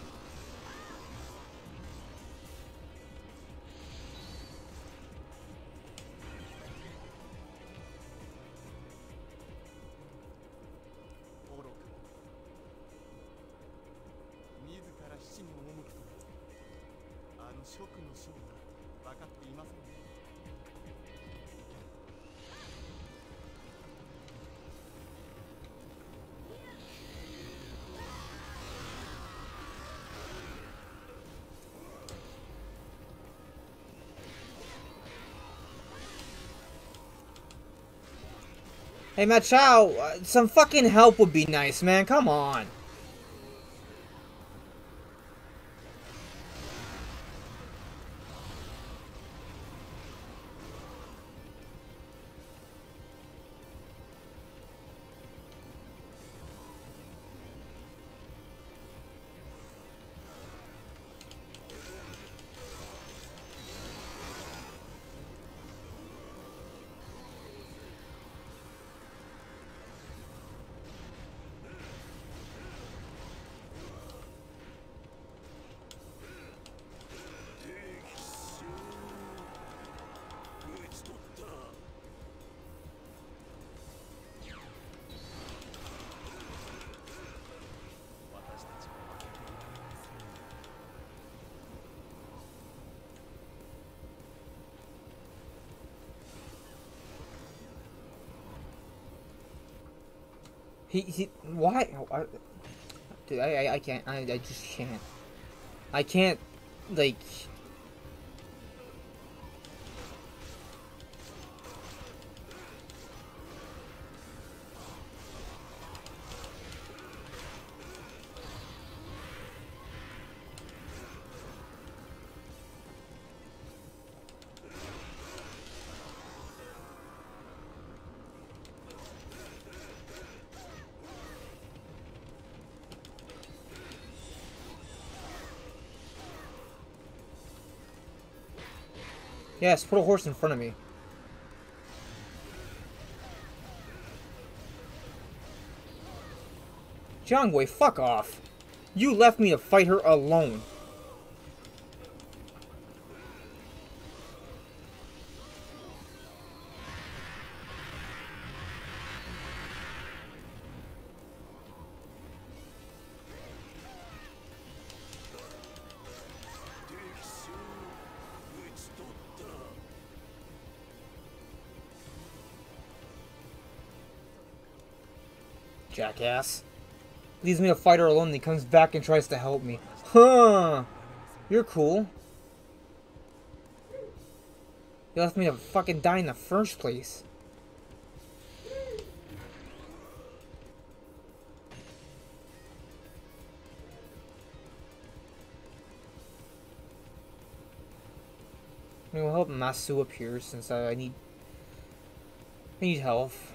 Hey, Ma Chao, uh, some fucking help would be nice, man. Come on. He, he, why? I, dude, I, I, I can't, I, I just can't. I can't, like... Yes, put a horse in front of me. Jiang Wei, fuck off. You left me to fight her alone. Jackass. Leaves me a fighter alone and he comes back and tries to help me. Huh. You're cool. You left me to fucking die in the first place. I mean, we'll help Ma Su appear since I need I need health.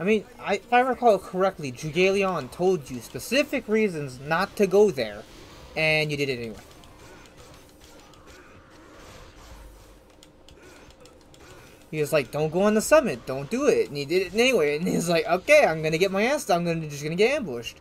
I mean, I, if I recall correctly, Zhuge Liang told you specific reasons not to go there, and you did it anyway. He was like, "Don't go on the summit. Don't do it." And he did it anyway. And he's like, "Okay, I'm gonna get my ass. I'm gonna just gonna get ambushed."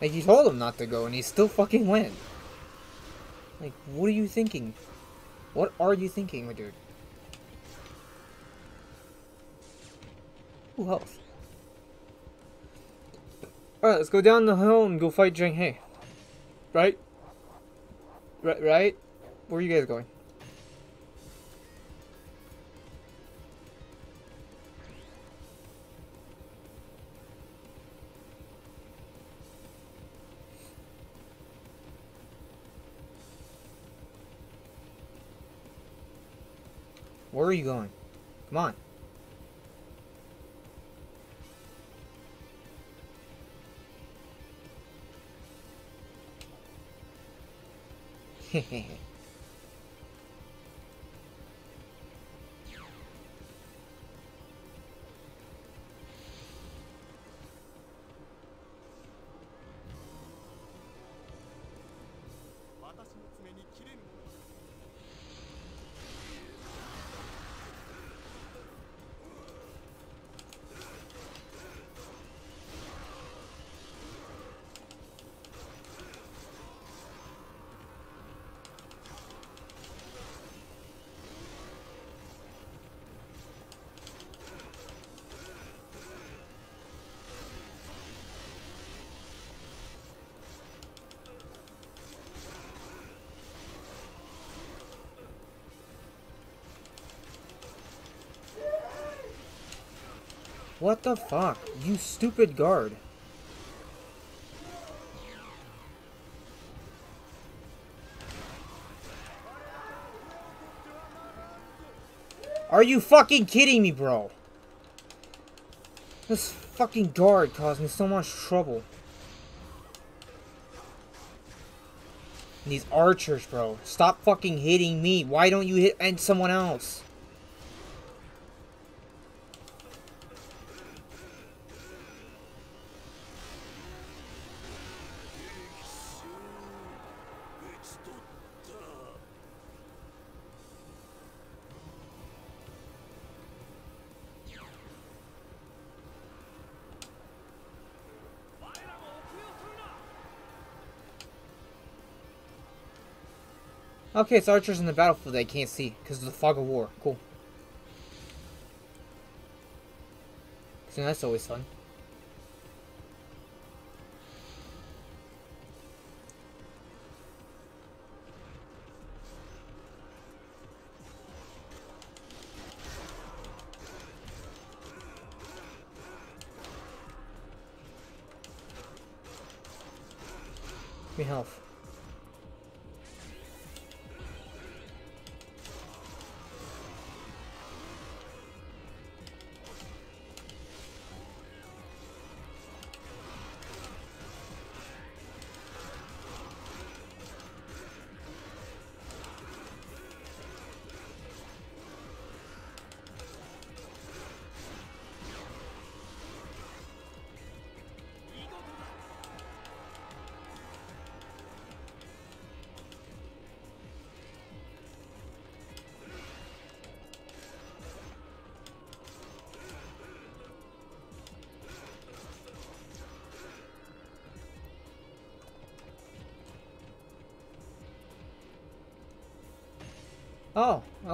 Like, he told him not to go, and he still fucking went. Like, what are you thinking? What are you thinking, my dude? Ooh, health. Alright, let's go down the hill and go fight Zhang He. Right? Right, right? Where are you guys going? Are you going? Come on. Hehehe [laughs] What the fuck? You stupid guard. Are you fucking kidding me, bro? This fucking guard caused me so much trouble. And these archers, bro. Stop fucking hitting me. Why don't you hit and someone else? Okay, it's archers in the battlefield that I can't see because of the fog of war. Cool. So that's always fun. Health.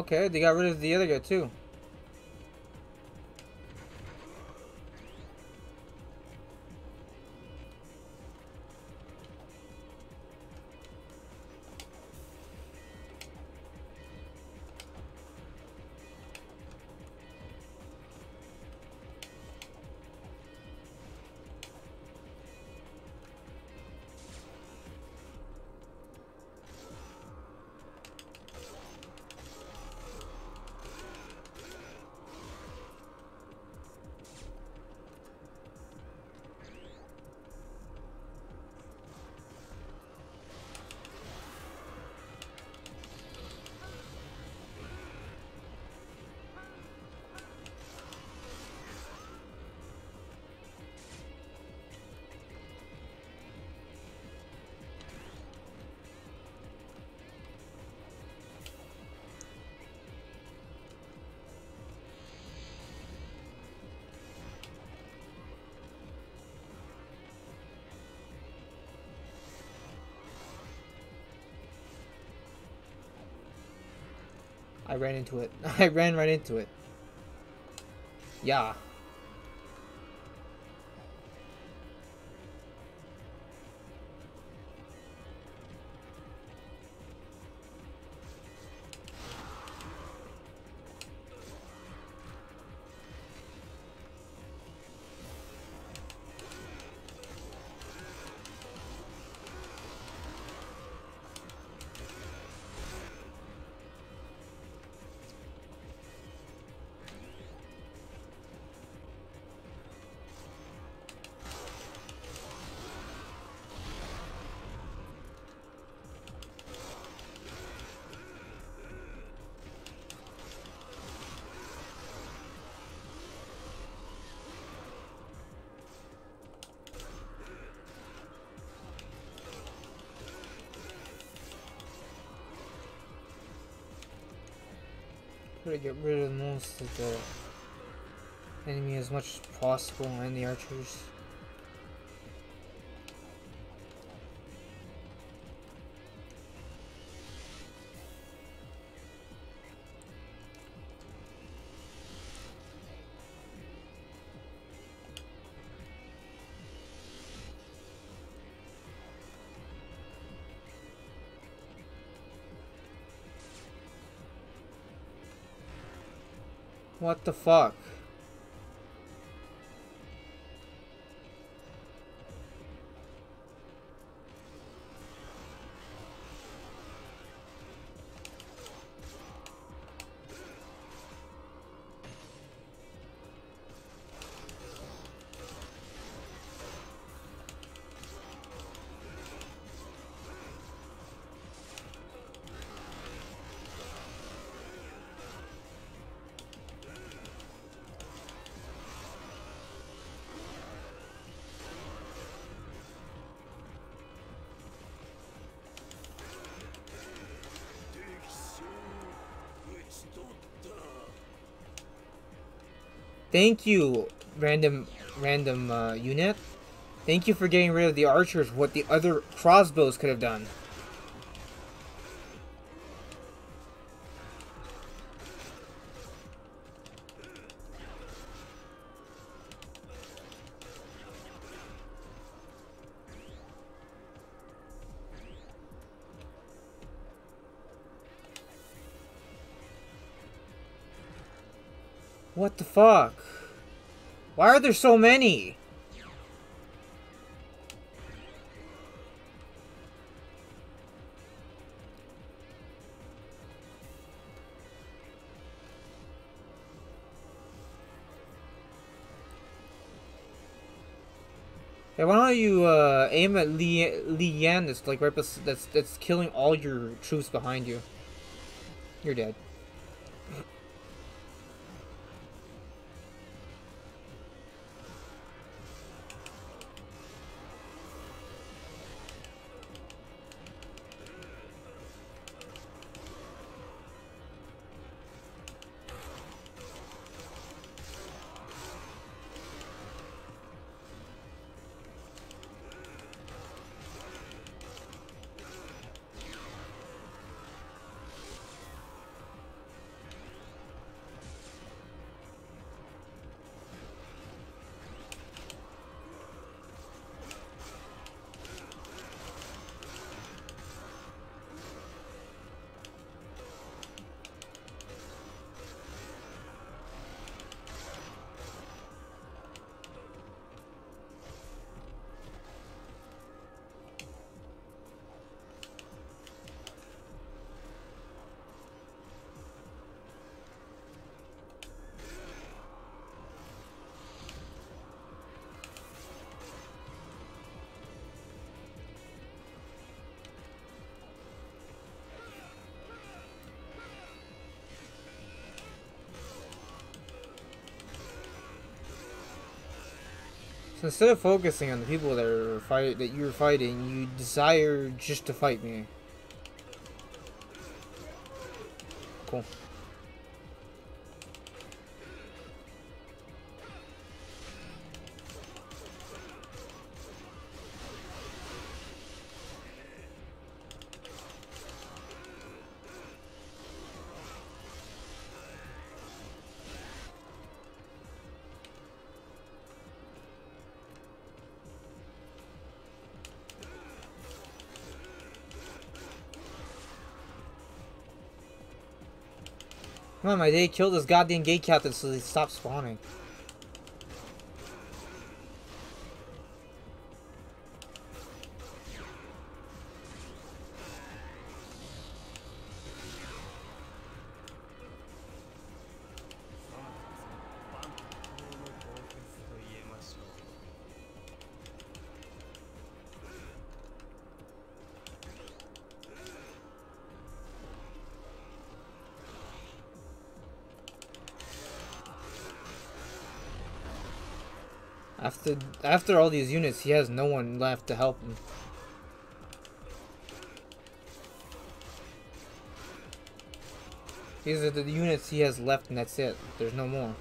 Okay. They got rid of the other guy too. I ran into it. [laughs] I ran right into it. Yeah. To get rid of most of the enemy as much as possible and the archers. What the fuck? Thank you, random random uh, unit. Thank you for getting rid of the archers, what the other crossbows could have done. What the fuck? Are there so many? Hey, why don't you uh, aim at Li, Li Yan that's like right that's that's killing all your troops behind you. You're dead. Instead of focusing on the people that are fight that you're fighting, you desire just to fight me. Cool. Come on, my day, kill this goddamn gate captain so they stop spawning. After all these units, he has no one left to help him. These are the units he has left and that's it. There's no more.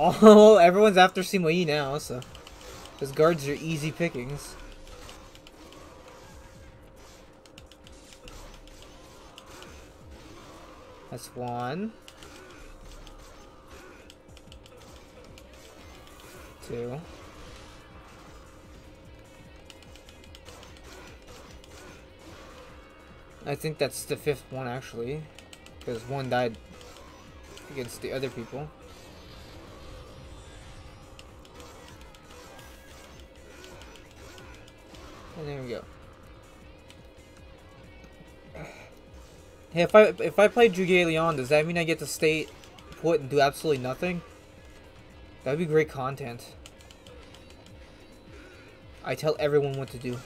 Oh, [laughs] oh, everyone's after Sima Yi now, so his guards are easy pickings. That's one. Two. I think that's the fifth one actually, because one died against the other people. Hey, if I if I play Zhuge Liang, does that mean I get to stay put and do absolutely nothing? That'd be great content. I tell everyone what to do.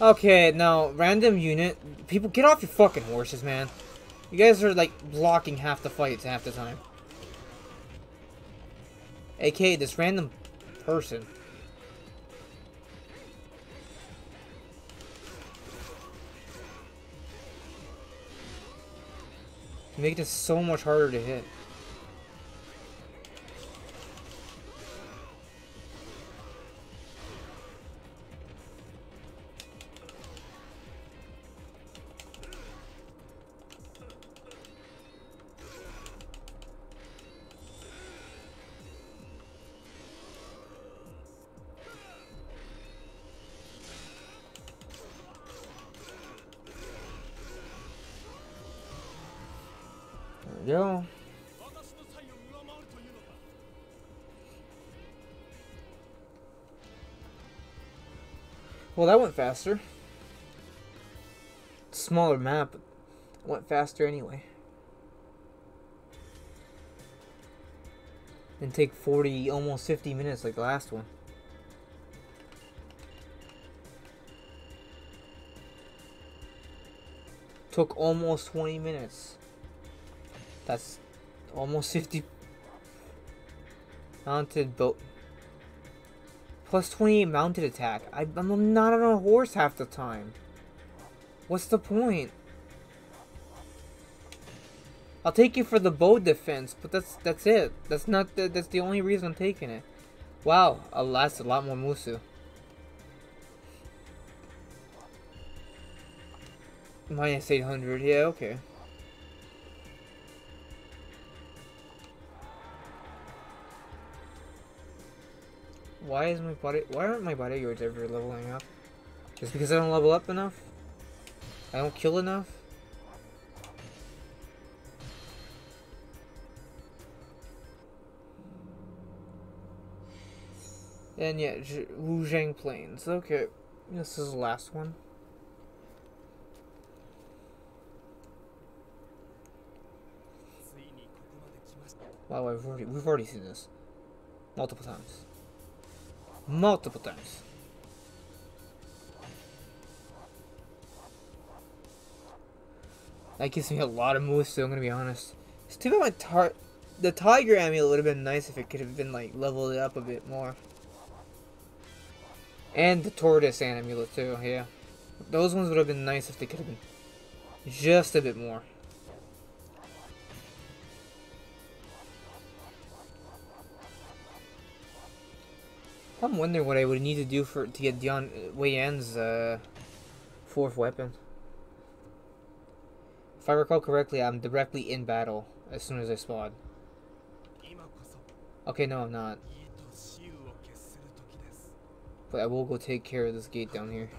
Okay, now, random unit. People, get off your fucking horses, man. You guys are, like, blocking half the fights half the time. AK, this random person. Make this so much harder to hit. Faster. Smaller map, went faster anyway. Didn't take 40, almost 50 minutes like the last one. Took almost 20 minutes. That's almost 50 mounted boat. Plus 28 mounted attack. I, I'm not on a horse half the time. What's the point? I'll take it for the bow defense, but that's that's it. That's not the, that's the only reason I'm taking it. Wow, that's a lot more Musou. Minus 800, yeah, okay. Why is my body? Why aren't my bodyguards ever leveling up? Just because I don't level up enough? I don't kill enough? And yeah, J Wuzhang Plains. Okay, this is the last one. Wow, we've already, we've already seen this. Multiple times. Multiple times. That gives me a lot of moves, so I'm gonna be honest. It's too bad my tar the tiger amulet would have been nice if it could have been like leveled up a bit more. And the tortoise amulet too, yeah. Those ones would have been nice if they could have been just a bit more. I'm wondering what I would need to do for to get Dion Wei Yan's uh, fourth weapon. If I recall correctly, I'm directly in battle as soon as I spawn. Okay, no, I'm not. But I will go take care of this gate down here.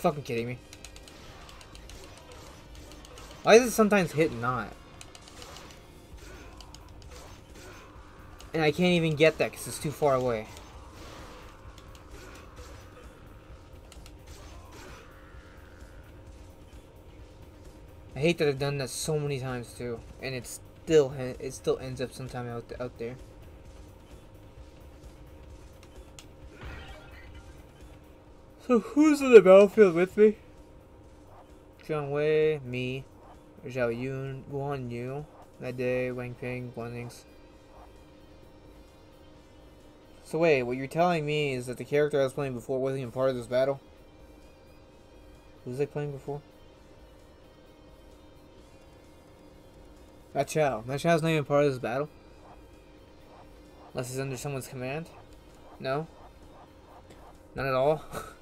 Fucking kidding me? Why does it sometimes hit not? And I can't even get that because it's too far away. I hate that I've done that so many times too, and it's still it still ends up sometime out out there. So who's in the battlefield with me? Jiang Wei, me, Zhao Yun, Guan Yu, Mede, Wang Ping, Guanlings. So wait, what you're telling me is that the character I was playing before wasn't even part of this battle? Who was I playing before? Ma Chao. Ma Chao's not even part of this battle? Unless he's under someone's command? No? None at all? [laughs]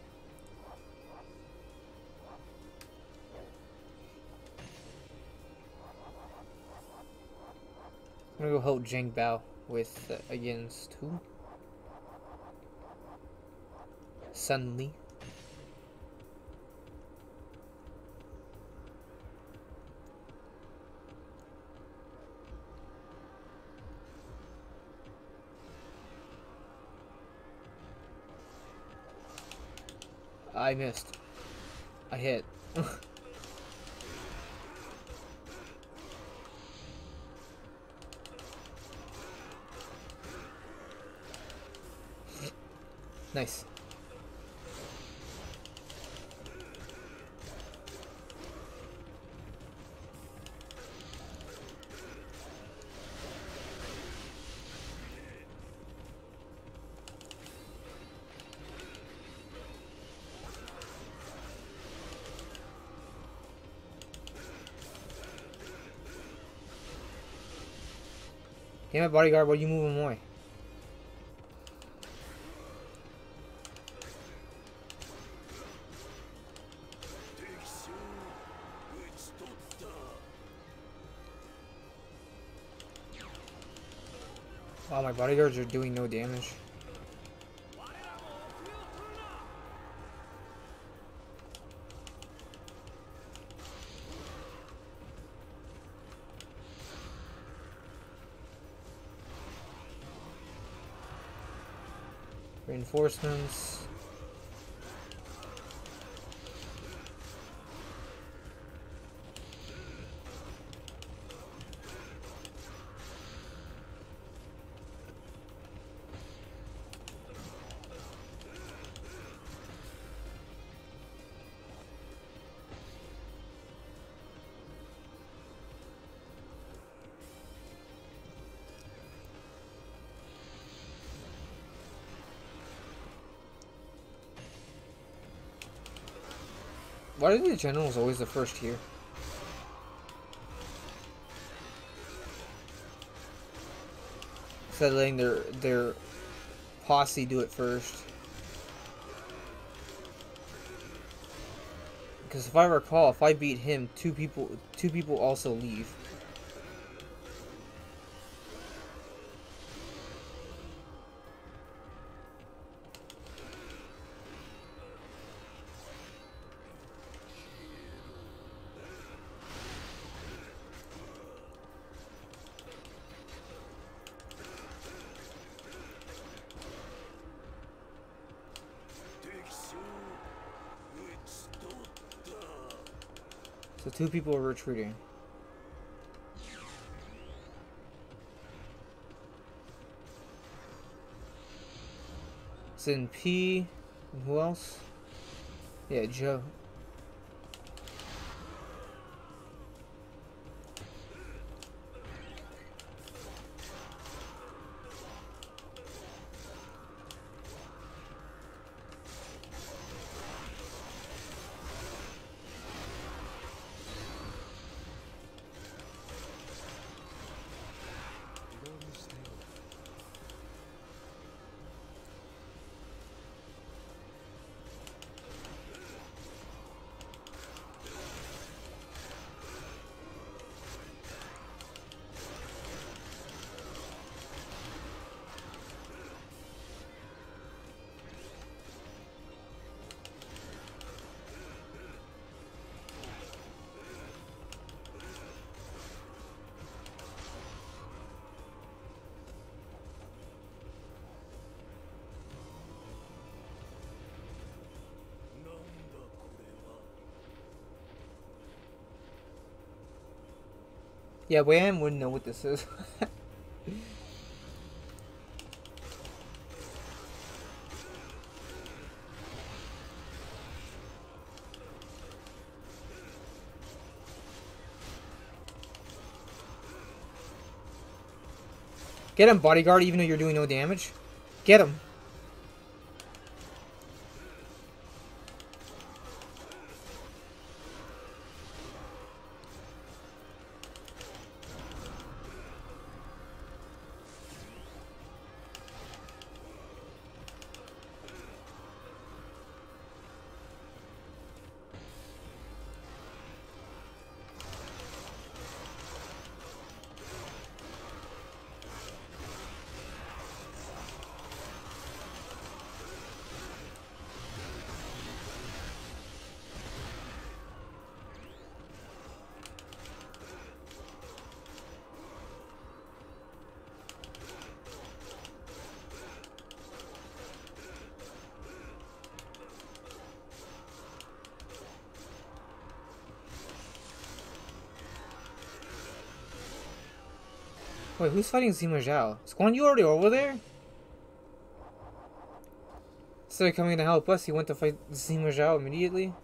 gonna go help Zhang Bao with uh, against who? Sun Li. I missed. I hit. [laughs] nice. Damn it, bodyguard, why you moving away? my bodyguards are doing no damage. Reinforcements. Why are the generals always the first here? Instead of letting their their posse do it first. Because if I recall, if I beat him, two people two people also leave. Two people are retreating. It's in P. and Who else? Yeah, Joe. Yeah, Wham wouldn't know what this is. [laughs] Get him, bodyguard, even though you're doing no damage. Get him. Wait, who's fighting Sima Zhao? Is Yu already over there? Instead of coming to help us, he went to fight Sima Zhao immediately?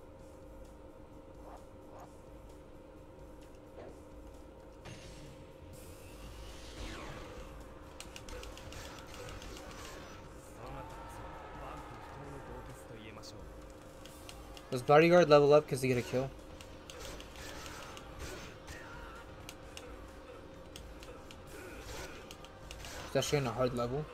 Does Bodyguard level up because he get a kill? Especially on a hard level.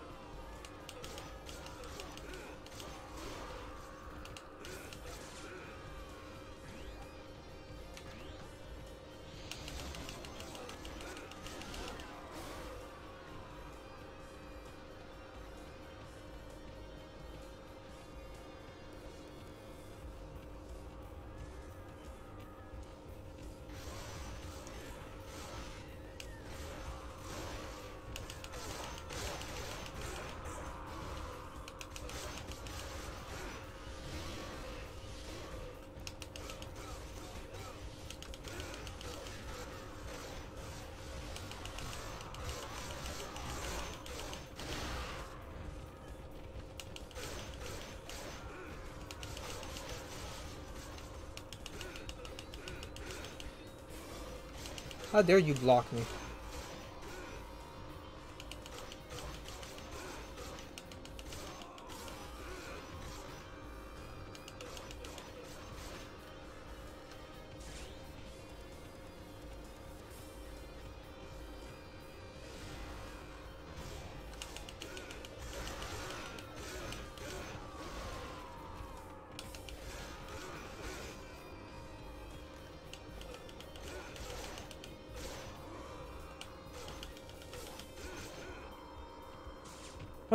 How dare you block me?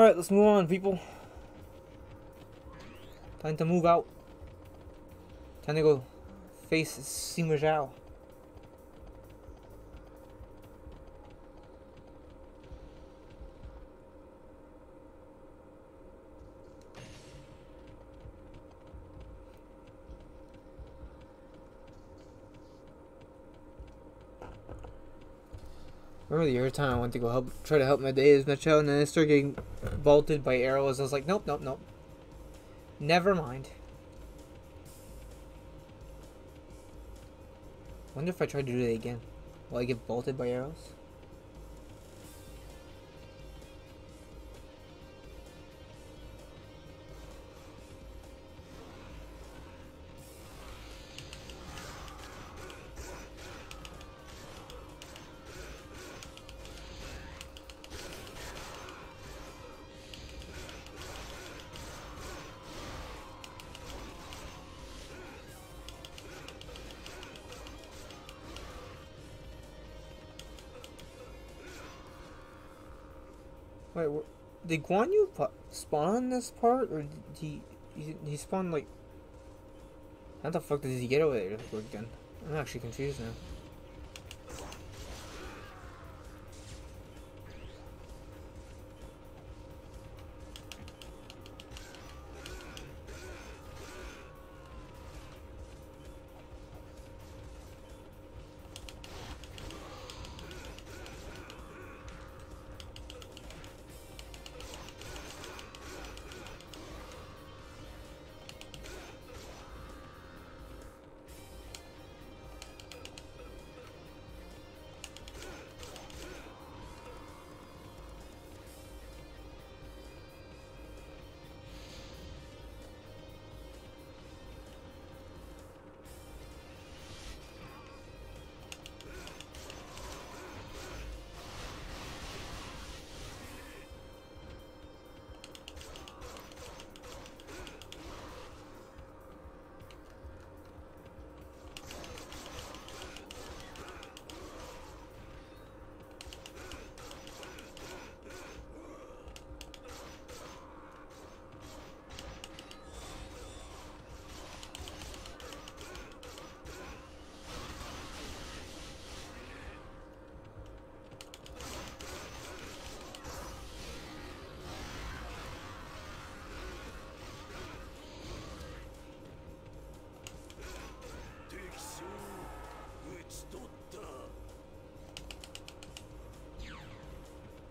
Alright, let's move on, people. Time to move out. Time to go face Sima Zhao. Remember the other time I went to go help, try to help my days match out, and then I started getting bolted by arrows. I was like, nope, nope, nope. Never mind. Wonder if I try to do it again. Will I get bolted by arrows? Did Guan Yu spawn this part, or did he, he he spawned like? How the fuck did he get over there again? I'm actually confused now.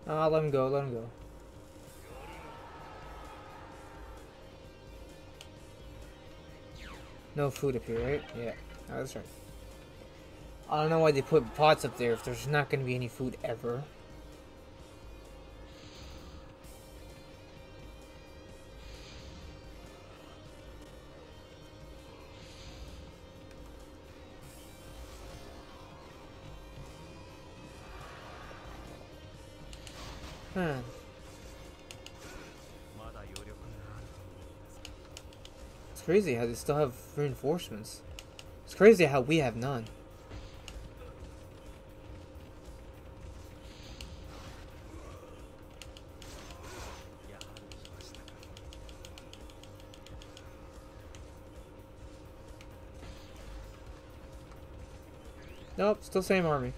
Ah, let him go, let him go. No food up here, right? Yeah, oh, that's right. I don't know why they put pots up there if there's not going to be any food ever. crazy how they still have reinforcements. It's crazy how we have none. Nope, still same army.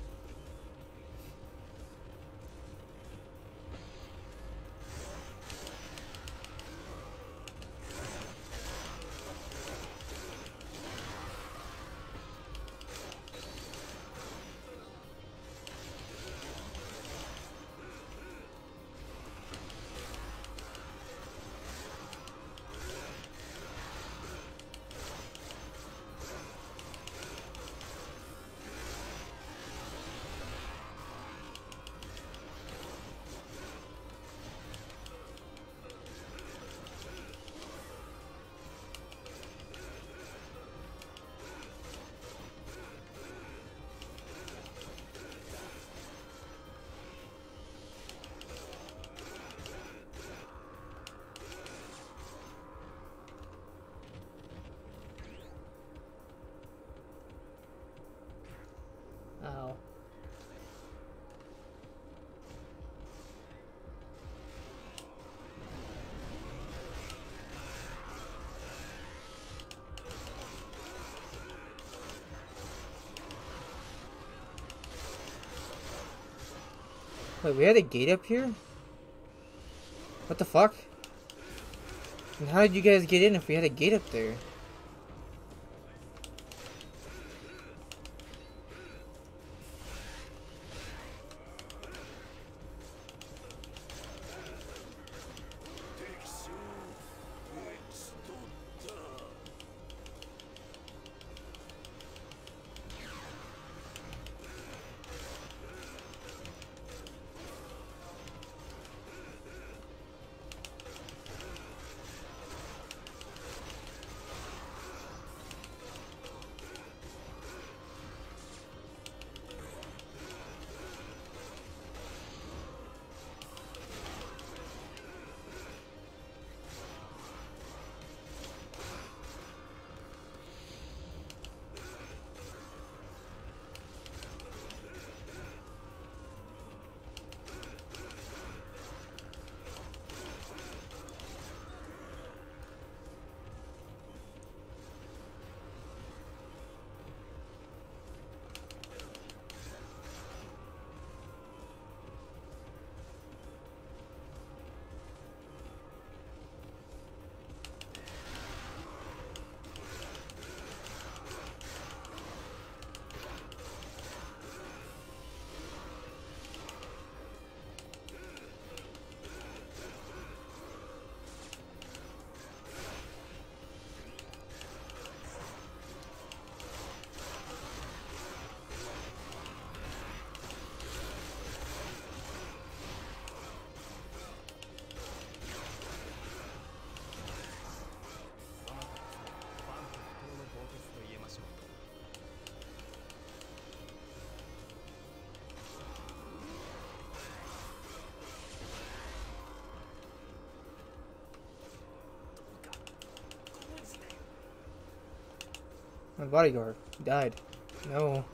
Wait, we had a gate up here? What the fuck? And how did you guys get in if we had a gate up there? My bodyguard died. No.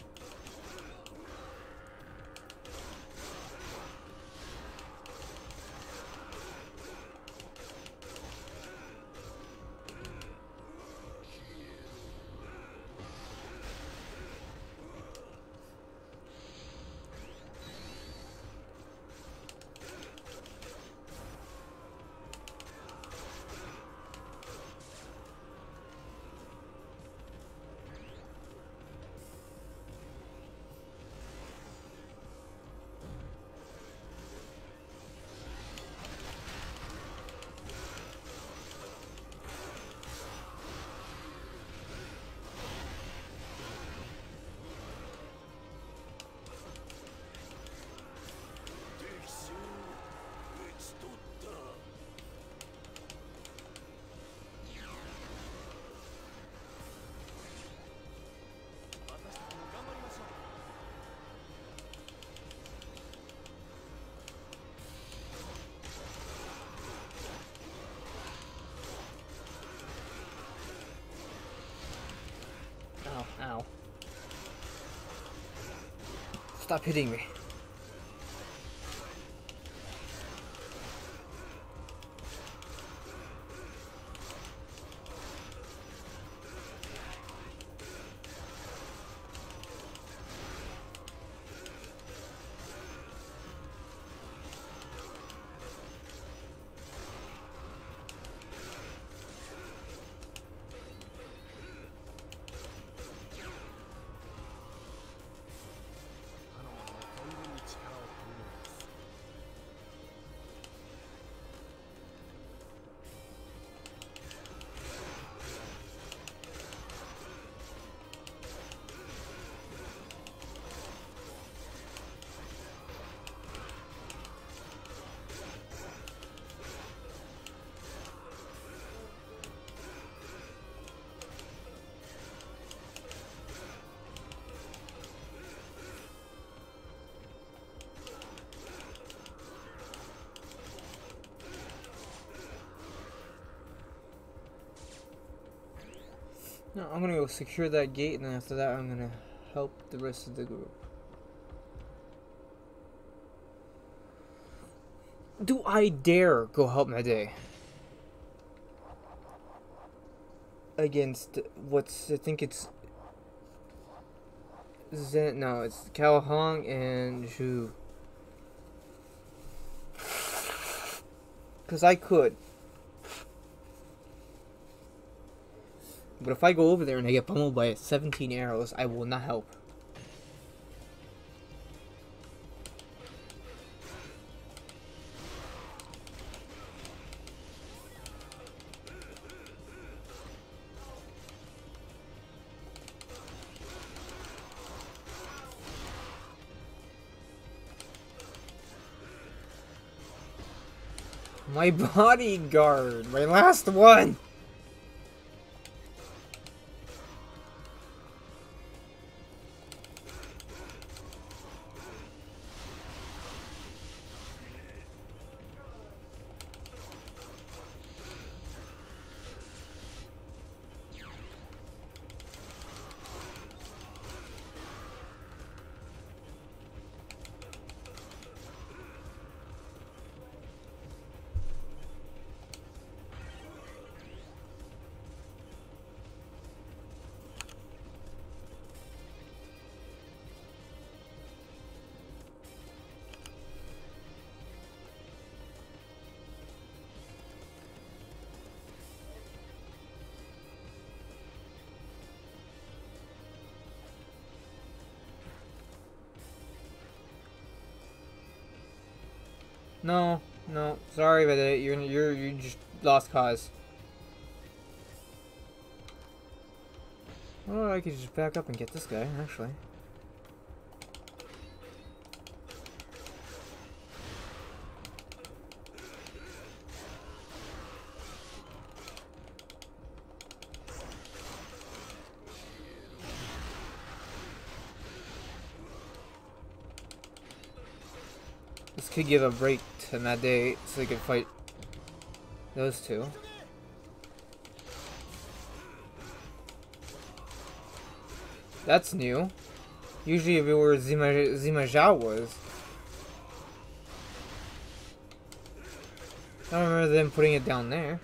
Stop hitting me. No, I'm gonna go secure that gate, and then after that, I'm gonna help the rest of the group. Do I dare go help Ma Dai? Against what's, I think it's... Zen, no, it's Calahong and Zhu. Because I could. But if I go over there and I get pummeled by 17 arrows, I will not help. My [laughs] bodyguard! My last one! No, no, sorry about it. You're you're you just lost cause. Oh, I could just back up and get this guy, actually. This could give a break that day so they could fight those two. That's new. Usually it were Zima, Zima Zhao was. I don't remember them putting it down there.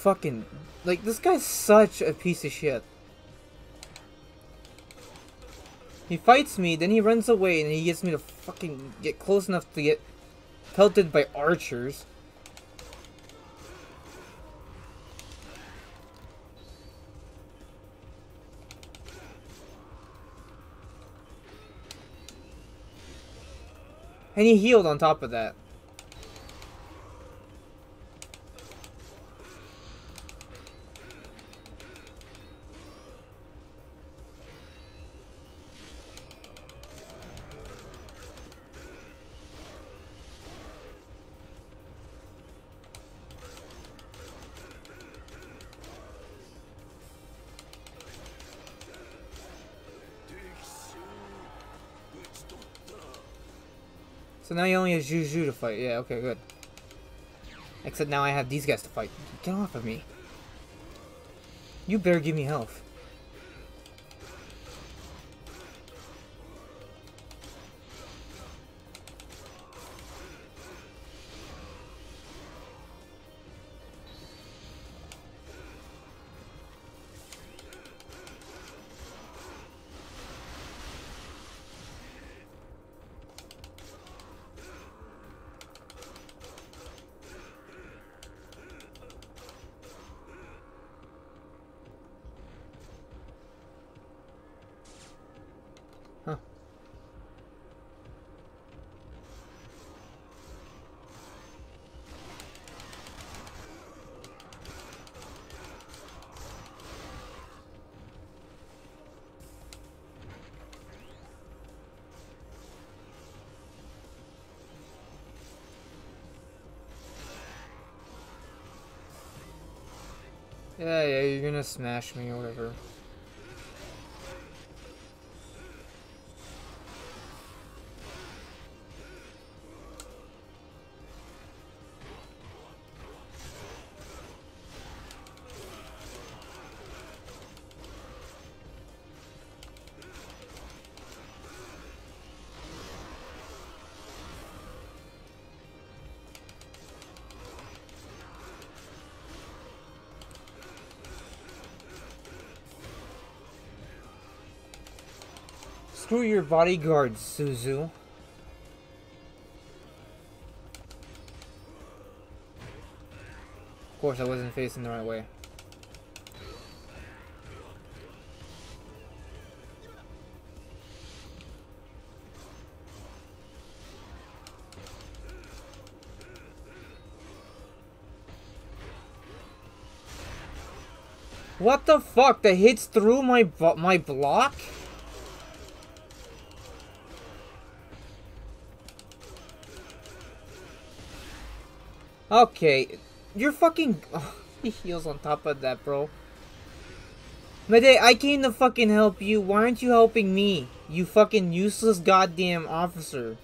Fucking... Like, this guy's such a piece of shit. He fights me, then he runs away, and he gets me to fucking get close enough to get pelted by archers. And he healed on top of that. So now he only has Juju to fight. Yeah, okay, good. Except now I have these guys to fight. Get off of me. You better give me health. Gonna smash me or whatever. Screw your bodyguard, Xu Zhu. Of course, I wasn't facing the right way. What the fuck? That hits through my my block? Okay, you're fucking. Oh, [laughs] he heals on top of that, bro. Ma Dai, I came to fucking help you. Why aren't you helping me? You fucking useless goddamn officer.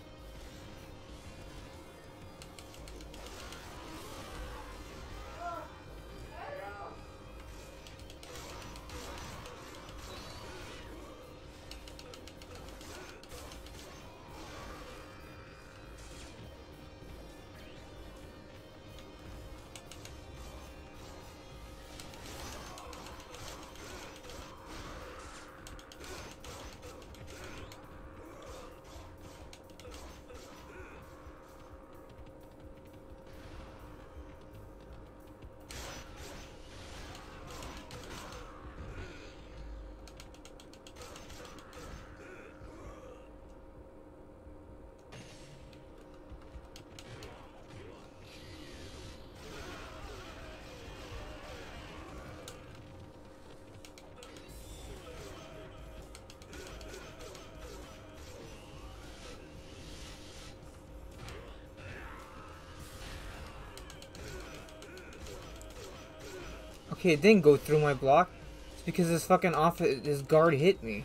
Okay, it didn't go through my block. It's because this fucking off his guard hit me.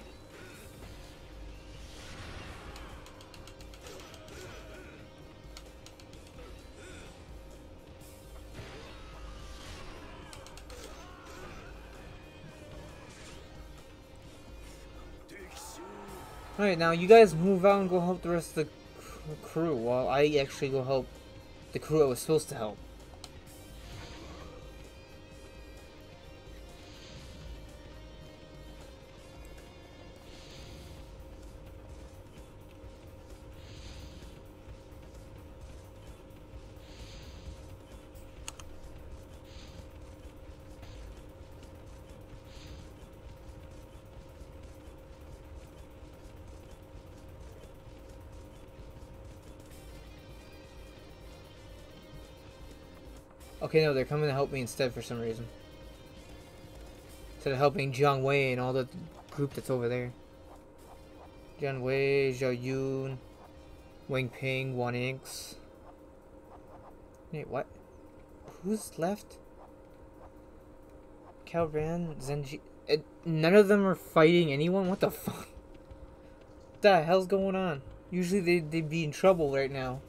Alright, now you guys move out and go help the rest of the crew while I actually go help the crew I was supposed to help. Okay, no, they're coming to help me instead for some reason. Instead of helping Jiang Wei and all the group that's over there. Jiang Wei, Zhao Yun, Wang Ping, Wan Inks. Wait, what? Who's left? Cao Ren, Zenji. Uh, none of them are fighting anyone? What the [laughs] fuck? What the hell's going on? Usually they, they'd be in trouble right now.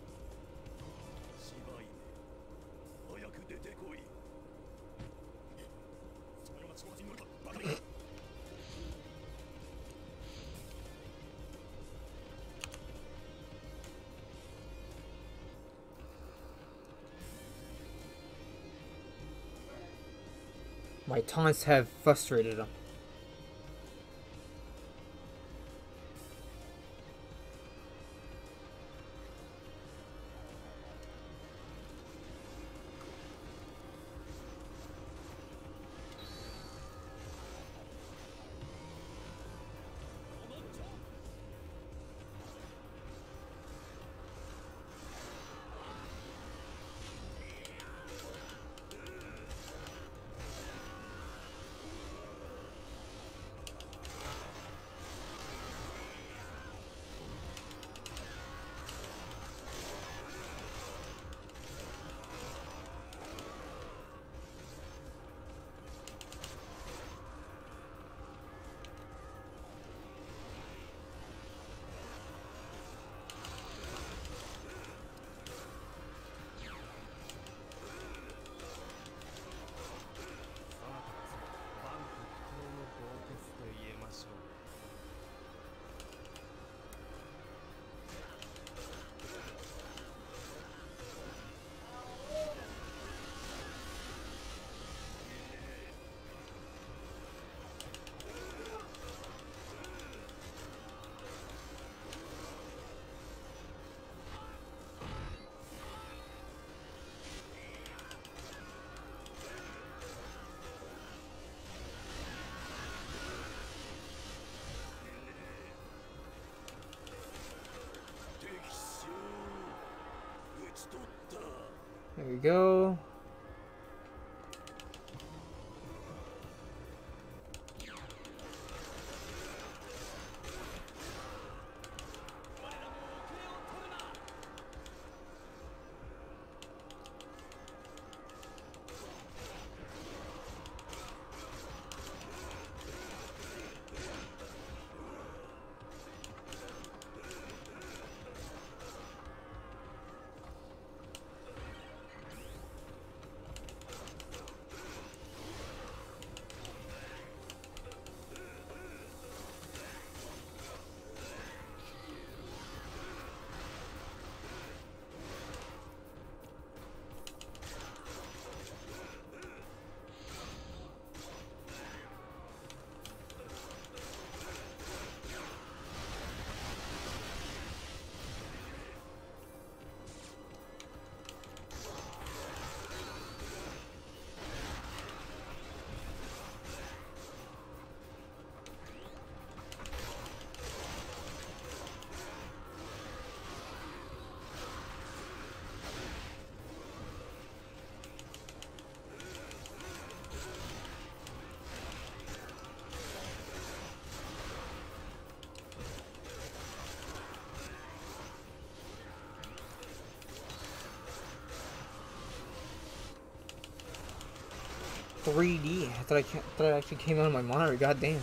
My taunts have frustrated him. There we go. Three D. I thought I can't, thought it actually came out of my monitor. God damn.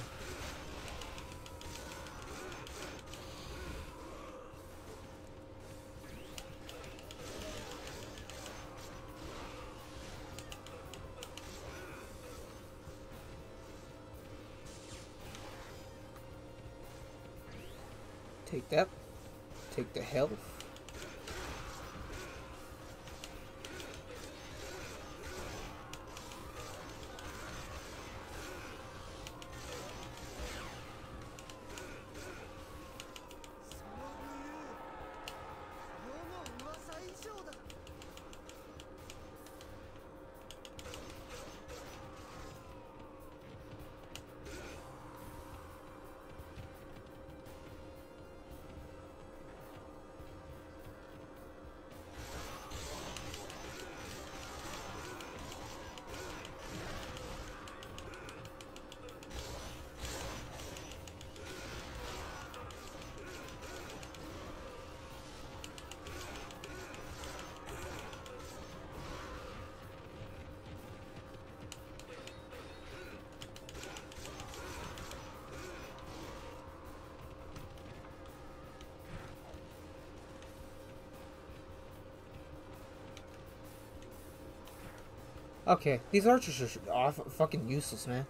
Okay, these archers are, are fucking useless, man.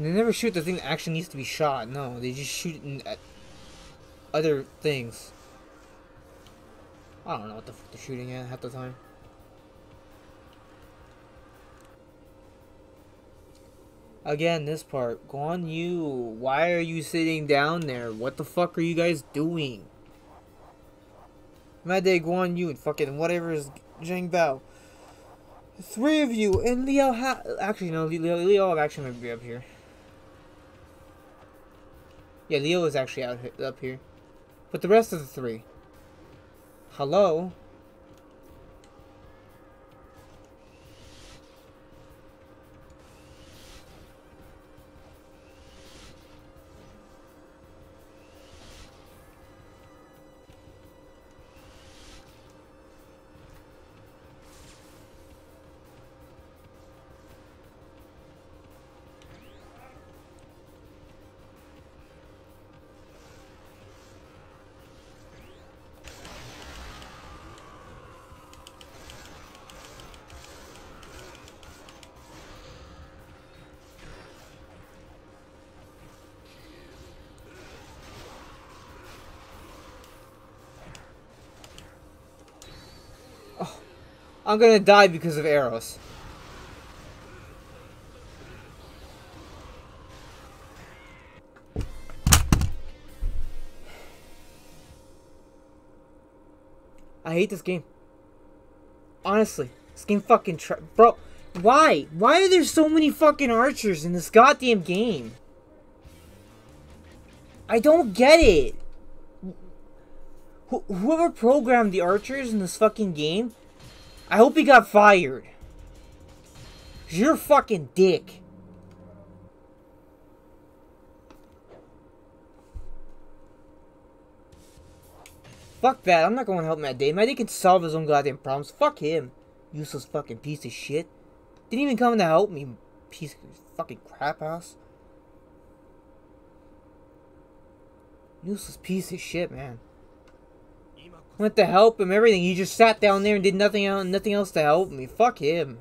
They never shoot the thing that actually needs to be shot. No, they just shoot at other things. I don't know what the fuck they're shooting at half the time. Again, this part. Guan Yu, why are you sitting down there? What the fuck are you guys doing? Ma Dai Guan Yu and fucking whatever is Zhang Bao. Three of you and Leo ha actually no Leo Leo actually might be up here. Yeah, Leo is actually out up here. But the rest of the three. Hello? I'm gonna die because of arrows. I hate this game. Honestly, this game fucking bro. Why? Why are there so many fucking archers in this goddamn game? I don't get it. Wh whoever programmed the archers in this fucking game, I hope he got fired. you you're a fucking dick. Fuck that, I'm not going to help Ma Dai. Ma Dai can solve his own goddamn problems. Fuck him. Useless fucking piece of shit. Didn't even come to help me, piece of fucking crap house. Useless piece of shit, man. Went to help him, everything. He just sat down there and did nothing else, nothing else to help me. Fuck him.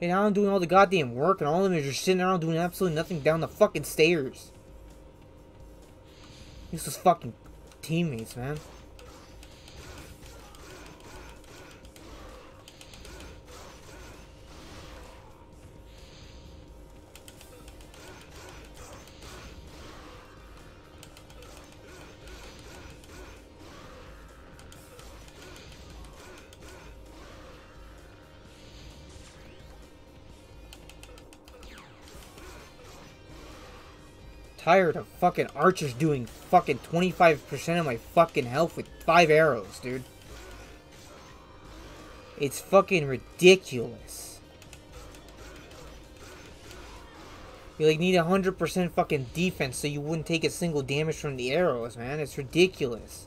And now I'm doing all the goddamn work, and all of them are just sitting around doing absolutely nothing down the fucking stairs. Useless fucking teammates, man. Tired of fucking archers doing fucking 25% of my fucking health with five arrows, dude. It's fucking ridiculous. You like need 100% fucking defense so you wouldn't take a single damage from the arrows, man. It's ridiculous.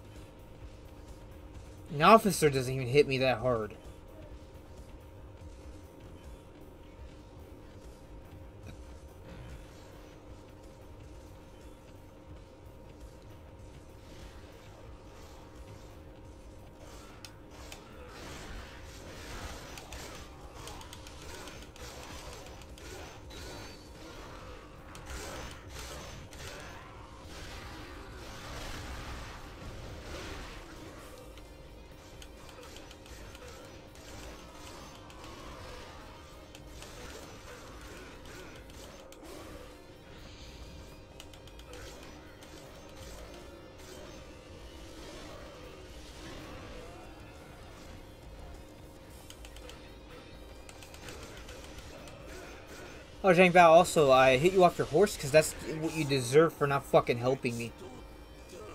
An officer doesn't even hit me that hard. Oh, Zhang Bao, also, I hit you off your horse because that's what you deserve for not fucking helping me.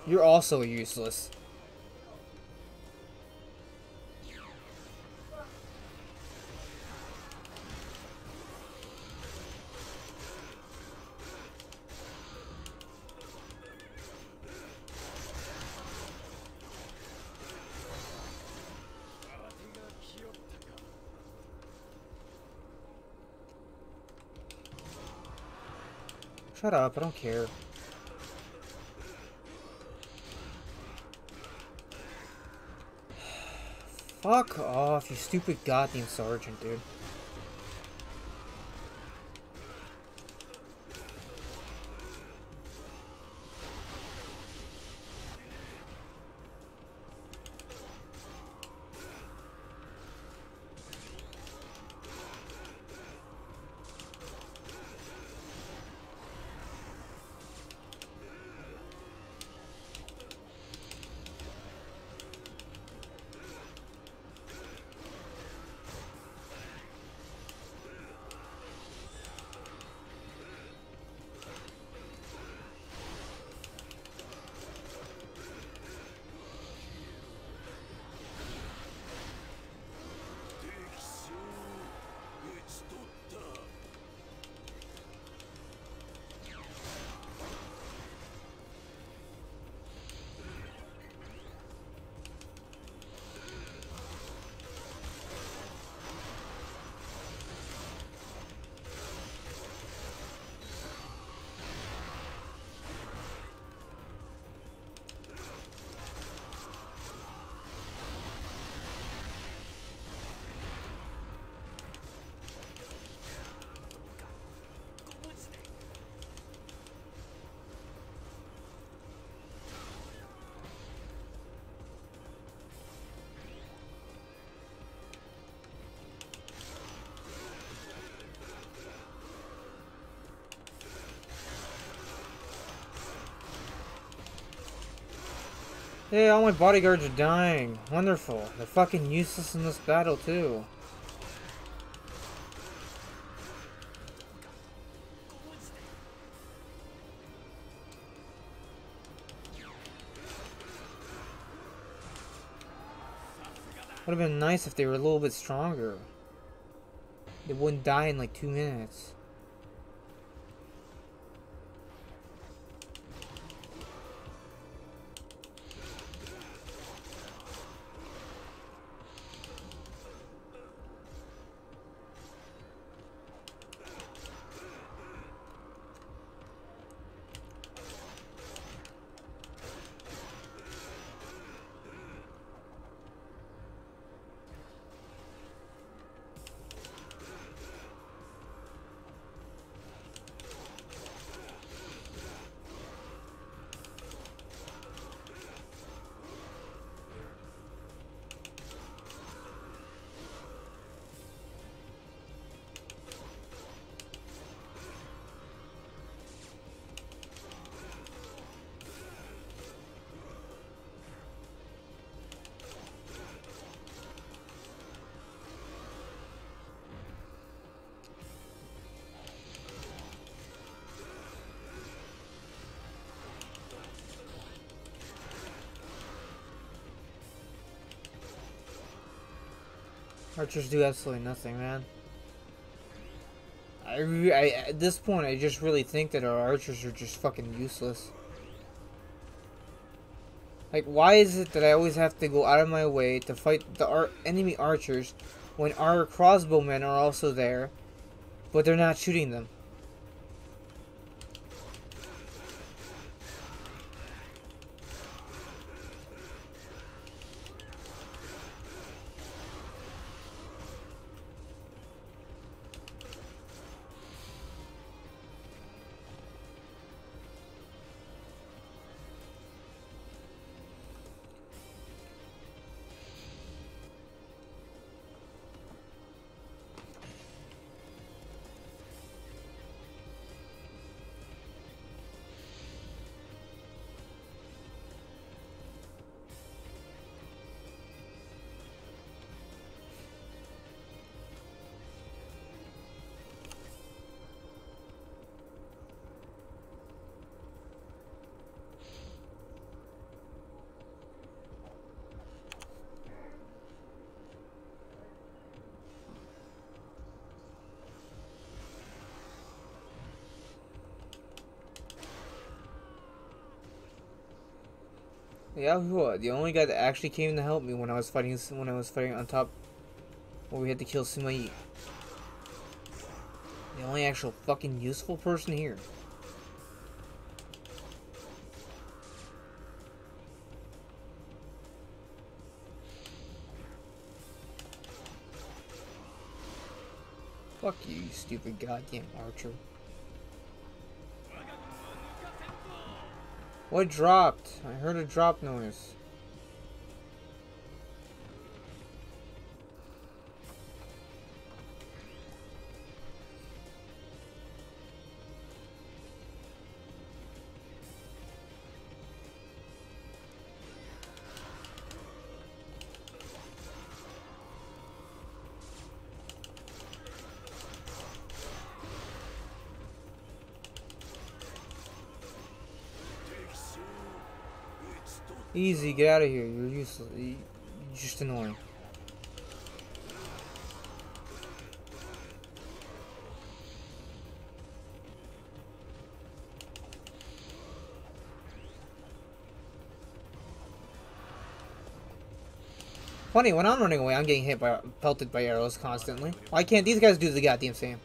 You're also useless. Shut up, I don't care. [sighs] Fuck off, you stupid goddamn sergeant, dude. Hey, all my bodyguards are dying. Wonderful. They're fucking useless in this battle, too. Would have been nice if they were a little bit stronger. They wouldn't die in like two minutes. Archers do absolutely nothing, man. I, I at this point, I just really think that our archers are just fucking useless. Like, why is it that I always have to go out of my way to fight the ar- enemy archers when our crossbowmen are also there, but they're not shooting them? Who? The only guy that actually came to help me when I was fighting when I was fighting on top, where we had to kill Sumai. The only actual fucking useful person here. Fuck you, you stupid goddamn archer. What dropped? I heard a drop noise. Easy, get out of here. You're useless. You're just annoying. Funny, when I'm running away, I'm getting hit by pelted by arrows constantly. Why can't these guys do the goddamn same?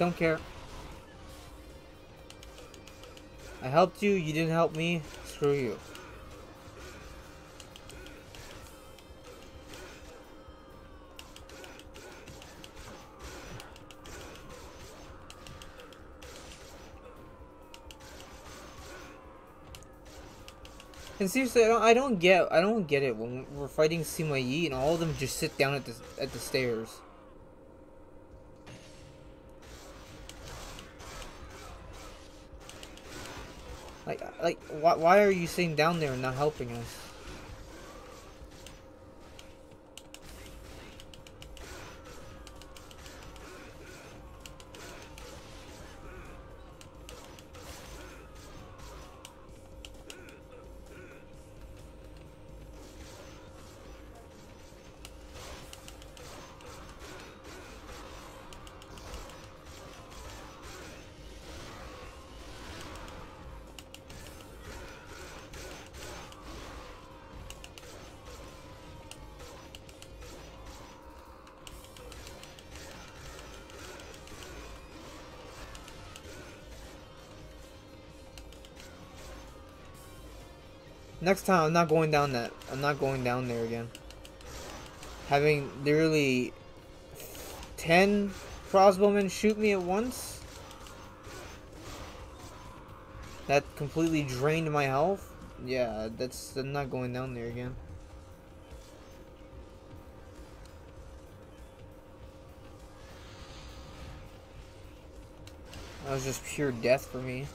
Don't care. I helped you, you didn't help me. Screw you. And seriously, I don't, I don't get, I don't get it when we're fighting Sima Yi and all of them just sit down at the at the stairs. Like, like, why, why are you sitting down there and not helping us? Next time, I'm not going down that. I'm not going down there again. Having literally 10 crossbowmen shoot me at once? That completely drained my health? Yeah, that's... I'm not going down there again. That was just pure death for me.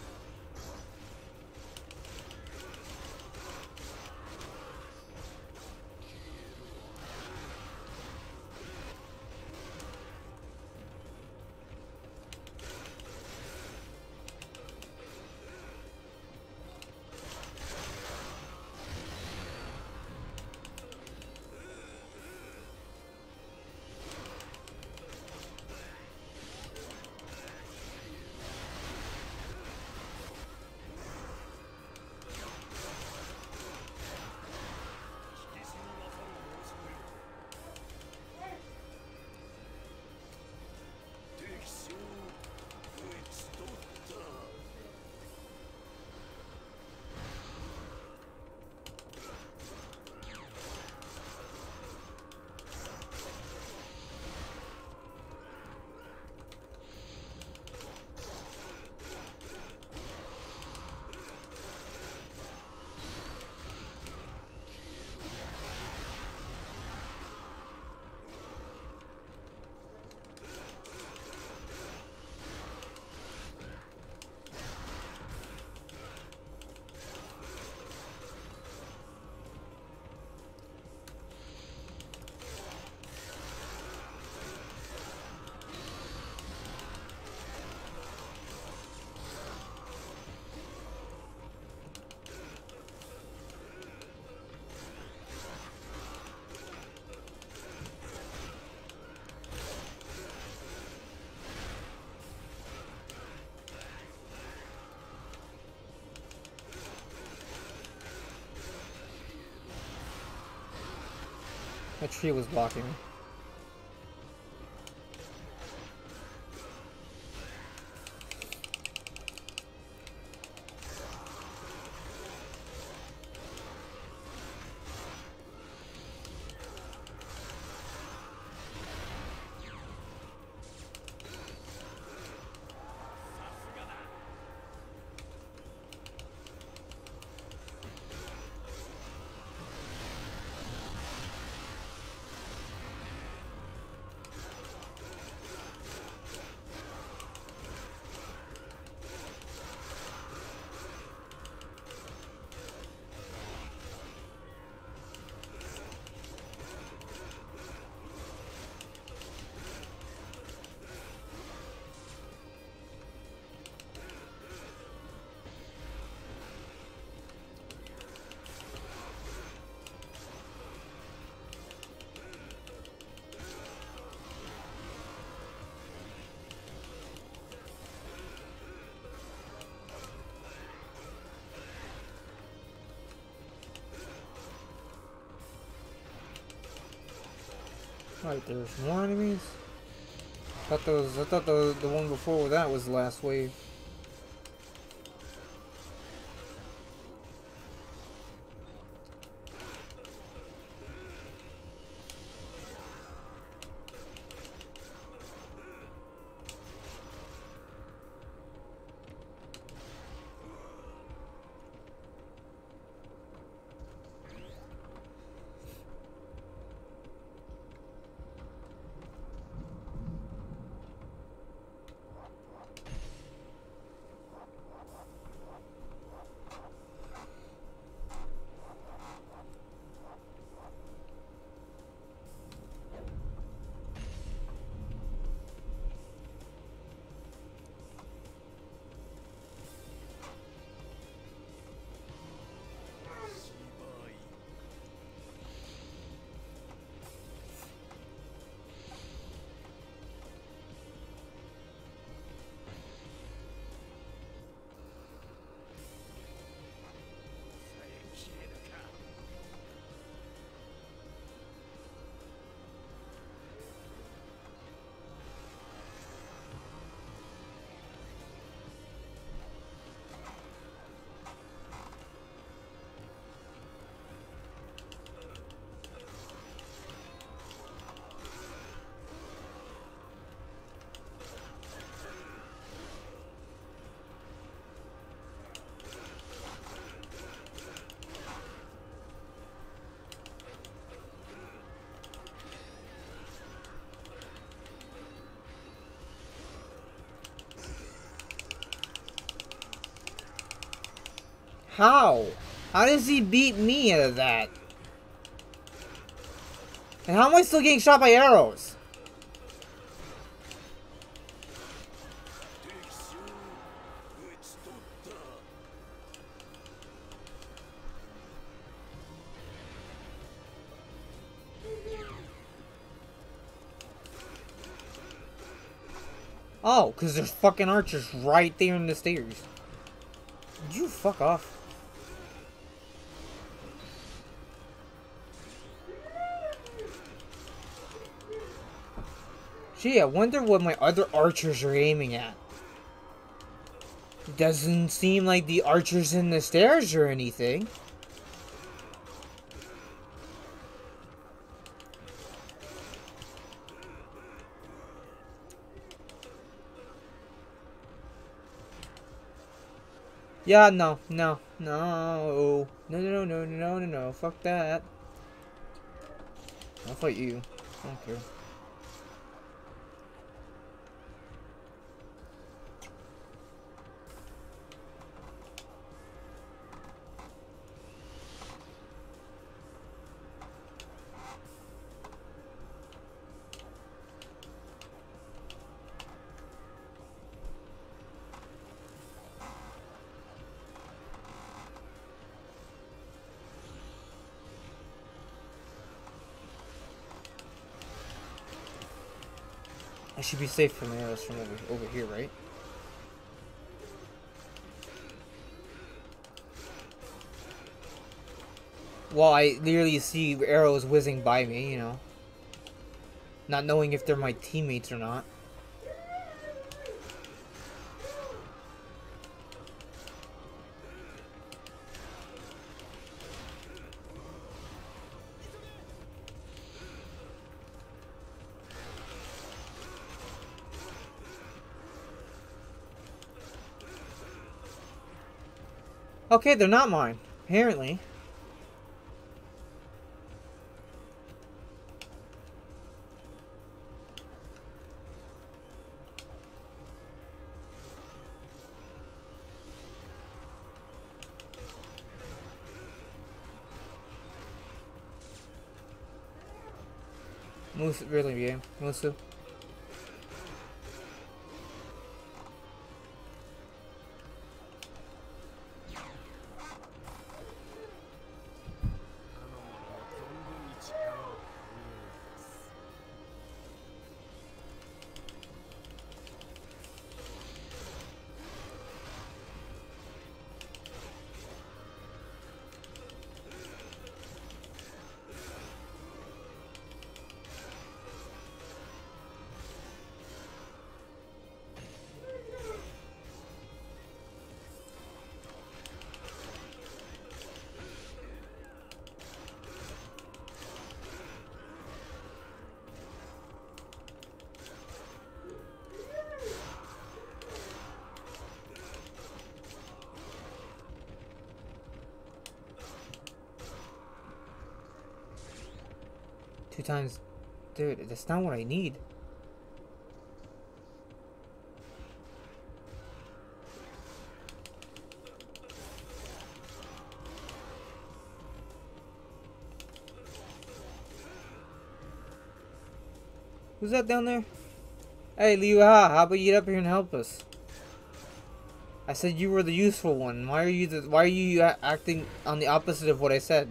A tree was blocking me. There's more enemies. I thought was, I thought the, the one before that was the last wave. How? How does he beat me out of that? And how am I still getting shot by arrows? Oh, because there's fucking archers right there in the stairs. You fuck off. Gee, I wonder what my other archers are aiming at. Doesn't seem like the archers in the stairs or anything. Yeah, no, no, no, no, no, no, no, no, no, fuck that. I'll fight you. I don't care. Should be safe from arrows from over, over here, right? Well, I literally see arrows whizzing by me, you know. Not knowing if they're my teammates or not. Okay, they're not mine, apparently. Musou, really, yeah, Musou. Times. Dude, that's not what I need. Who's that down there? Hey, Liu how about you get up here and help us? I said you were the useful one. Why are you the, why are you acting on the opposite of what I said?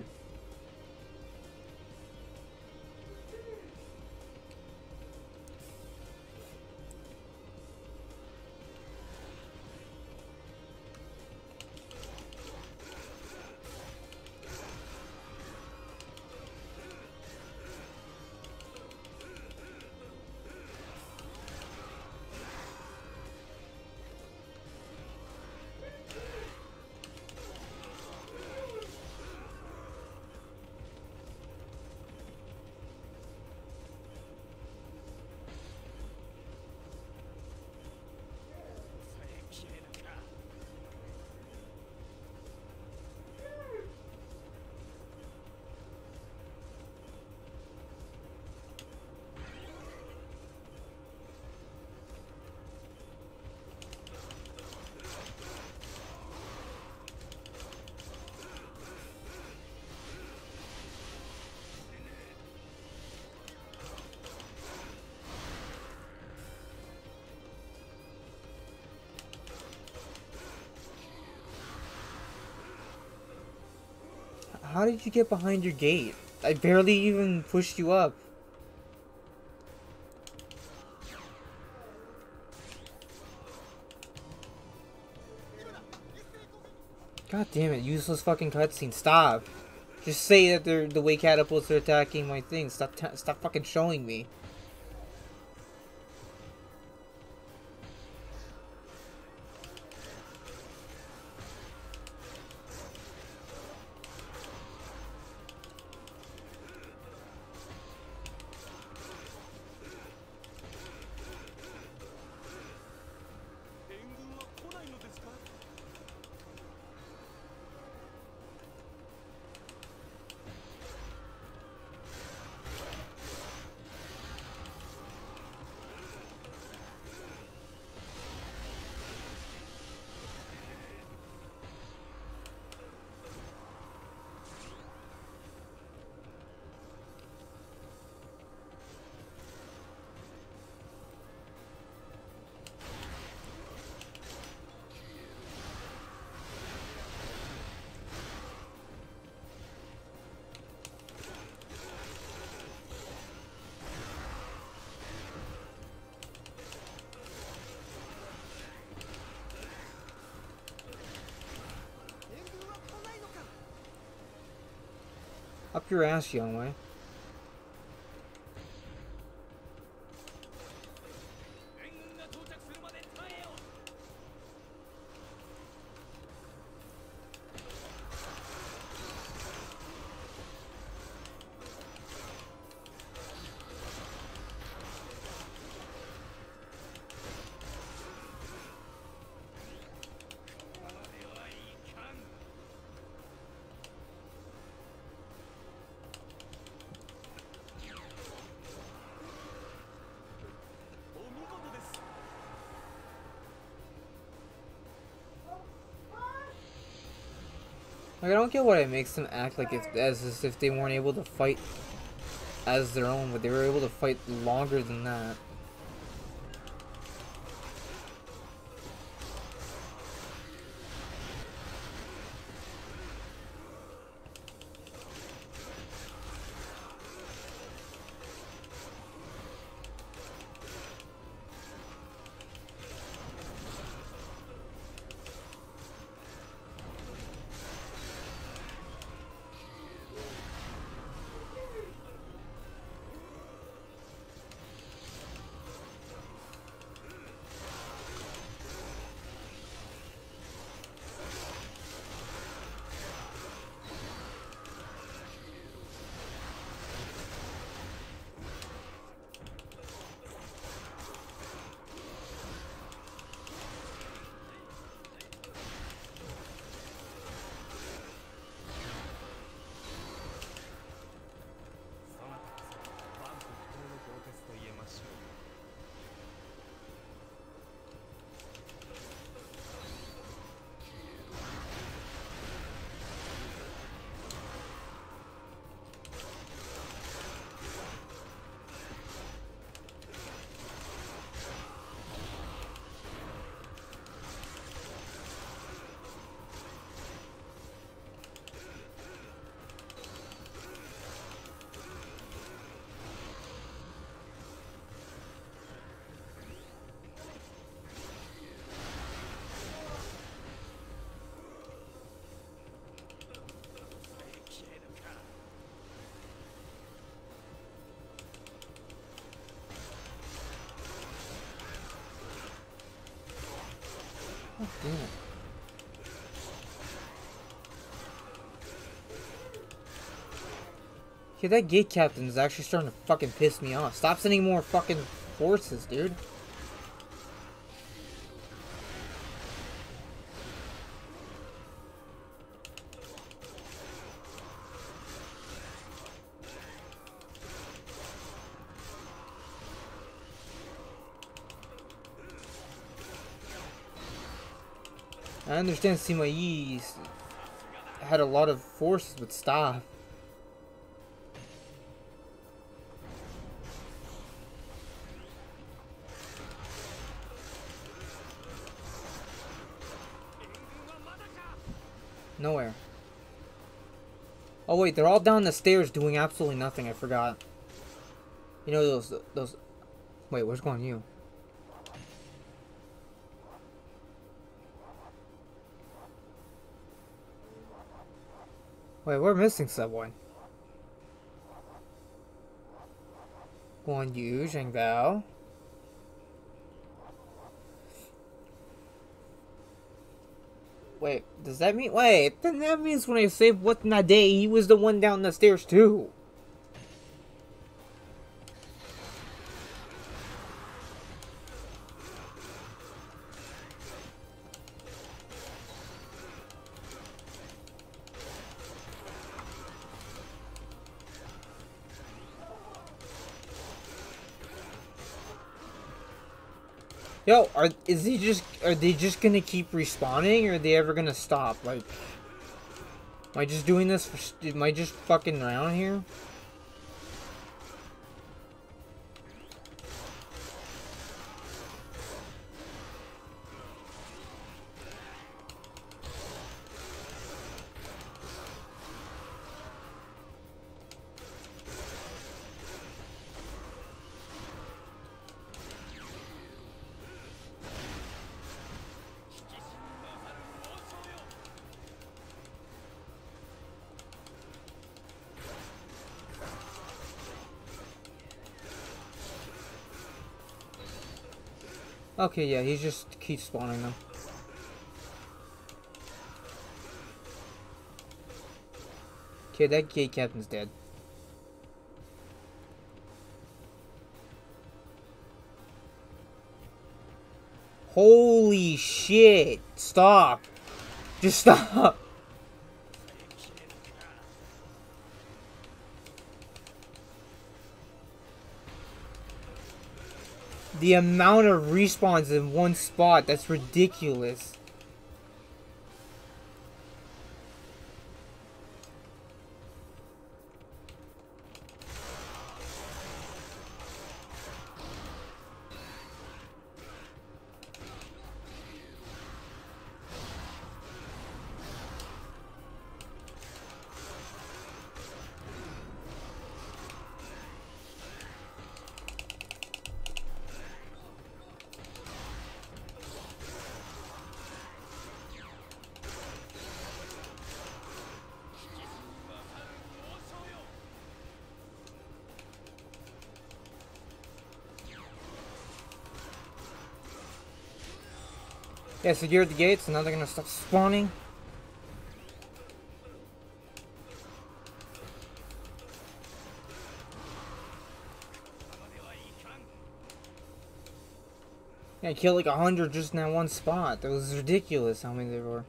How did you get behind your gate? I barely even pushed you up. God damn it, useless fucking cutscene. Stop. Just say that they're the way catapults are attacking my thing. Stop stop fucking showing me. Your ass, young way. Don't get why it makes them act like if as, as if they weren't able to fight as their own, but they were able to fight longer than that. God damn it. That gate captain is actually starting to fucking piss me off. Stop sending more fucking forces, dude. Understand Sima Yi had a lot of forces, with staff. Nowhere. Oh wait, they're all down the stairs doing absolutely nothing. I forgot. You know those those. Wait, where's Guan Yu? Wait, we're missing someone. Guan Yu, Zhang Bao. Wait, does that mean? Wait, then that means when I saved what Nade, he was the one down the stairs too. Yo, are is he just are they just gonna keep respawning or are they ever gonna stop? Like Am I just doing this for am I just fucking around here? Okay, yeah, he just keeps spawning them. Okay, that gate captain's dead. Holy shit! Stop! Just stop! The amount of respawns in one spot, that's ridiculous. Yeah, secured the gates, and now they're gonna stop spawning. Yeah, I killed like a hundred just in that one spot. That was ridiculous how many there were.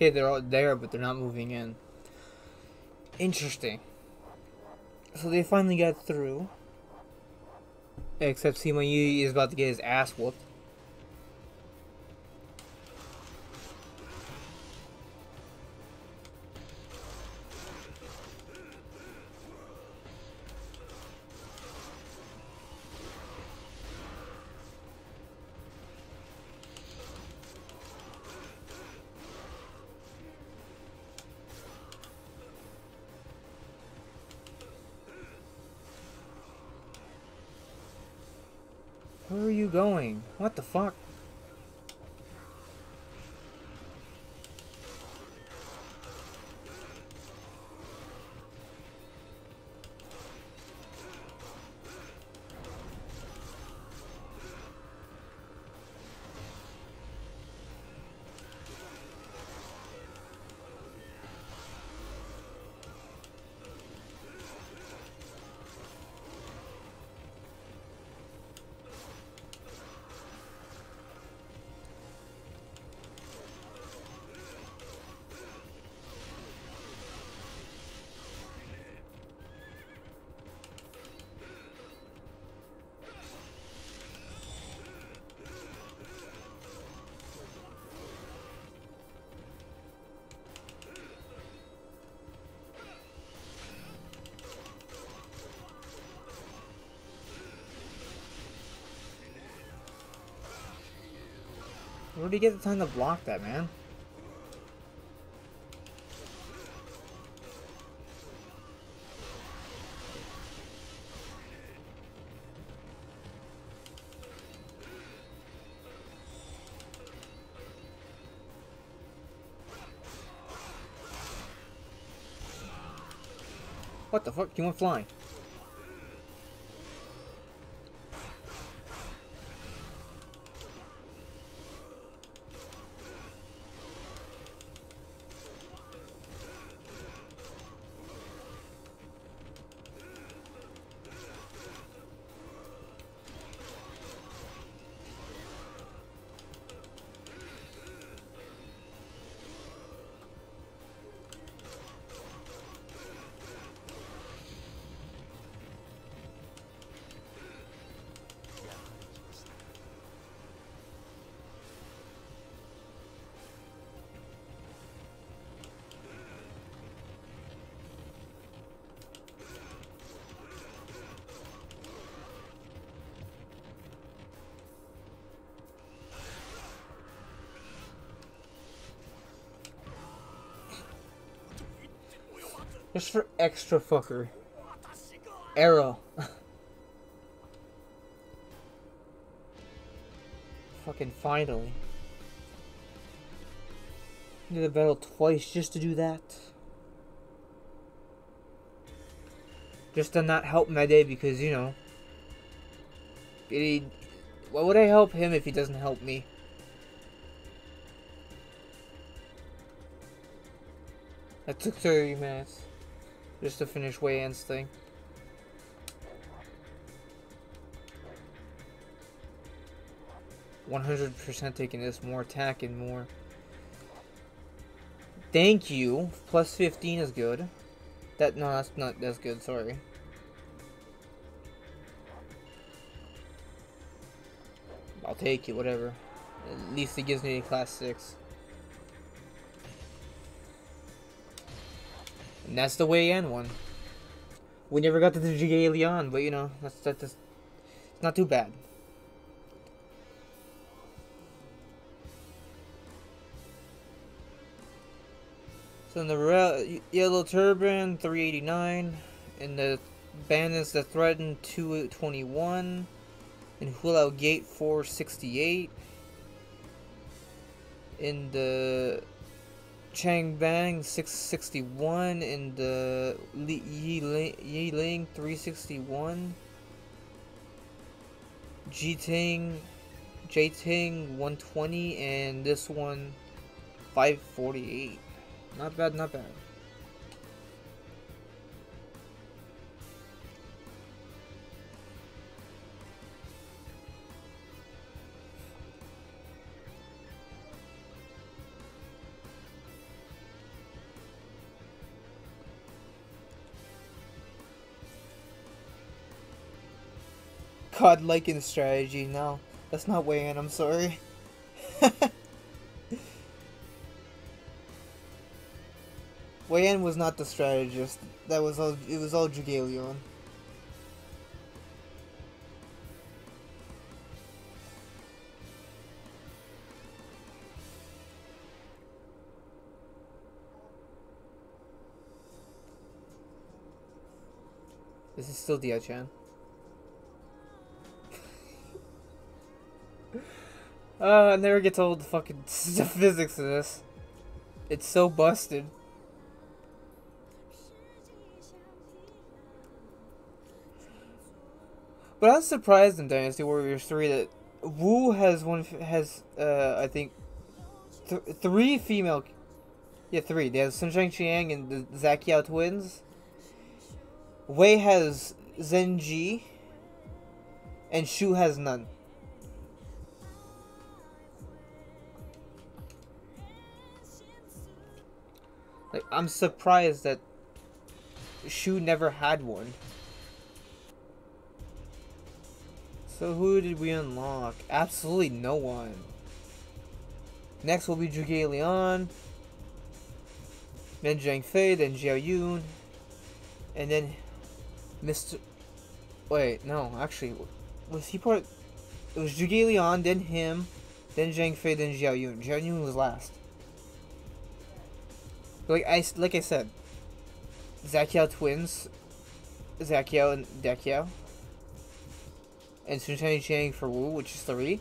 Okay, they're all there, but they're not moving in. Interesting. So they finally got through. Except Sima Yi is about to get his ass whooped. What the fuck? Where did he get the time to block that, man? What the fuck? He went flying. Just for extra fucker. Arrow. [laughs] Fucking finally. Did a battle twice just to do that. Just to not help Ma Dai because, you know. He, why would I help him if he doesn't help me? That took 30 minutes. Just to finish Wei Yan's thing. One hundred percent taking this more attack and more. Thank you. Plus fifteen is good. That no, that's not that's good. Sorry. I'll take it. Whatever. At least it gives me class six. And that's the Wei Yan one. We never got to the Zhuge Liang, but you know, that's that's it's not too bad. So in the Re Yellow Turban, 389. In the Bandits that Threaten, 221. In Hulao Gate, 468. In the Chang Ban 661 and uh, the Yi Ling, Yi Ling 361. Jie Ting, Jie Ting 120 and this one 548. Not bad, not bad. God liking strategy. No, that's not Wei Yan. I'm sorry. [laughs] Wei Yan was not the strategist. That was all. It was all Zhuge Liang. This is still Diao Chan. Uh, I never get told the fucking [laughs] physics of this. It's so busted. But I was surprised in Dynasty Warriors 3 that Wu has one has uh I think th three female yeah three. They have Sun Shang Xiang and the Zakiao twins. Wei has Zhen Ji and Shu has none. I'm surprised that Shu never had one. So who did we unlock? Absolutely no one. Next will be Zhuge Liang, then Zhang Fei, then Zhao Yun, and then Mr. Wait, no, actually, was he part? It was Zhuge Liang, then him, then Zhang Fei, then Zhao Yun. Zhao Yun was last. Like I like I said, Zakiao twins, Zakiao and Da Qiao, and Sun Shang Xiang for Wu, which is three,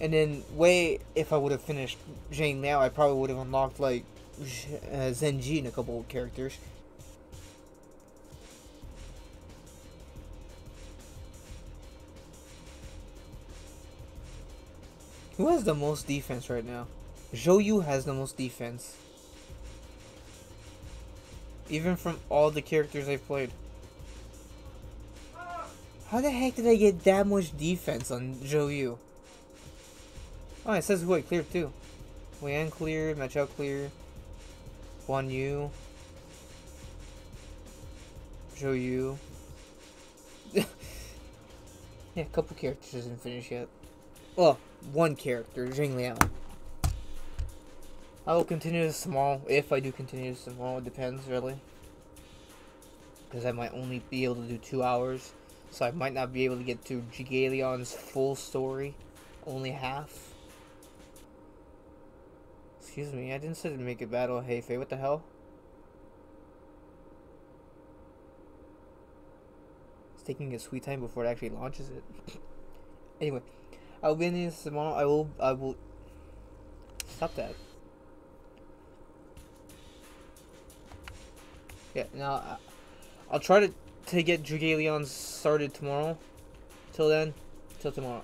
and then Wei. If I would have finished Zhang Liao, I probably would have unlocked like uh, Zhen Ji and a couple of characters. Who has the most defense right now? Zhou Yu has the most defense. Even from all the characters I've played. How the heck did I get that much defense on Zhou Yu? Oh, it says who I cleared too. Wei cleared, Ma Chao cleared, Guan Yu, Zhou Yu. [laughs] yeah, a couple characters isn't finished yet. Well, one character, Zhang Liao. I will continue this tomorrow, if I do continue this tomorrow, it depends, really. Because I might only be able to do two hours, so I might not be able to get to Liang's full story, only half. Excuse me, I didn't say to make a battle, hey Faye, what the hell? It's taking a sweet time before it actually launches it. [coughs] anyway, I will be in this tomorrow, I will, I will, stop that. Yeah, now I'll try to to get Zhuge started tomorrow. Till then, till tomorrow.